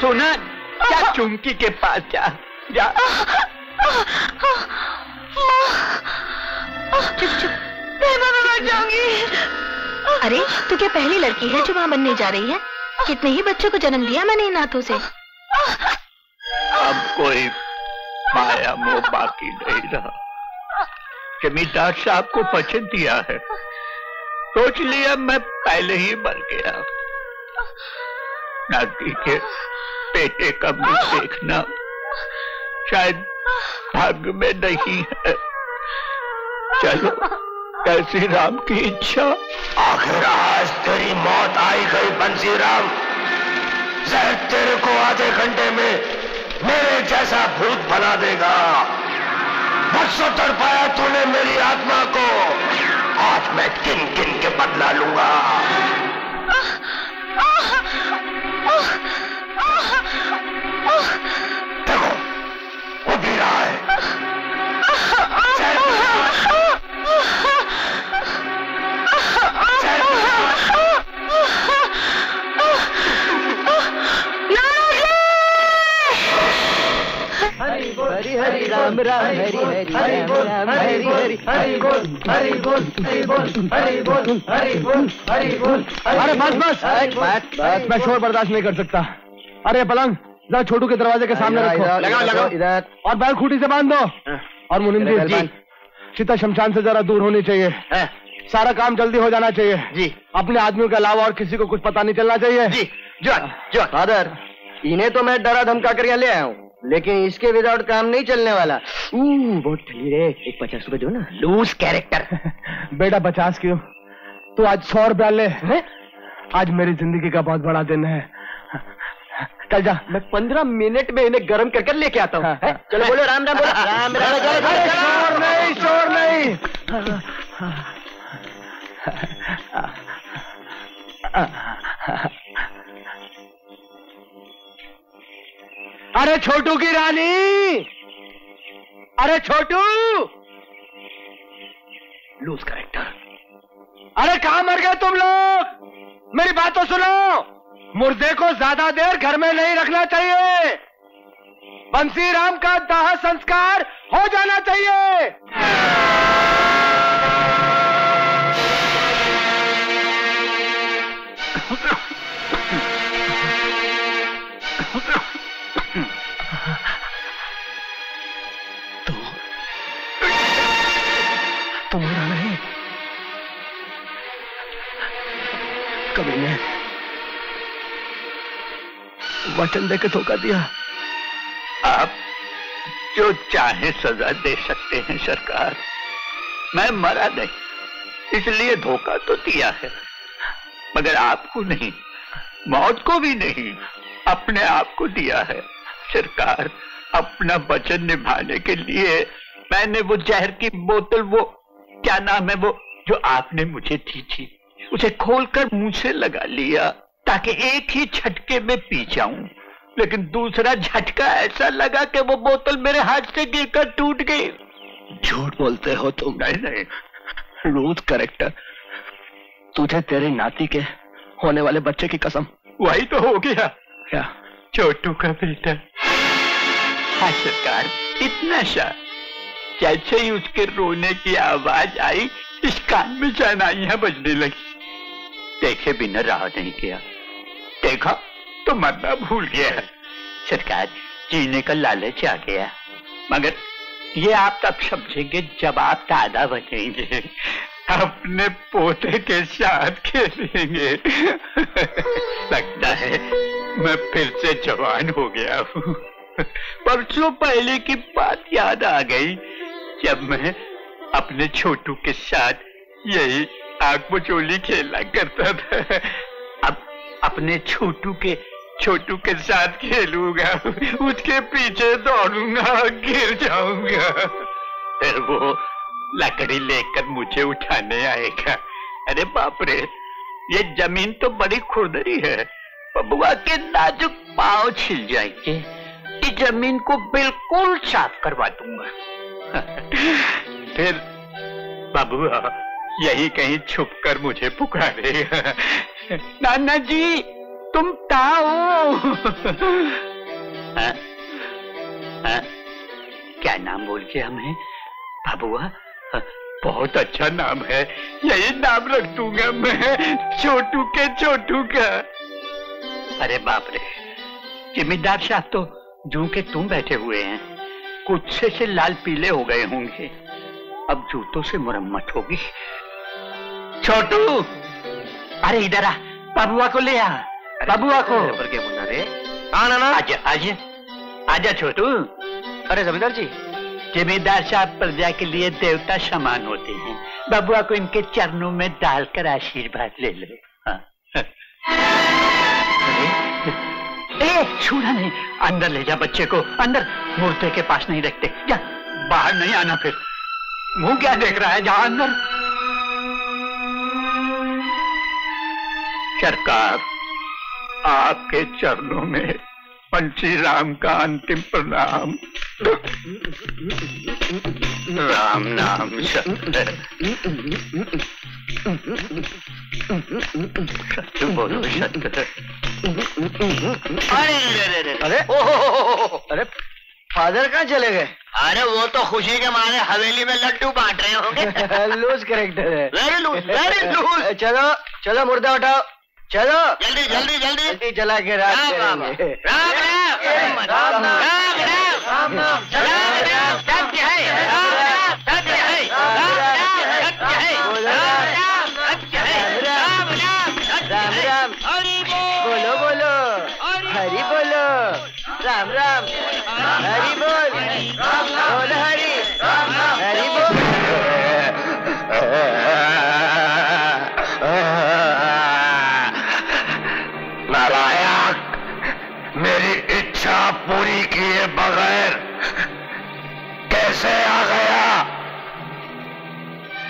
सुना क्या चुमकी के पास जा जा चुप चुप मैं मर जाऊँगी अरे तू क्या पहली लड़की है जो वहाँ बनने जा रही है? कितने ही बच्चों को जन्म दिया मैंने इन हाथों से। अब कोई माया मोह बाकी नहीं रहा। जमींदार साहब को पसंद दिया है। सोच लिया मैं पहले ही मर गया। नाती के बेटे का मुँह देखना शायद भाग्य में नहीं है। चलो कैसी राम की इच्छा? आखिर आज तेरी मौत आई गई बंसी राम शायद तेरे को आधे घंटे में मेरे जैसा भूत बना देगा। बरसों तड़पाया तूने मेरी आत्मा को। आज मैं किन किन के बदला लूँगा? देखो हरि हरि राम राम हरि हरि राम राम हरि हरि हरि बोल हरि बोल हरि बोल हरि बोल हरि बोल हरि बोल अरे बस बस बस मैं शोर बर्दाश्त नहीं कर सकता अरे पलंग जरा छोटू के दरवाजे के सामने रखो इधर, लगाओ इधर, लगाओ इधर। और बैल खूटी से बाँध दो और मुनिम जी बाँध। शमशान से जरा दूर होनी चाहिए सारा काम जल्दी हो जाना चाहिए जी अपने आदमियों के अलावा और किसी को कुछ पता नहीं चलना चाहिए जी जो जो फादर इन्हें तो मैं डरा धमका कर ले आया हूँ लेकिन इसके विदाउट काम नहीं चलने वाला। बहुत ठंडी रे एक पचास रुपए दो ना। लूज कैरेक्टर बेटा पचास क्यों? तू आज सौ रुपया ले। है? आज मेरी ज़िंदगी का बहुत बड़ा दिन है। कल जा। मैं पंद्रह मिनट में इन्हें गर्म करके कर लेके आता हूँ। हैं? चलो बोलो राम राम बोलो। राम राम। शोर नहीं शोर नहीं। अरे छोटू की रानी! अरे छोटू! Loose character. अरे कहा मर गए तुम लोग? मेरी बात तो सुनो। मुर्दे को ज़्यादा देर घर में नहीं रखना चाहिए। बंसी राम का दाह संस्कार हो जाना चाहिए। कभी ने वचन देकर धोखा दिया। आप जो चाहे सजा दे सकते हैं, सरकार। मैं मरा नहीं, इसलिए धोखा तो दिया है। मगर आपको नहीं, मौत को भी नहीं, अपने आप को दिया है। सरकार, अपना वचन निभाने के लिए मैंने वो जहर की बोतल, वो, क्या नाम है वो, जो आपने मुझे दी थी उसे खोलकर मुँह से लगा लिया ताकि एक ही झटके में पी जाऊँ। लेकिन दूसरा झटका ऐसा लगा कि वो बोतल मेरे हाथ से गिरकर टूट गई। झूठ बोलते हो तुम? नहीं नहीं। Loose character. तुझे तेरे नाती के होने वाले बच्चे की कसम। वही तो हो गया। क्या? छोटू का बेटा। हाँ इतना सा। जैसे ही उसके रोने की आवाज़ आई, इस कान में शहनाइयाँ बजने लगी। देखे बिना रहा नहीं किया देखा तो मरना भूल गया। सरकार जीने का लालच आ गया। मगर ये आप तब समझेंगे जब आप दादा बनेंगे। अपने पोते के साथ खेलेंगे। लगता है मैं फिर से जवान हो गया हूँ। परसों पहले की बात याद आ गई जब मैं अपने छोटू के साथ यही आग मचोली खेला करता था। अब अपने छोटू के छोटू के साथ खेलूँगा, उसके पीछे दौड़ूँगा, गिर जाऊँगा। फिर वो लकड़ी लेकर मुझे उठाने आएगा। अरे बाप रे, ये ज़मीन तो बड़ी खुरदरी है। बबुआ के नाजुक पाँव छिल जाएँगे। इस ज़मीन को बिल्कुल साफ़ करवा दूँगा। फिर बबुआ यही कहीं छुप कर मुझे पुकारेगा नाना जी तुम ताओ। हाँ? हाँ? क्या नाम बोल के हमें बाबुआ बहुत अच्छा नाम है। यही नाम रख दूँगा मैं, छोटू के छोटू का। अरे बाप रे जिम्मेदार साहब तो जू के तुम बैठे हुए हैं। कुछ से लाल पीले हो गए होंगे। अब जूतों से मरम्मत होगी। छोटू। अरे इधर आ। बाबुआ को ले आ। बाबुआ को। पर क्या मुन्ना रे ना ना आजा आजा आजा छोटू। अरे जमींदार जी। जमींदार साहब प्रजा के लिए देवता समान होते हैं। बबुआ को इनके चरणों में डालकर आशीर्वाद ले लो। हाँ। ए छूना नहीं। अंदर ले जा बच्चे को। अंदर मूर्ति के पास नहीं रखते। जा बाहर नहीं आना फिर। मुँह क्या देख रहा है? जा अंदर। सरकार आपके चरणों में पंछी राम का अंतिम प्रणाम। राम नाम सत्य सत्य बोलो सत्य अरे अरे अरे अरे। फादर कहाँ चले गए? अरे वो तो खुशी के मारे हवेली में लड्डू बांट रहे होंगे। लूज करेक्टर है। वेरी लूज वेरी लूज चलो चलो मुर्दा उठाओ। चलो। जल्दी जल्दी जल्दी। जल्दी चला के राम राम। राम राम। राम राम। राम राम। राम राम। राम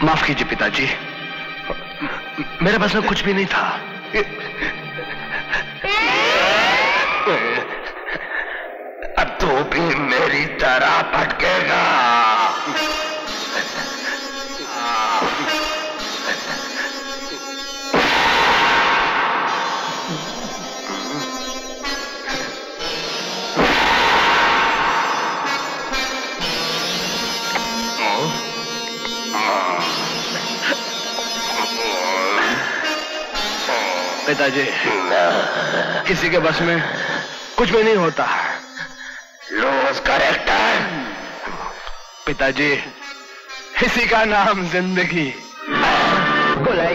माफ़ कीजिए पिताजी। मेरे पास में कुछ भी नहीं था। अब तो भी मेरी तरह भटकेगा। पिताजी। किसी के बस में कुछ भी नहीं होता। लूज करेक्टर पिताजी इसी का नाम ज़िंदगी। को गुलाई